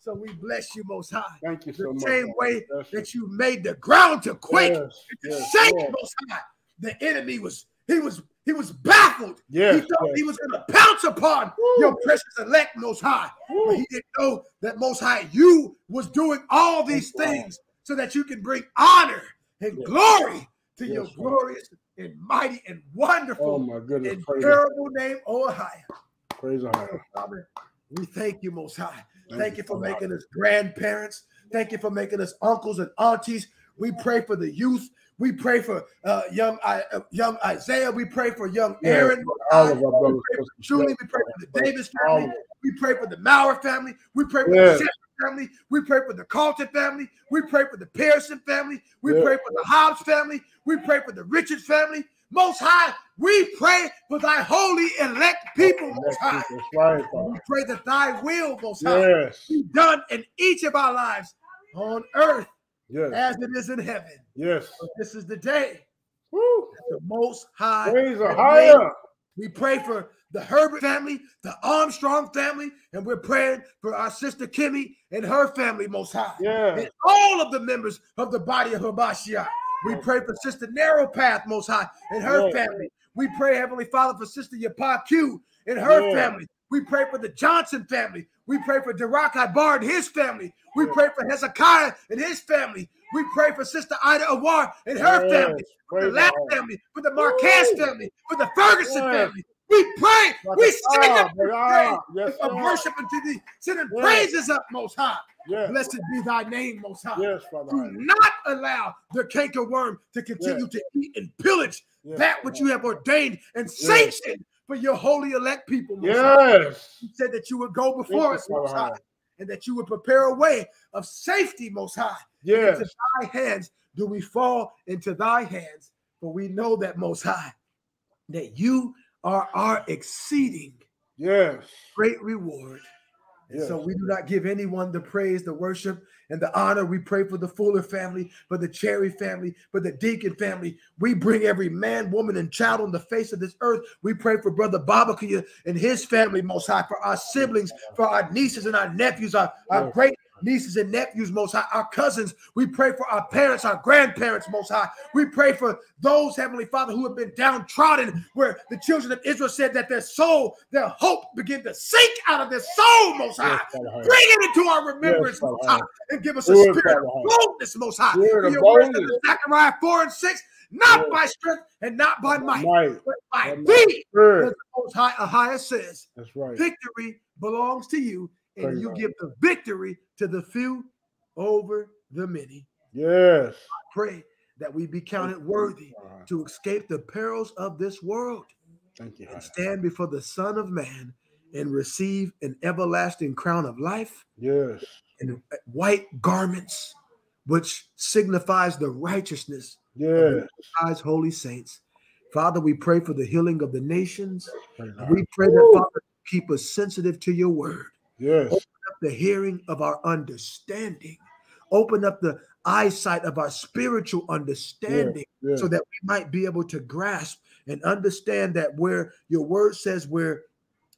So we bless you, most high. Thank you The so much. same way Yes. that you made the ground to quake, Yes. to Yes. shake, Yes. most high. The enemy was he was he was baffled. Yes. He thought yes. he was going to pounce upon your precious elect, Most High. But he didn't know that Most High, you was doing all these Yes, Lord. things so that you can bring honor and Yes. glory to Yes, your Lord. glorious and mighty and wonderful Oh my goodness. and Praise, terrible name, oh high. praise the Lord. Father, we thank you, Most High. Thank Thank you, for making us grandparents. Thank you for making us uncles and aunties. We pray for the youth. We pray for uh, young uh, young Isaiah. We pray for young Aaron. all of our We brothers. pray for Julie. We pray for the Davis family. We pray for the Maurer family. We pray for Yes. the family. We pray for the Carlton family. We pray for the Pearson family. We Yes. pray for the Hobbs family. We pray for the Richards family. Most High, we pray for thy holy elect people, Most High. We pray that thy will, Most High, Yes. be done in each of our lives on earth Yes. as it is in heaven. Yes. So this is the day Woo. the Most High. Praise the higher. We pray for the Herbert family, the Armstrong family, and we're praying for our sister Kimmy and her family, Most High. Yeah. And all of the members of the body of Habashia. We pray for Sister Narrow Path, Most High, and her Yeah. family. We pray, Heavenly Father, for Sister Yapa Q and her Yeah. family. We pray for the Johnson family. We pray for Derakai Bar and his family. We pray for Hezekiah and his family. We pray for Sister Ida Awar and her Yes. family. For the Praise Lapp the Lord. family, for the Marquez Woo. family, for the Ferguson Yes. family. We pray. Like we sing up praise Yes, of worship unto thee, sending Yes. praises up, Most High. Yes. Blessed be thy name, Most High. Yes, Father. Do not allow the canker worm to continue to eat and pillage that which you have ordained and sanctioned for your holy elect people. Most High. Yes. You said that you would go before you, us, Most High, High. and that you would prepare a way of safety, Most High. Yes. Into thy hands do we fall into thy hands, for we know that, Most High, that you are our exceeding Yes. great reward. And so we do not give anyone the praise, the worship, and the honor. We pray for the Fuller family, for the Cherry family, for the Deacon family. We bring every man, woman, and child on the face of this earth. We pray for Brother Babakia and his family, Most High, for our siblings, for our nieces and our nephews, our, our great nieces and nephews, Most High, our cousins. We pray for our parents, our grandparents, Most High. We pray for those, Heavenly Father, who have been downtrodden, where the children of Israel said that their soul, their hope began to sink out of their soul, Most High. Yes, Bring it into our remembrance, Yes, Most High. And give us a spirit of boldness, Most High. Spirit For of boldness. Zechariah 4 and 6, not by strength and not by might, Might. but by By thee. As the Most High Ahia says, That's right. victory belongs to you, and Praise you God. give the victory to the few over the many. Yes. Pray that we be counted worthy to escape the perils of this world Thank you. and stand before the Son of Man and receive an everlasting crown of life Yes. and white garments, which signifies the righteousness Yes. of God's holy saints. Father, we pray for the healing of the nations. We pray that, Father, keep us sensitive to your word. Yes. up the hearing of our understanding. Open up the eyesight of our spiritual understanding Yes. so that we might be able to grasp and understand that where your word says where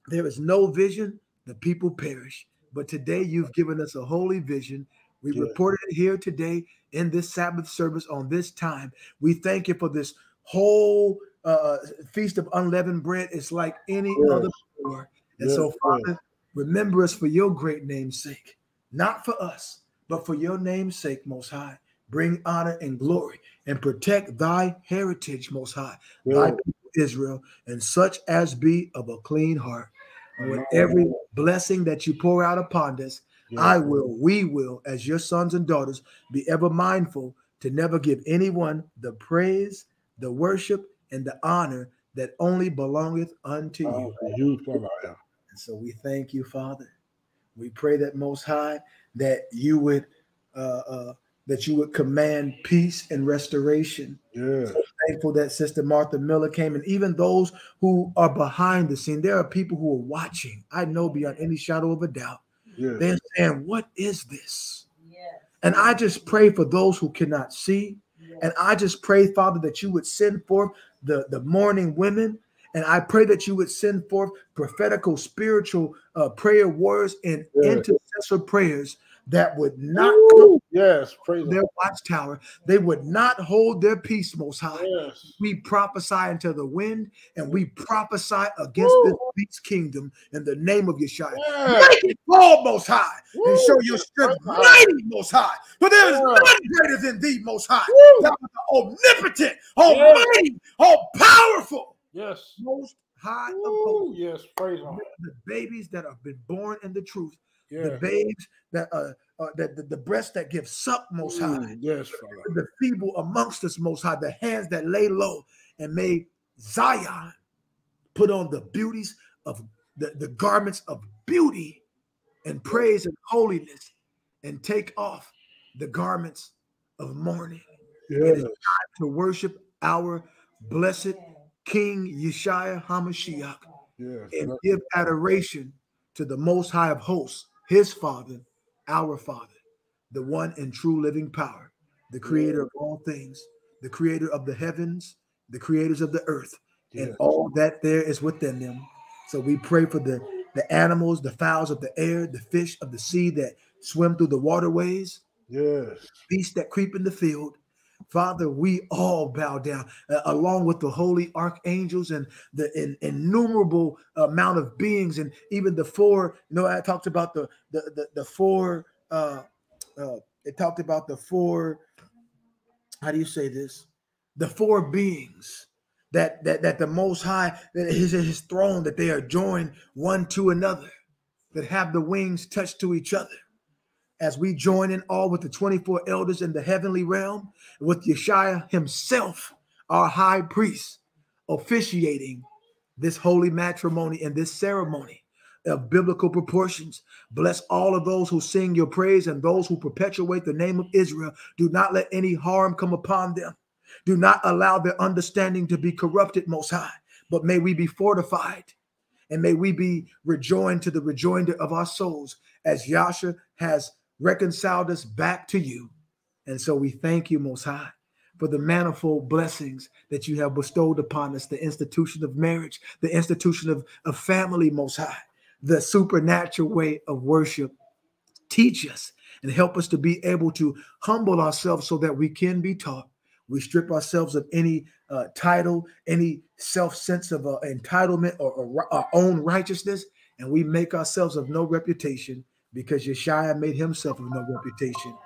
there is no vision, the people perish. But today you've given us a holy vision. We Yes. reported it here today in this Sabbath service on this time. We thank you for this whole uh, feast of unleavened bread. It's like any other before. And Yes, so, yes. Remember us for your great name's sake, not for us, but for your name's sake, Most High. Bring honor and glory and protect thy heritage, Most High, thy people Israel, and such as be of a clean heart. And with every blessing that you pour out upon us, Yes. I will, we will, as your sons and daughters, be ever mindful to never give anyone the praise, the worship, and the honor that only belongeth unto you. Oh, you, Father High. And so we thank you, Father. We pray that Most High that you would uh, uh, that you would command peace and restoration. Yes. Thankful that Sister Martha Miller came, and even those who are behind the scene. There are people who are watching. I know beyond any shadow of a doubt. Yes. They're saying, "What is this? And I just pray for those who cannot see. And I just pray, Father, that you would send forth the, the mourning women. And I pray that you would send forth prophetical, spiritual uh, prayer warriors and Yes. intercessor prayers that would not Woo! Yes, praise their the watchtower. They would not hold their peace, most high. Yes. We prophesy into the wind and we prophesy against this beast kingdom in the name of Yeshua. Yes. Make it fall, most high, and show your strength mighty, most high. For there is none greater than thee, most high. Thou art omnipotent, almighty, all powerful, Yes. most high hosts. Yes, praise God. The babies that have been born in the truth, the babes that uh, uh that the, the breasts that give suck, most high Mm, Yes, Father. the feeble amongst us, most high, the hands that lay low, and may Zion put on the beauties of the, the garments of beauty and praise and holiness, and take off the garments of mourning Yes. to worship our blessed King Yeshua HaMashiach Yes. and give adoration to the Most High of Hosts, His Father, our Father, the one and true living power, the Creator of all things, the Creator of the heavens, the creators of the earth, and all that there is within them. So we pray for the the animals, the fowls of the air, the fish of the sea that swim through the waterways, Yes. beasts that creep in the field. Father, we all bow down uh, along with the holy archangels and the in, innumerable amount of beings, and even the four. You know, I talked about the the the, the four. Uh, uh, it talked about the four. How do you say this? The four beings that that that the Most High that is His throne that they are joined one to another, that have the wings touched to each other as we join in all with the 24 elders in the heavenly realm, with Yeshua himself, our high priest, officiating this holy matrimony and this ceremony of biblical proportions. Bless all of those who sing your praise and those who perpetuate the name of Israel. Do not let any harm come upon them. Do not allow their understanding to be corrupted, Most High, but may we be fortified and may we be rejoined to the rejoinder of our souls as Yeshua has reconciled us back to you. And so we thank you, Most High, for the manifold blessings that you have bestowed upon us the institution of marriage, the institution of, of family, Most High, the supernatural way of worship. Teach us and help us to be able to humble ourselves so that we can be taught. We strip ourselves of any uh, title, any self sense of uh, entitlement or, or our own righteousness, and we make ourselves of no reputation because Yeshua made himself of no reputation.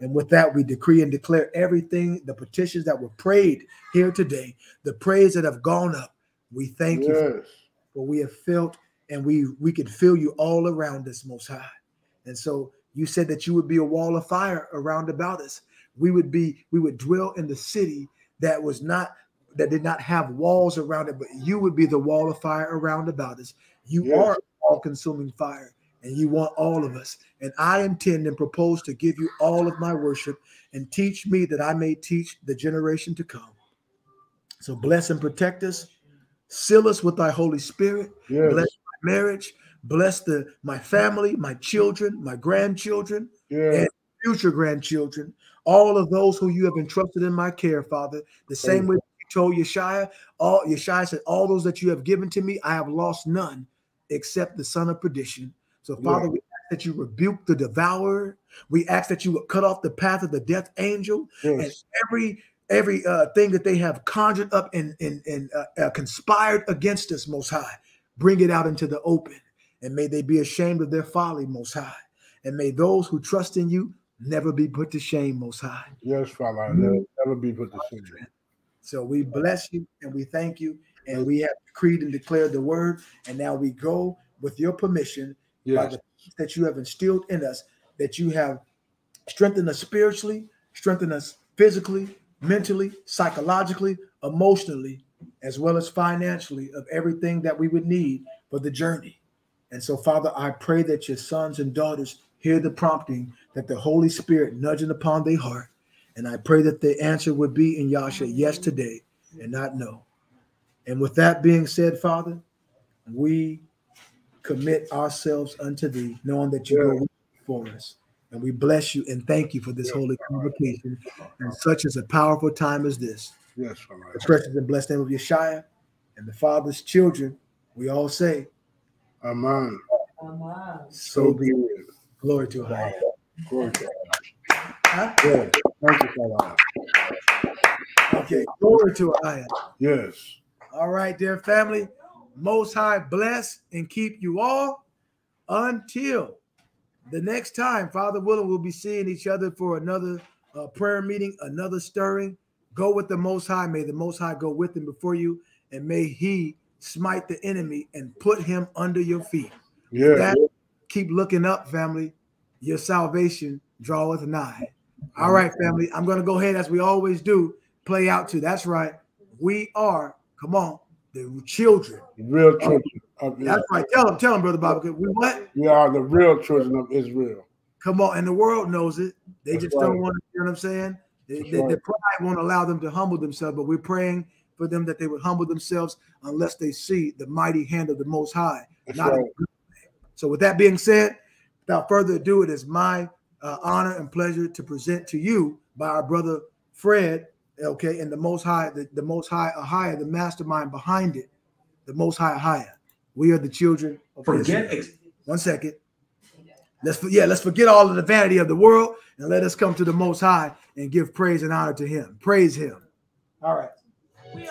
And with that, we decree and declare everything, the petitions that were prayed here today, the prayers that have gone up. We thank you for, Yes. for we have felt and we we can feel you all around us, most high. And so you said that you would be a wall of fire around about us. We would be, we would dwell in the city that was not that did not have walls around it, but you would be the wall of fire around about us. You Yes. are all consuming fire and you want all of us. And I intend and propose to give you all of my worship and teach me that I may teach the generation to come. So bless and protect us, seal us with thy Holy Spirit, Yes. bless my marriage, bless the my family, my children, my grandchildren, Yes. and future grandchildren, all of those who you have entrusted in my care, Father. The same way you told Yeshua, all Yeshua said, All those that you have given to me, I have lost none except the son of perdition. So, Father, we ask that you rebuke the devourer. We ask that you would cut off the path of the death angel and every every uh, thing that they have conjured up and and, and uh, uh, conspired against us, Most High, bring it out into the open, and may they be ashamed of their folly, Most High, and may those who trust in you never be put to shame, Most High. Yes, Father. Never, never be put to shame. So we bless you and we thank you, and we have decreed and declared the word, and now we go with your permission by the peace that you have instilled in us, that you have strengthened us spiritually, strengthened us physically, mentally, psychologically, emotionally, as well as financially, of everything that we would need for the journey. And so, Father, I pray that your sons and daughters hear the prompting that the Holy Spirit nudging upon their heart. And I pray that the answer would be in Yasha, yes today, and not no. And with that being said, Father, we commit ourselves unto thee, knowing that you go for us. And we bless you and thank you for this holy convocation and such as a powerful time as this. Yes, all right. The precious and blessed name of Yeshua and the Father's children, we all say, Amen. Amen. so be it. Glory to God. Glory to Huh? God. Yes. Thank you, Father. Okay, glory to God. Yes. All right, dear family. Most High bless and keep you all until the next time. Father willing, we'll be seeing each other for another uh, prayer meeting, another stirring. Go with the Most High. May the Most High go with him before you, and may He smite the enemy and put him under your feet. Yeah. That- keep looking up, family. Your salvation draweth nigh. All right, family. I'm going to go ahead, as we always do, play out to. That's right. We are, come on, the children. Real children of Israel. That's right. Tell them, tell them, Brother Bobby. We what? We are the real children of Israel. Come on. And the world knows it. They That's just right. don't want to, you know what I'm saying? They, they- right. The pride won't allow them to humble themselves, but we're praying for them that they would humble themselves unless they see the mighty hand of the Most High. Right. So, with that being said, without further ado, it is my uh, honor and pleasure to present to you by our brother Fred, okay, and the Most High, the, the Most High Ahia, the mastermind behind it, the Most High Ahia. We are the children of Forget Israel. One second. Let's yeah, let's forget all of the vanity of the world and let us come to the Most High and give praise and honor to Him. Praise Him. All right. You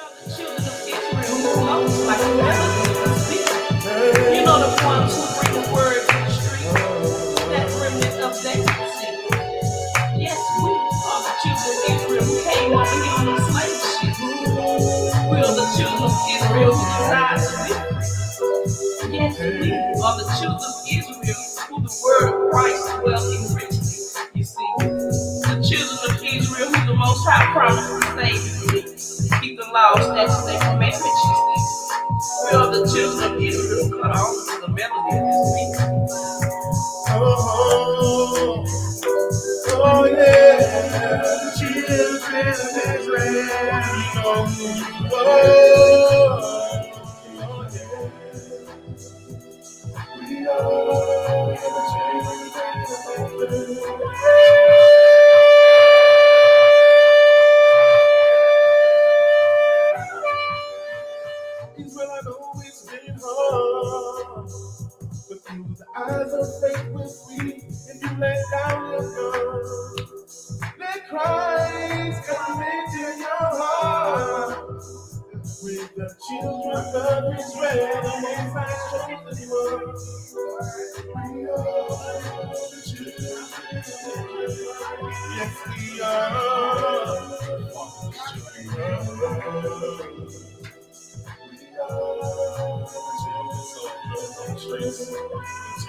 know the ones who bring the word Israel be. Yes, we are the children of Israel who the word of Christ dwells in richly. You see, the children of Israel who the Most High promised to save. Keep the law, statutes, and commandments, you see. We are the children of Israel cut on to the melody of his beat. Oh, oh oh yeah, children of Israel. Oh, eyes of faith will see, and you let down your gun. Let Christ come into your heart. With the children of Israel, the most high chosen one. We are the children. Yes, we are. Children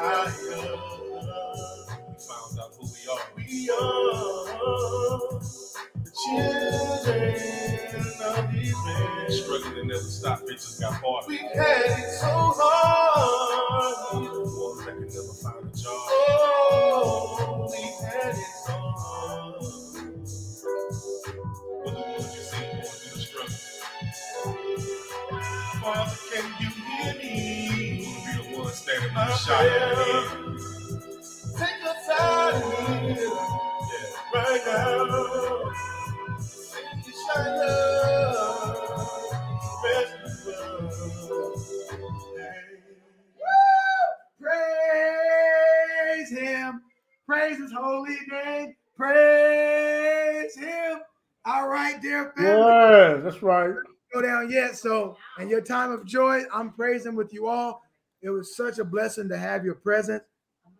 We found out who we are. We are the children of Israel. Struggling and never stop, bitches got hard. We had it so hard. One standing by the shot at the head. Take us out of here right now. Your shine Praise him. Praise his holy name. Praise him. All right, dear family. Yeah, that's right. Go down yet. So, in your time of joy, I'm praising with you all. It was such a blessing to have your presence.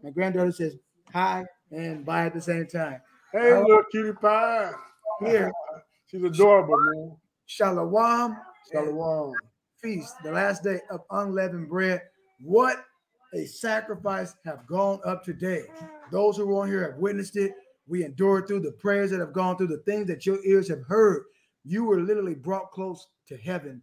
My granddaughter says hi and bye at the same time. Hey, Oh. little cutie pie. Here, She's adorable, man. Shalom Shalom. feast, the last day of unleavened bread. What a sacrifice have gone up today. Those who were on here have witnessed it. We endured through the prayers that have gone through, the things that your ears have heard. You were literally brought close to heaven.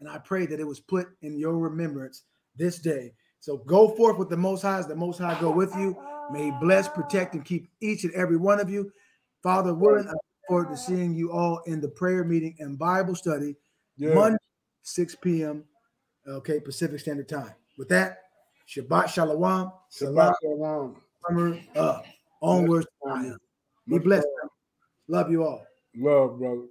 And I pray that it was put in your remembrance this day. So go forth with the Most High as the Most High go with you. May He bless, protect, and keep each and every one of you. Father willing, I look forward to seeing you all in the prayer meeting and Bible study Yeah. Monday, 6 p.m. Okay, Pacific Standard Time. With that, Shabbat Shalom. Shabbat shalom. Summer up. Onwards. Be blessed. Love you all. Love, brother.